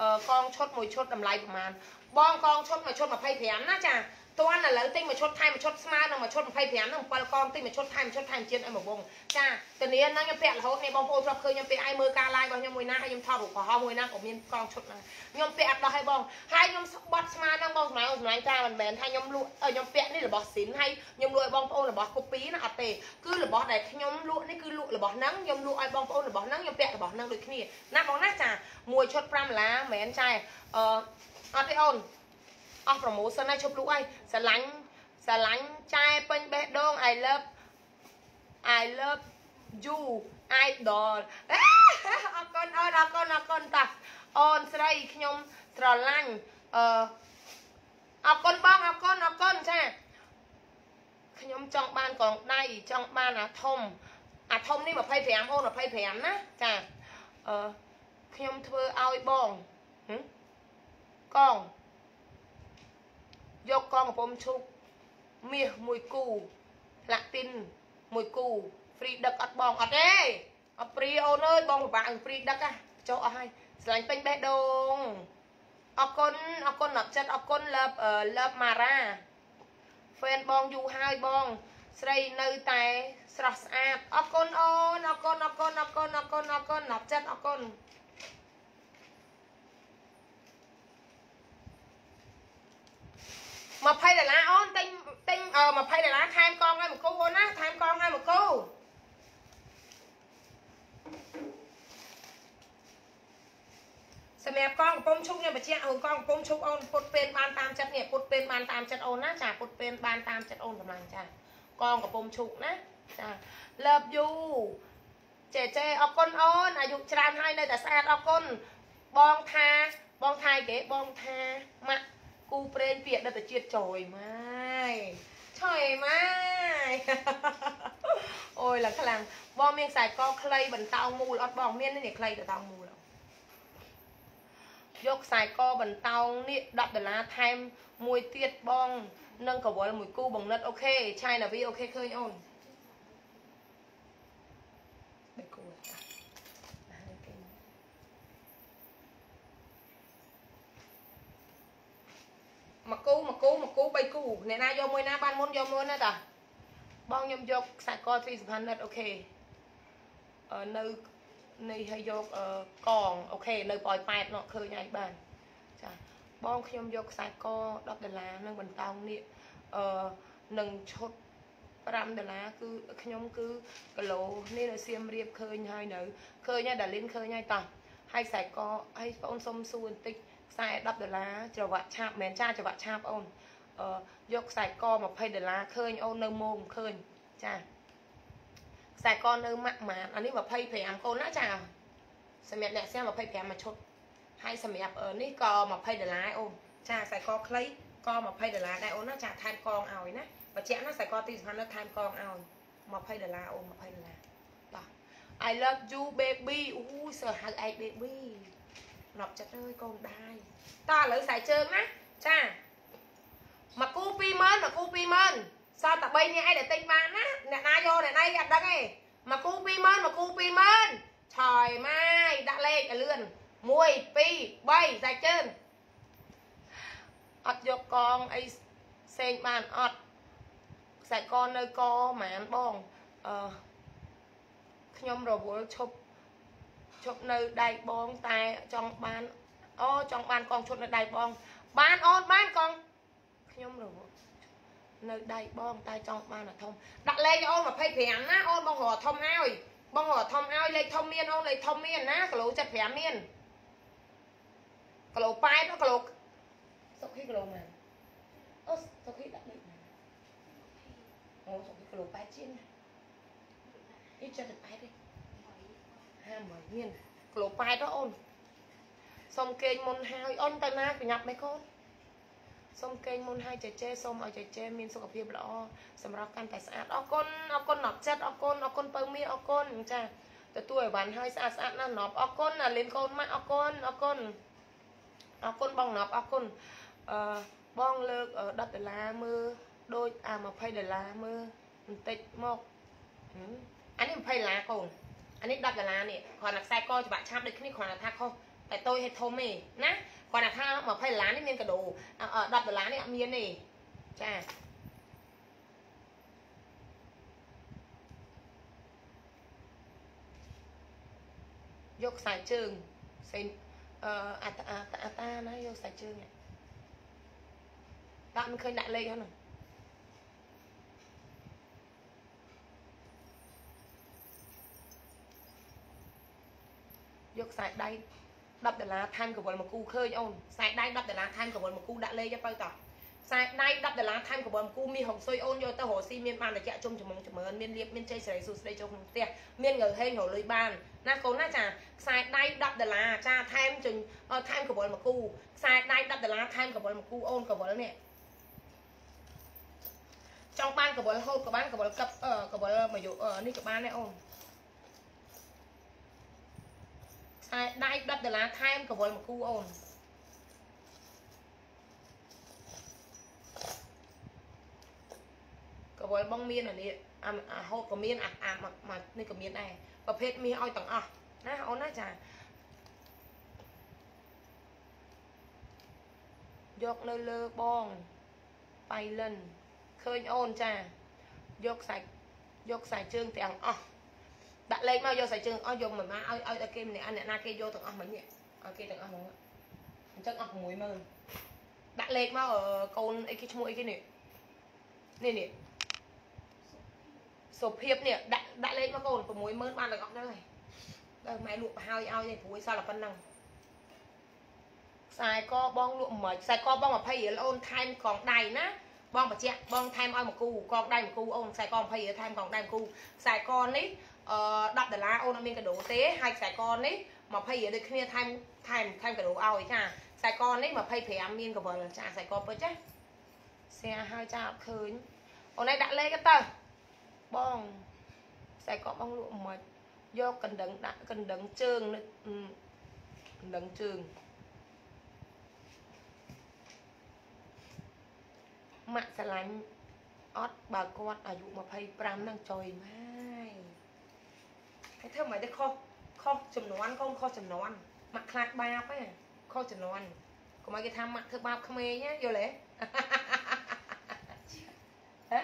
អឺកងឈុតមួយឈុតតម្លៃប្រហែលបងកងឈុតមួយឈុត25ណាចា តន់ឥឡូវទិញមួយឈុតថែមមួយឈុតស្មើនឹងមួយឈុត25នឹង7កងទិញមួយឈុតថែមមួយឈុតថែមជាតិឲ្យមួយវងចាធានាហ្នឹងខ្ញុំពាក់រហូតនេះបងប្អូនប្រាប់ឃើញខ្ញុំពាក់ឲ្យមើលការ live របស់ខ្ញុំមួយណាហើយខ្ញុំថតរូបប្រហោះមួយណាក៏មានកងឈុតហ្នឹងខ្ញុំពាក់អត់ដោះឲ្យបងហើយខ្ញុំបត់ស្មើនឹងបងសម្រាប់សម្រាប់ចាមិនមែនថាខ្ញុំលក់ខ្ញុំពាក់នេះរបស់ស៊ីនហើយខ្ញុំលក់ឲ្យបងប្អូនរបស់កូពីណាអត់ទេគឺរបស់ដែលខ្ញុំលក់នេះគឺលក់របស់ហ្នឹងខ្ញុំលក់ឲ្យបងប្អូនរបស់ហ្នឹងខ្ញុំពាក់របស់ហ្នឹងដូចគ្នាណាបងណាចាមួយឈុត5ដុល្លារមិនមែនចាអឺអត់ទេអូន អស់ promotion ហើយជប់លក់ហើយស្រឡាញ់ស្រឡាញ់ចែពេញបេះដូង I love I love you idol អរគុណអូនអរគុណអរគុណតាអូនស្រីខ្ញុំស្រឡាញ់អឺអរគុណបងអរគុណអរគុណចាខ្ញុំចង់បានកងដៃចង់បានអាធំអាធំនេះ25អូន25ណាចាអឺខ្ញុំធ្វើឲ្យបងកង យកកងកំពំឈូកមាសមួយគូផ្លាទីនមួយគូហ្វ្រីដឹកអត់បងអត់ទេអត់ព្រីអូនអើយបងពិបាកហ្វ្រីដឹកហ่ะចុះអស់ហើយស្រឡាញ់ពេញបេះដូងអរគុណអរគុណអត់ចិត្តអរគុណលើបលើបម៉ារ៉ាហ្វេនបងយូរហើយបង ស្រីនៅតែស្រស់ស្អាតអរគុណអូនអរគុណអរគុណអរគុណអរគុណអរគុណអត់ចិត្តអរគុណ 20ដុល្លារអូនទិញទិញ20ដុល្លារថែមកងឲ្យមកគូអូនណាថែមកងឲ្យមកគូសម្រាប់កងកំពុំឈុកខ្ញុំបញ្ជាក់អូនកងកំពុំឈុកអូនពុតពេលបានតាមចិត្តនេះពុតពេលបានតាមចិត្តអូនណាចាពុតពេលបានតាមចិត្តអូនកម្លាំងចាកងកំពុំឈុកណាចា love you ចេចេអរគុណអូនអាយុច្រើនហើយនៅតែស្អាតអរគុណបងថាបងថាគេបងថាម៉ាក់ គូប្រេងពីអតីតជាតិចយម៉ាយឆយម៉ាយអូយឡើងខ្លាំងបងមានខ្សែកខ្លីបន្តោងមូលអត់បងមាននេះខ្លីបន្តោងមូលយកខ្សែកបន្តោងនេះ10ដុល្លារថែមមួយទៀតបងនឹងកវលមួយគូបង្និតអូខេឆៃណាវីអូខេឃើញអូនមួយគូមួយគូមួយគូ3គូ អ្នកណាយកមួយណាបានមុនយកមួយណាតាបងខ្ញុំយកខ្សែកទ្រីសម្ខាន់និតអូខេអឺនៅនេះឲ្យយកកងអូខេនៅប៉ោយប៉ែតនោះឃើញហើយបានចាបងខ្ញុំយកខ្សែក10ដុល្លារនឹងបន្តោងនេះអឺនឹងឈុត5ដុល្លារគឺខ្ញុំគឺគីឡូនេះនៅសៀមរាបឃើញហើយនៅឃើញហើយដាលីនឃើញហើយតោះហើយខ្សែកហើយបងសុំសួរបន្តិចខ្សែ10ដុល្លារច្រវាក់ឆាបមិនមែនចាច្រវាក់ឆាបអូនអឺ យកខ្សែក20ដុល្លារឃើញអូននៅម៉ោងឃើញចាខ្សែកនៅម៉ាក់ម៉ានអានេះ25កូនណាចាសម្រាប់អ្នកស្ទះ25មួយឈុតហើយសម្រាប់នេះក៏20ដុល្លារអូនចាខ្សែកខ្លីក៏20ដុល្លារដែរអូនណាចាថែមកងឲ្យណាបញ្ជាក់ណាខ្សែកទីសំខាន់នៅថែមកងឲ្យ20ដុល្លារអូន20ដុល្លារបាទ I love you baby អូយសើហៅឯង baby ណប់ចិត្តអើយកូនដាយតើឥឡូវខ្សែជើងណាចា មកគូ20000មកគូ20000សល់តែ3នាក់ឯងដែលទិញបានណាអ្នកណាយកអ្នកណៃអត់ដឹងទេមកគូ20000មកគូ20000ឆយម៉ាយដាក់លេខឲ្យលឿន1 2 3សាច់ជើងអត់យកកងអីផ្សេងបានអត់ខ្សែកនៅកហ្មងបងអឺខ្ញុំរវល់ឈប់ឈប់នៅដៃបងតែចង់បានអូចង់បានកងឈុតនៅដៃបង បានអូនបានកង ខ្ញុំរវល់នៅដៃបងតែចង់បានអាធំដាក់លេខអូន25ណាអូនបងរកធំហើយបងរកធំហើយលេខធំមានអូនលេខធំមានណាគីឡូ75មានគីឡូ8គីឡូសុខគីគីឡូណាអូសុខគីដាក់លេខណាអូសុខគីគីឡូ8ជាងណានេះ78ទេ50មានគីឡូ8ទៅអូនសុំគេងមុនហើយអូនទៅណាប្រញាប់មិនកូន សូមគេងមុនឲ្យចេចេសូមឲ្យចេចេមានសុខភាពល្អសម្រាប់កាន់តែស្អាតអរគុណអរគុណណប់ចិត្តអរគុណអរគុណពៅមាអរគុណចាទទួលឲ្យបានហើយស្អាតស្អាតណាស់ណប់អរគុណអាលីនកូនម៉ាក់អរគុណអរគុណអរគុណបងណប់អរគុណអឺបងលើក10ដុល្លារមើលដូចអា20ដុល្លារមើលបន្តិចមកអានេះ20ដុល្លារកូនអានេះ10ដុល្លារនេះគ្រាន់តែខ្សែកច្បាក់ឆាប់ដូចគ្នាគ្រាន់តែថាខុស តែតូចឲ្យធំទេណាគាត់ថា20ដុល្លារនេះមានកដោ10ដុល្លារនេះអត់មានទេចាយកខ្សែជើងផ្សេងអឺអាតាអាតាណាយកខ្សែជើងដាក់មិនឃើញដាក់លេខហ្នឹងយកខ្សែដៃ 10ដុល្លារថែមកវលមកគូឃើញអូនខ្សែដៃ10ដុល្លារថែមកវលមកគូដាក់លេខទៅទៅខ្សែដៃ10ដុល្លារថែមកវលមកគូមានហុងស៊ុយអូនយកទៅរកស៊ីមានបានរយៈជុំចំងចម្រើនមានលៀបមានជ័យសេរីសុស្ដីចូលក្នុងផ្ទះមានងើហេងរលុយបានណាកូនណាចាខ្សែដៃ10ដុល្លារចាថែមជុញថែមកវលមកគូខ្សែដៃ10ដុល្លារថែមកវលមកគូអូនកវលនេះចង់បានកវលហូតក៏បានកវលកឹបកវលមកយកនេះក៏បានដែរអូន តែដៃ10ដុល្លារថែមកវលមកគូអូនកវលបងមានអានេះអាហូបក៏មានអាអាមកនេះក៏មានដែរប្រភេទមាសឲ្យទាំងអស់ណាអូនណាចាយកនៅលើបងបៃលិនឃើញអូនចាយកខ្សែយកខ្សែជើងទាំងអស់ ដាក់លេខមកយកសាច់ជើងអស់យកមួយម៉ាឲ្យឲ្យតែគេម្នាក់អ្នកណាគេយកទាំងអស់មិញនេះឲ្យគេទាំងអស់ហ្នឹងអញ្ចឹងអស់60000ដាក់លេខមកកូនអីគេឈ្មោះអីគេនេះនេះនេះសុភាពនេះដាក់ដាក់លេខមកកូន60000បានទាំងអស់ហ្នឹងហើយដល់ម៉ែលក់ប្រហើយឲ្យទេព្រួយសល់តែប៉ុណ្ណឹងខ្សែកបងលក់មិនខ្សែកបង20រៀលអូនថែមកងដៃណាបងបច្ចៈបងថែមឲ្យមកគូកងដៃមកគូអូនខ្សែក20រៀលថែមកងដៃមកគូខ្សែកនេះ អឺ10ដុល្លារអូនអត់មានកដោទេហើយខ្សែកនេះ20រៀលដូចគ្នាថែមថែមថែមកដោឲ្យចាខ្សែកនេះ25មានកវលចាខ្សែកពិតចាសែឲ្យចាអត់ឃើញអូនឯងដាក់លេខទៅបងខ្សែកបងលក់មិនយកកណ្ដឹងដាក់កណ្ដឹងជើងនៅកណ្ដឹងជើងម៉ាក់ស្រឡាញ់អត់បើគាត់អាយុ25ហ្នឹងចុយម៉ា គេធ្វើមិនទៅខុសខុសចំនួនកូនខុសចំនួនម៉ាក់ខ្លាចបាបហ្នឹងខុសចំនួនកុំឲ្យគេថាម៉ាក់ធ្វើបាបក្មេងណាយល់ទេហ៎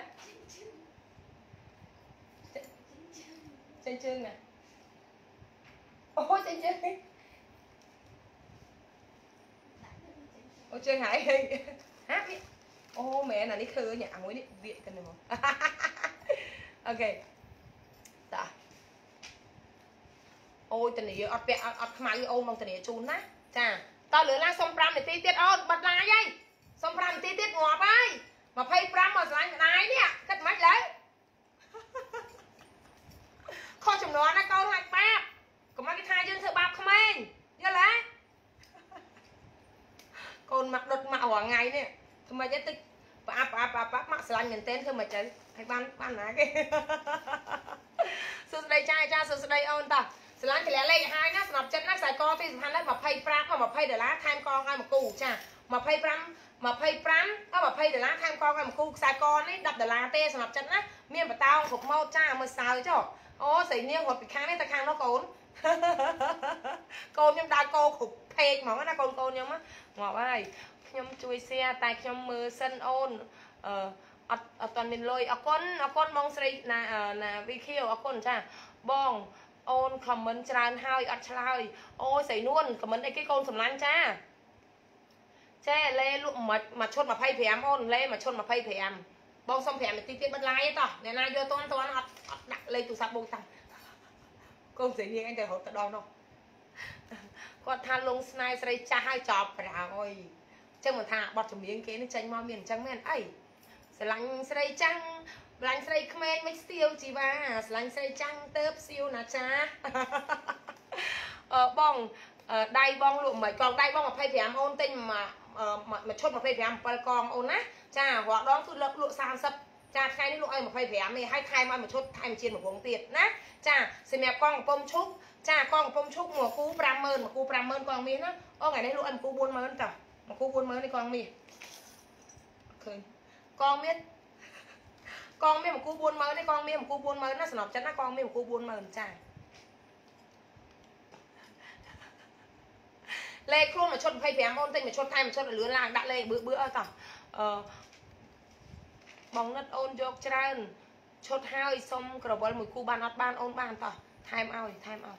ចេញជើងណាអូចេញជើងអូជើងហើយហ៎អូមែនអានេះឃើញអាមួយនេះវាកណ្ដឹងអូខេ អូយធានាអត់ពាក់អត់ខ្មៅអូនមកធានាជូនណាចាតើលឿនឡើងសុំ5នាទីទៀតអូនបិទឡាយហើយសុំ5នាទីទៀតងាប់ហើយ25មកស្រឡាញ់ម្ដាយនេះគិតមិនឡើយខុសចំនួនណាកូនហាច់បាបកុំឲ្យគេថាយើងធ្វើបាបក្មេងយល់ទេកូនមកដុតមករាល់ថ្ងៃនេះធ្វើម៉េចទៅប្រអាប់ប្រអាប់ប្រអាប់មកស្រឡាញ់មែនតើធ្វើម៉េចទៅឲ្យបានបានណាគេសួស្ដីចាចាសួស្ដីអូនតា ស្រឡាញ់កលាលេខហើយណាសម្រាប់ចិត្តណាខ្សែកទីសំខាន់ណាស់25ក៏20ដុល្លារថែមកងឲ្យមួយគូចា25 25អ20ដុល្លារថែមកងឲ្យមួយគូខ្សែកនេះ10ដុល្លារទេសម្រាប់ចិត្តណាមានបតោគ្រប់ម៉ូតចាមើលសើចចុះអូស្រីនាងរត់ពីខាងនេះទៅខាងនោះកូនកូនខ្ញុំដើរកោគ្រប់ពេកហ្មងណាកូនកូនខ្ញុំងាប់ហើយខ្ញុំជួយ share តែខ្ញុំមើលសិនអូនអឺអត់អត់ទាន់មានលុយអរគុណអរគុណបងស្រីណាណាវីខៀវអរគុណចាបង អូនខមមិនច្រើនហើយអត់ឆ្លើយអូយស្រីនួនខមមិនអីគេកូនសម្លាញ់ចាចេលេលក់មួយមួយឈុត25អូនលេមួយឈុត25បងសុំ5នាទីទៀតបិទឡាយទេតោះអ្នកណាយកតន់តន់អត់អត់ដាក់លេខទូរស័ព្ទបងតាំងកូនស្រីនាងអញទៅរត់ទៅដល់នោះគាត់ថាលងស្នេហ៍ស្រីចាស់ហើយចប់ប្រាអើយចឹងមិនថាបတ်ចម្រៀងគេនេះចេញមកមានអញ្ចឹងមែនអីស្រឡាញ់ស្រីចាំង ស្រឡាញ់ស្រីក្មេងមិនស្ទៀវជីវ៉ាស្រឡាញ់ស្រីចាំងទៅផ្សៀវណាចាអឺបងដៃបងលក់មិនកងដៃបង25អូនទិញមកមួយឈុត25 7កងអូនណាចារាល់ដងគឺលក់លក់30ចាថ្ងៃនេះលក់ឲ្យ25នេះហើយថែមឲ្យមួយឈុតថែមជាមួយវងទៀតណាចាសម្រាប់កងកំពុំឈុកចាកងកំពុំឈុកមួយគូ50000មួយគូ50000កងមាសណាអូថ្ងៃនេះលក់ឲ្យមួយគូ40000តោះមួយគូ40000នេះកងមាសឃើញកងមាស កងមាសមួយគូ40000នេះកងមាសមួយគូ40000ណាសំណប់ចិត្តណាកងមាសមួយគូ40000ចាលេខខ្លួនមួយឈុត25អូនទិញមួយឈុតថែមមួយឈុតលឿនឡើងដាក់លេខបឺបឺអត់តោះអឺបងនិតអូនយកច្រើនឈុតហើយសុំក្រវិលមួយគូបានអត់បានអូនបានតោះថែមឲ្យថែមឲ្យ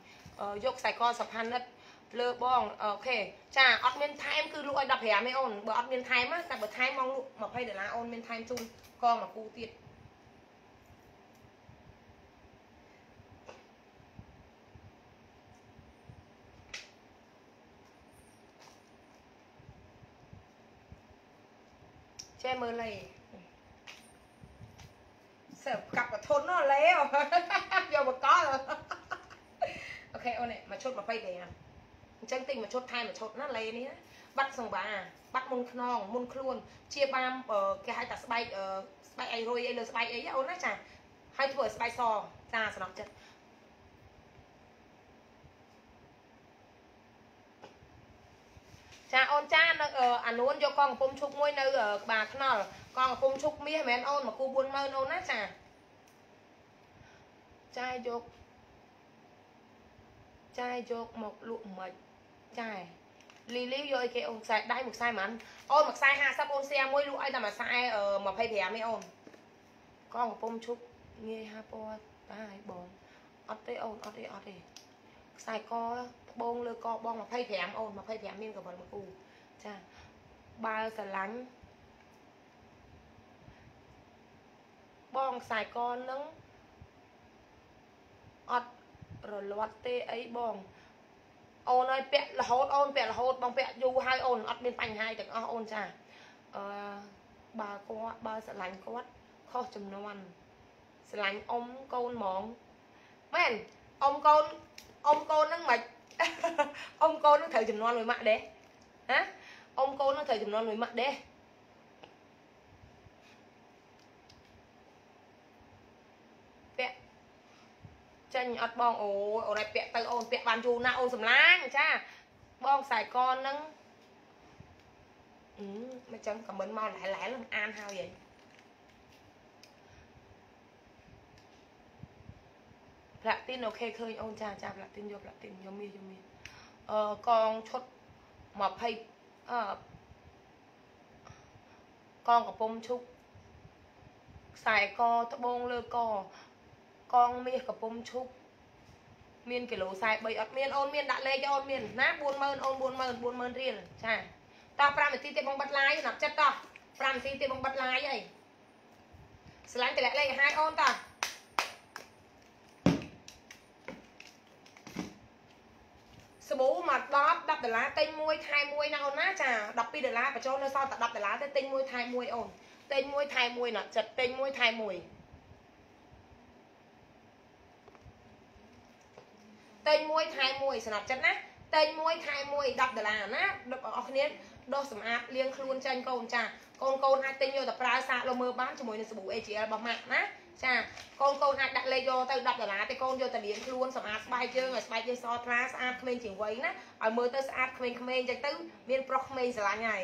យកខ្សែកសុផានិតលើបងអូខេចាអត់មានថែមគឺលក់ឲ្យ15ទេអូនបើអត់មានថែមតែបើថែមមកលក់20ដុល្លារអូនមានថែមជូនកងមួយគូទៀត ចេះមើលលេសើកាប់កធនណលេយកបកលអូខេអូននេះមកឈុត25អញ្ចឹងទិញមួយឈុតថែមមួយឈុតណាលេនេះណាបាត់សង្វាបាត់មុនខ្នងមុនខ្លួន ជាបាមគេហៅថាស្បែកស្បែកអីរុយអីលើស្បែកអីអូនណាចាហើយធ្វើឲ្យស្បែកសចាសំណប់ចិត្ត ចាអូនចានៅអានួនយកកងកំពុំឈុកមួយនៅក្បាលខ្នល់កងកំពុំឈុកមាសមិនមែនអូនមកគូ40000អូនណាចាចាយកចាយកមកលក់មិនចាលីលីយកឲ្យគេអូនខ្សែដៃមួយខ្សែហ្មងអូនមួយខ្សែ50អូនសៀមួយលក់ឲ្យតែមួយខ្សែ25ទេអូនកងកំពុំឈុកងាយហាពណ៌តាឲ្យបងអត់ទេអូនអត់ទេអត់ទេខ្សែក បងលើកបង25អូន25មានកវិលមួយគូចាបើស្រឡាញ់បងខ្សែកនឹងអត់រលាត់ទេអីបងអូនហើយពាក់រហូតអូនពាក់រហូតបងពាក់យូរហើយអូនអត់មានបញ្ហាទាំងអស់អូនចាអឺបើគាត់បើស្រឡាញ់គាត់ខុសចំនួនស្រឡាញ់អ៊ំកូនហ្មងមែនអ៊ំកូនអ៊ំកូនហ្នឹងមិន អ៊ំកូននឹងត្រូវចំនួនមួយម៉ាក់ដែរណាអ៊ំកូននឹងត្រូវចំនួនមួយម៉ាក់ដែរពាក់ចាញ់អត់បងអូយអូនឯងពាក់ទៅអូនពាក់បានយូរណាស់អូនសម្លាញ់ចាបងខ្សែកនឹងអឺមិនចឹងខមមិនមកឡែឡែលអានហើយហី ផ្លាទីនអូខេឃើញអូនចាចាផ្លាទីនយកផ្លាទីនខ្ញុំមានខ្ញុំមានអឺកងឈុត20អឺកងកំពុំឈុកខ្សែកត្បូងលើកកងមាសកំពុំឈុកមានគីឡូ43អត់មានអូនមានដាក់លេខអូនមានណា40000អូន40000 40000រៀលចាតោះ5នាទីទៀតបងបិទឡាយណាប់ចិត្តតោះ5នាទីទៀតបងបិទឡាយអីស្រឡាញ់តម្លាក់លេខឲ្យអូនតោះ សាប៊ូមក10 10ដុល្លារទិញមួយថែមមួយណាអូនណាចា12ដុល្លារបញ្ចូលនៅសល់តែ10ដុល្លារទេទិញមួយថែមមួយអូនទិញមួយថែមមួយណាចិត្តទិញមួយថែមមួយទិញមួយថែមមួយសម្រាប់ចិត្តណាទិញមួយថែមមួយ10ដុល្លារណាបងប្អូនគ្នាដុសសម្អាតលាងខ្លួនចាញ់កូនចាកូនកូនអាចទិញយកទៅប្រើសាកលមើលបានជាមួយនឹងសាប៊ូ AGL របស់ម៉ាក់ណា ចាកូនកូនអាចដាក់លេខយកទៅ10ដុល្លារទេកូនយកទៅលាងខ្លួនសម្អាតស្បែកយើងឲ្យស្បែកយើងសថ្លាស្អាតក្មេងជាងវ័យណាឲ្យមើលទៅស្អាតក្មេងៗអញ្ចឹងទៅមានប្រុសក្មេងស្រឡាញ់ហើយ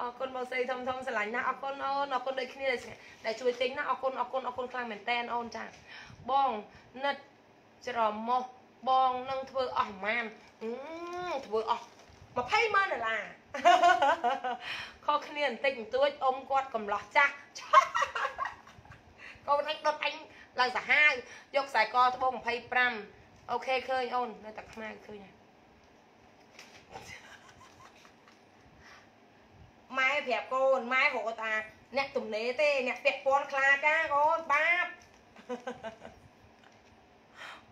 អអរគុណបងស្រីធំធំស្រឡាញ់ណាស់អរគុណអូនអរគុណដូចគ្នាដែលជួយទិញណាអរគុណអរគុណអរគុណខ្លាំងមែនតើអូនចាបងនិតច្រមុះបងនឹងធ្វើអស់ប្រហែលធ្វើអស់20ម៉ឺនដុល្លារខុសគ្នាបន្តិចបន្តួចអ៊ំគាត់កំឡោះចាស់ កូនអញដុតអញឡើងសាហាវយកខ្សែកត្បូង25អូខេឃើញអូននៅតែខ្មៅឃើញហើយម៉ែប្រាប់កូនម៉ែរកតាអ្នកទំនេរទេ អ្នកពាក់ព័ន្ធខ្លាចាកូនបាប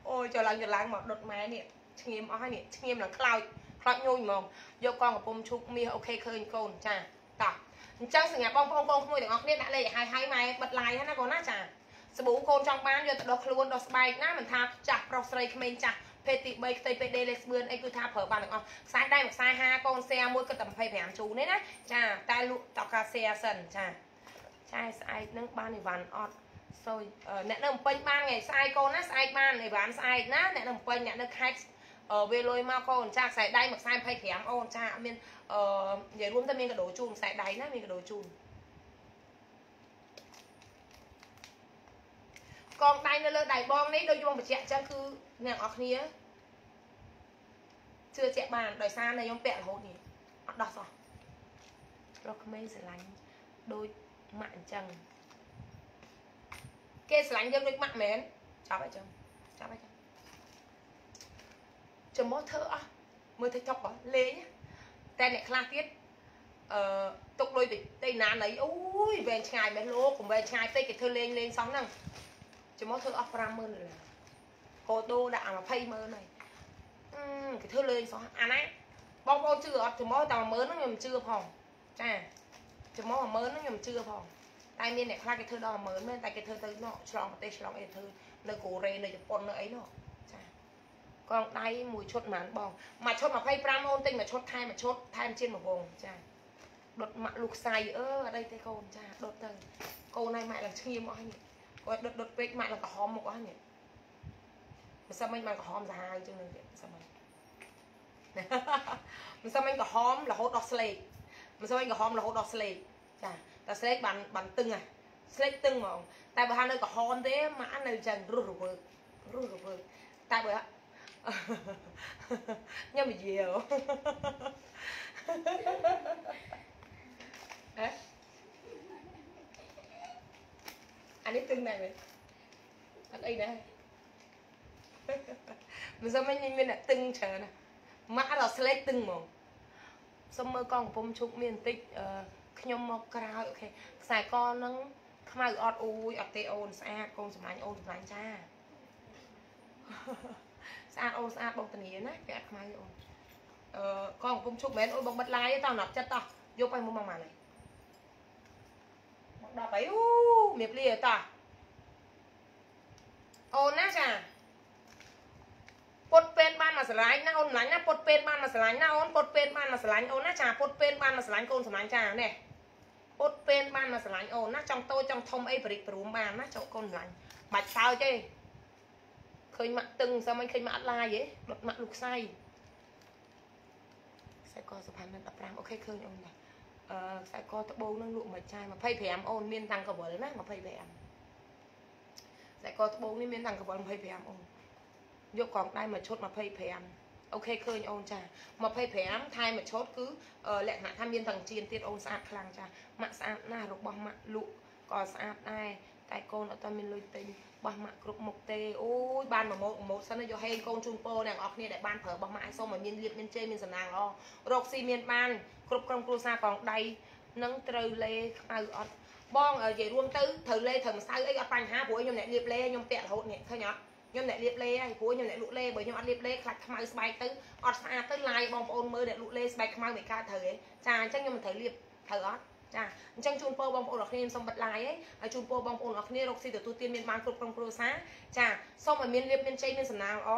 អូយចូលឡើងចូលឡើងមកដុតម៉ែនេះឈាមអស់ហើយនេះឈាមឡើងខ្លោចខ្លោចញូញហ្មងយកកងកំពុំឈូកមាសអូខេឃើញកូនចាតោះ អញ្ចឹងសម្រាប់បងប្អូនបងក្មួយទាំងអស់គ្នាដាក់លេខឲ្យហើយម៉ែបិទ live ហ្នឹងណាកូនណាចាសាប៊ូកូនចង់បានយកទៅដោះខ្លួនដោះស្បែកណាមិនថាចាស់ប្រុសស្រីក្មេងចាស់ភេទទី3ផ្ទៃពេដេលេស្បឿនអីគឺថាប្រើបានទាំងអស់ខ្សែដៃមួយខ្សែ50កូនសែមួយគិតតែ25ជូនទេណាចាតែលក់តកាសែសិនចាចាស្អែកនឹងបានអីវ៉ាន់អត់សូយអ្នកនៅពេញបានថ្ងៃស្អែកកូនណាស្អែកបានអីវ៉ាន់ស្អែកណាអ្នកនៅពេញអ្នកនៅខេត្ត វាលុយមកកូនចាខ្សែដៃមួយខ្សែ25អូនចាអត់មានអឺនិយាយរួមទៅមានកដោជូនខ្សែដៃណាមានកដោជូនកងដៃនៅលើដៃបងនេះដូចយងបញ្ជាក់អញ្ចឹងគឺអ្នកនរគ្នាជឿជាក់បានដោយសារនៅខ្ញុំពាក់រហូតនេះអត់ដោះសោះប្រុសក្មេងស្រឡាញ់ដូចម៉ាក់អញ្ចឹងគេស្រឡាញ់យើងដូចម៉ាក់មែនចាប់អញ្ចឹងចាប់អញ្ចឹង ចំមកធ្វើអស់មើល TikTok អស់លេងតែអ្នកខ្លះទៀតអឺទុកលុយទៅណាណីអូយវែងឆ្ងាយមែនលោកកុំវែងឆ្ងាយពេកគេធ្វើលេងលេងសោះហ្នឹងចំមកធ្វើអស់50000ដុល្លារកោដូដាក់200000ហើយអឺគេធ្វើលេងសោះអាណាបងប្អូនជឿអត់ចំមកតែ10000ហ្នឹងខ្ញុំជឿផងចាចំមក10000ហ្នឹងខ្ញុំជឿផងតែមានអ្នកខ្លះគេធ្វើដល់10000មែនតែគេធ្វើទៅនោះឆ្លងប្រទេសឆ្លងអីធ្វើនៅកូរ៉េនៅជប៉ុននៅអីនោះចា កងដៃមួយឈុតប៉ុន្មានបងមួយឈុត25អូនទិញមួយឈុតថែមមួយឈុតថែមជៀនមួយវងចាដុតម៉ាក់លូកសៃអឺអត់អីទេកូនចាដុតទៅកូនឲ្យម៉ែឡើងឈាមអស់នេះគាត់ដុតដុតពេកម៉ាក់ឡើងក្រហមមុខអស់នេះមិនសិនមិញបានក្រហមសាហាវជាងនឹងទៀតមិនសិនមិញមិនសិនមិញក្រហមរហូតដល់ស្លេកមិនសិនមិញក្រហមរហូតដល់ស្លេកចាតែស្លេកបានបានតឹងហ่ะស្លេកតឹងហ្មងតែបើថានៅក្រហមទេម៉ាក់នៅចឹងរស់រវើករស់រវើកតែបើ ខ្ញុំនិយាយអេអានេះទឹងដែរមែនអត់អីដែរមិនសមមានមានអ្នកទឹងច្រើនណាម៉ាក់ដល់ស្លេកទឹងហ្មងសុំមើលកងកំពុំឈុកមានបន្តិចខ្ញុំមកក្រោយអូខេខ្សែកហ្នឹងខ្មៅអត់អូយអត់ទេអូនស្អាតកូនសម្លាញ់អូនសម្លាញ់ចា ស្អាតអូនស្អាតបងតានីណាពាក់ខ្មៅអូនអឺកងកំពុំឈុកមែនអូនបងបិទឡាយតោះណាត់ចិត្តតោះយកទៅមកមកម៉ានហើយ10ហើយអូមៀបលាតាអូនណាចាពុតពេនបានមកស្រឡាញ់ណាអូនស្រឡាញ់ណាពុតពេនបានមកស្រឡាញ់ណាអូនពុតពេនបានមកស្រឡាញ់អូនណាចាពុតពេនបានមកស្រឡាញ់កូនស្រឡាញ់ចានេះពុតពេនបានមកស្រឡាញ់អូនណាចង់តូចចង់ធំអីប្រិកព្រមបានណាចង់កូនស្រឡាញ់បាច់សើចទេ ឃើញម៉ាក់តឹងសើមិនឃើញម៉ាក់អត់ឡាយទេដុតម៉ាក់លូកខ្សៃខ្សែកសុផាន់នឹង15អូខេឃើញអូនដែរអឺខ្សែកត្បូងនឹងលក់មិនចាយ25អូនមានតាំងកវលណា25ខ្សែកត្បូងនេះមានតាំងកវល25អូនយកកងដៃមួយឈុត25អូខេឃើញអូនចា25ថែមមួយឈុតគឺលក្ខណៈថាមានទាំងជៀនទៀតអូនស្អាតខ្លាំងចាម៉ាក់ស្អាតណាស់របស់ម៉ាក់លក់ក៏ស្អាតដែរ តែកូនអត់ទាន់មានលុយទិញរបស់ម៉ាក់គ្រប់មុខទេអូយបានមួយម៉ូតម៉ូតសិនយកហេងកូនជូនពរអ្នកនរគ្នាដែលបានប្រើរបស់ម៉ាក់ឲ្យសូមឲ្យមានលៀបមានជ័យមានសំណាងល្អរកស៊ីមានបានគ្រប់ក្រុមគ្រួសារកងដៃនឹងត្រូវលេខ្មៅអត់បងនិយាយរួមទៅត្រូវលេត្រូវម្សៅអីអត់បញ្ហាព្រោះខ្ញុំអ្នកលៀបលេខ្ញុំពាក់រហូតនេះឃើញអត់ខ្ញុំអ្នកលៀបលេហើយព្រោះខ្ញុំអ្នកលក់លេបើខ្ញុំអត់លៀបលេខ្លាច់ខ្មៅស្បែកទៅអត់ស្អាតទៅឡាយបងប្អូនមើលអ្នកលក់លេស្បែកខ្មៅមិនកើតត្រូវទេចាអញ្ចឹងខ្ញុំមិនត្រូវលៀបត្រូវអត់ ចាអញ្ចឹងជូនពរបងប្អូនអរគ្នាខ្ញុំសូមបិទ live ឯងហើយជូនពរបងប្អូនអរគ្នារកស៊ីទទួលទានមានបានគ្រប់ក្រុមគ្រួសារចាសូមឲ្យមានលៀបមានជ័យមានសំណាងល្អ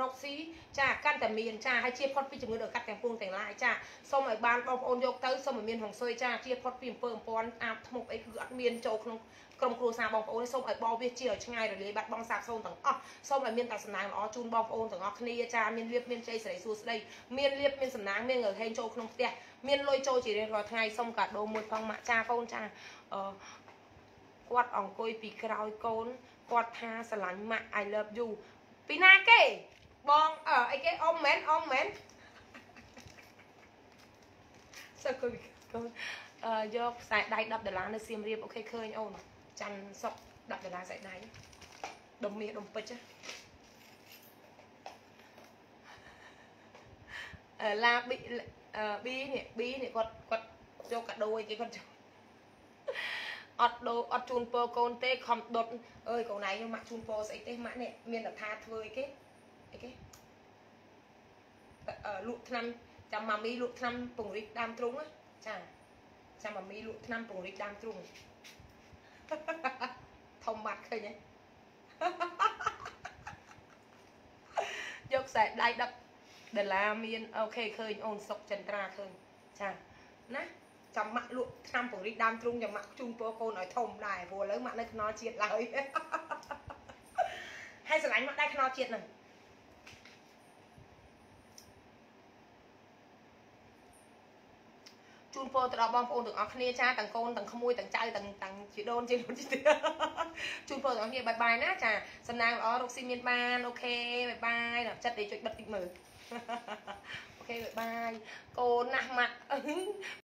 រកស៊ីចាកាន់តែមានចាហើយជាផុតពីជំងឺដង្កាត់ទាំងពួងទាំងឡាយចាសូមឲ្យបានបងប្អូនយកទៅសូមឲ្យមានហងស៊ុយចាជាផុតពីអំពើអំព័ន្ធអាបធ្មប់អីគឺអត់មានចូលក្នុងក្រុមគ្រួសារបងប្អូនសូមឲ្យបោវាជាឲ្យឆ្ងាយរលាយបាត់បង់សាបសូន្យទាំងអស់សូមឲ្យមានតែសំណាងល្អជូនបងប្អូនទាំងអស់គ្នាចាមានលៀបមានជ័យសិរីសួស្តីមានលៀបមានសំណាងមានងើហេងចូលក្នុងផ្ទះ មានលុយចូលជារៀងរាល់ថ្ងៃសុំកាដូមួយផងម៉ាក់ចាកូនចាអឺគាត់អង្គុយពីក្រោយកូនគាត់ថាស្រឡាញ់ម៉ាក់ I love you ពីណាគេបងអឺអីគេអ៊ំមែនអ៊ំមែនសើកូនកូនអឺយកខ្សែដៃ10ដុល្លារនៅសៀមរាបអូខេឃើញអូនច័ន្ទសុក10ដុល្លារខ្សែដៃដុំមាសដុំពេជ្រអឺឡាប៊ីអឺ ប៊ីនេះប៊ីនេះគាត់គាត់យកកាដូអីគេគាត់ចូលអត់ដូរអត់ជូនពរកូនទេខំដុតអើយកូនឯងខ្ញុំម៉ាក់ជូនពរស្អីទេម៉ាក់នេះមានតែថាធ្វើអីគេអីគេអឺលក់ឆ្នាំចាំម៉ាមីលក់ឆ្នាំពង្រីកដើមទ្រូងណាចាចាំម៉ាមីលក់ឆ្នាំពង្រីកដើមទ្រូងធំបាត់ឃើញទេយកខ្សែដៃ10 ដុល្លារមានអូខេឃើញអូនសុកចន្ទ្រាឃើញចាណាចាំម៉ាក់លក់ឆ្នាំពង្រីកដើមទ្រូងចាំម៉ាក់ជូនពរកូនឲ្យធំដែរព្រោះឥឡូវម៉ាក់នៅខ្នល់ជាតិឡើយហើយស្រឡាញ់ម៉ាក់ដែរខ្នល់ជាតិហ្នឹងជូនពរទៅដល់បងប្អូនទាំងអស់គ្នាចាទាំងកូនទាំងក្មួយទាំងចៅទាំងទាំងជីដូនជីដូនជីទៀតជូនពរទាំងអស់គ្នា bye bye ណាចាសំណាងល្អរកស៊ីមានបាន OK bye bye ដល់ចិត្តដេកចុចបិទតិចមើល OK bye bye កូនណាស់ម៉ាក់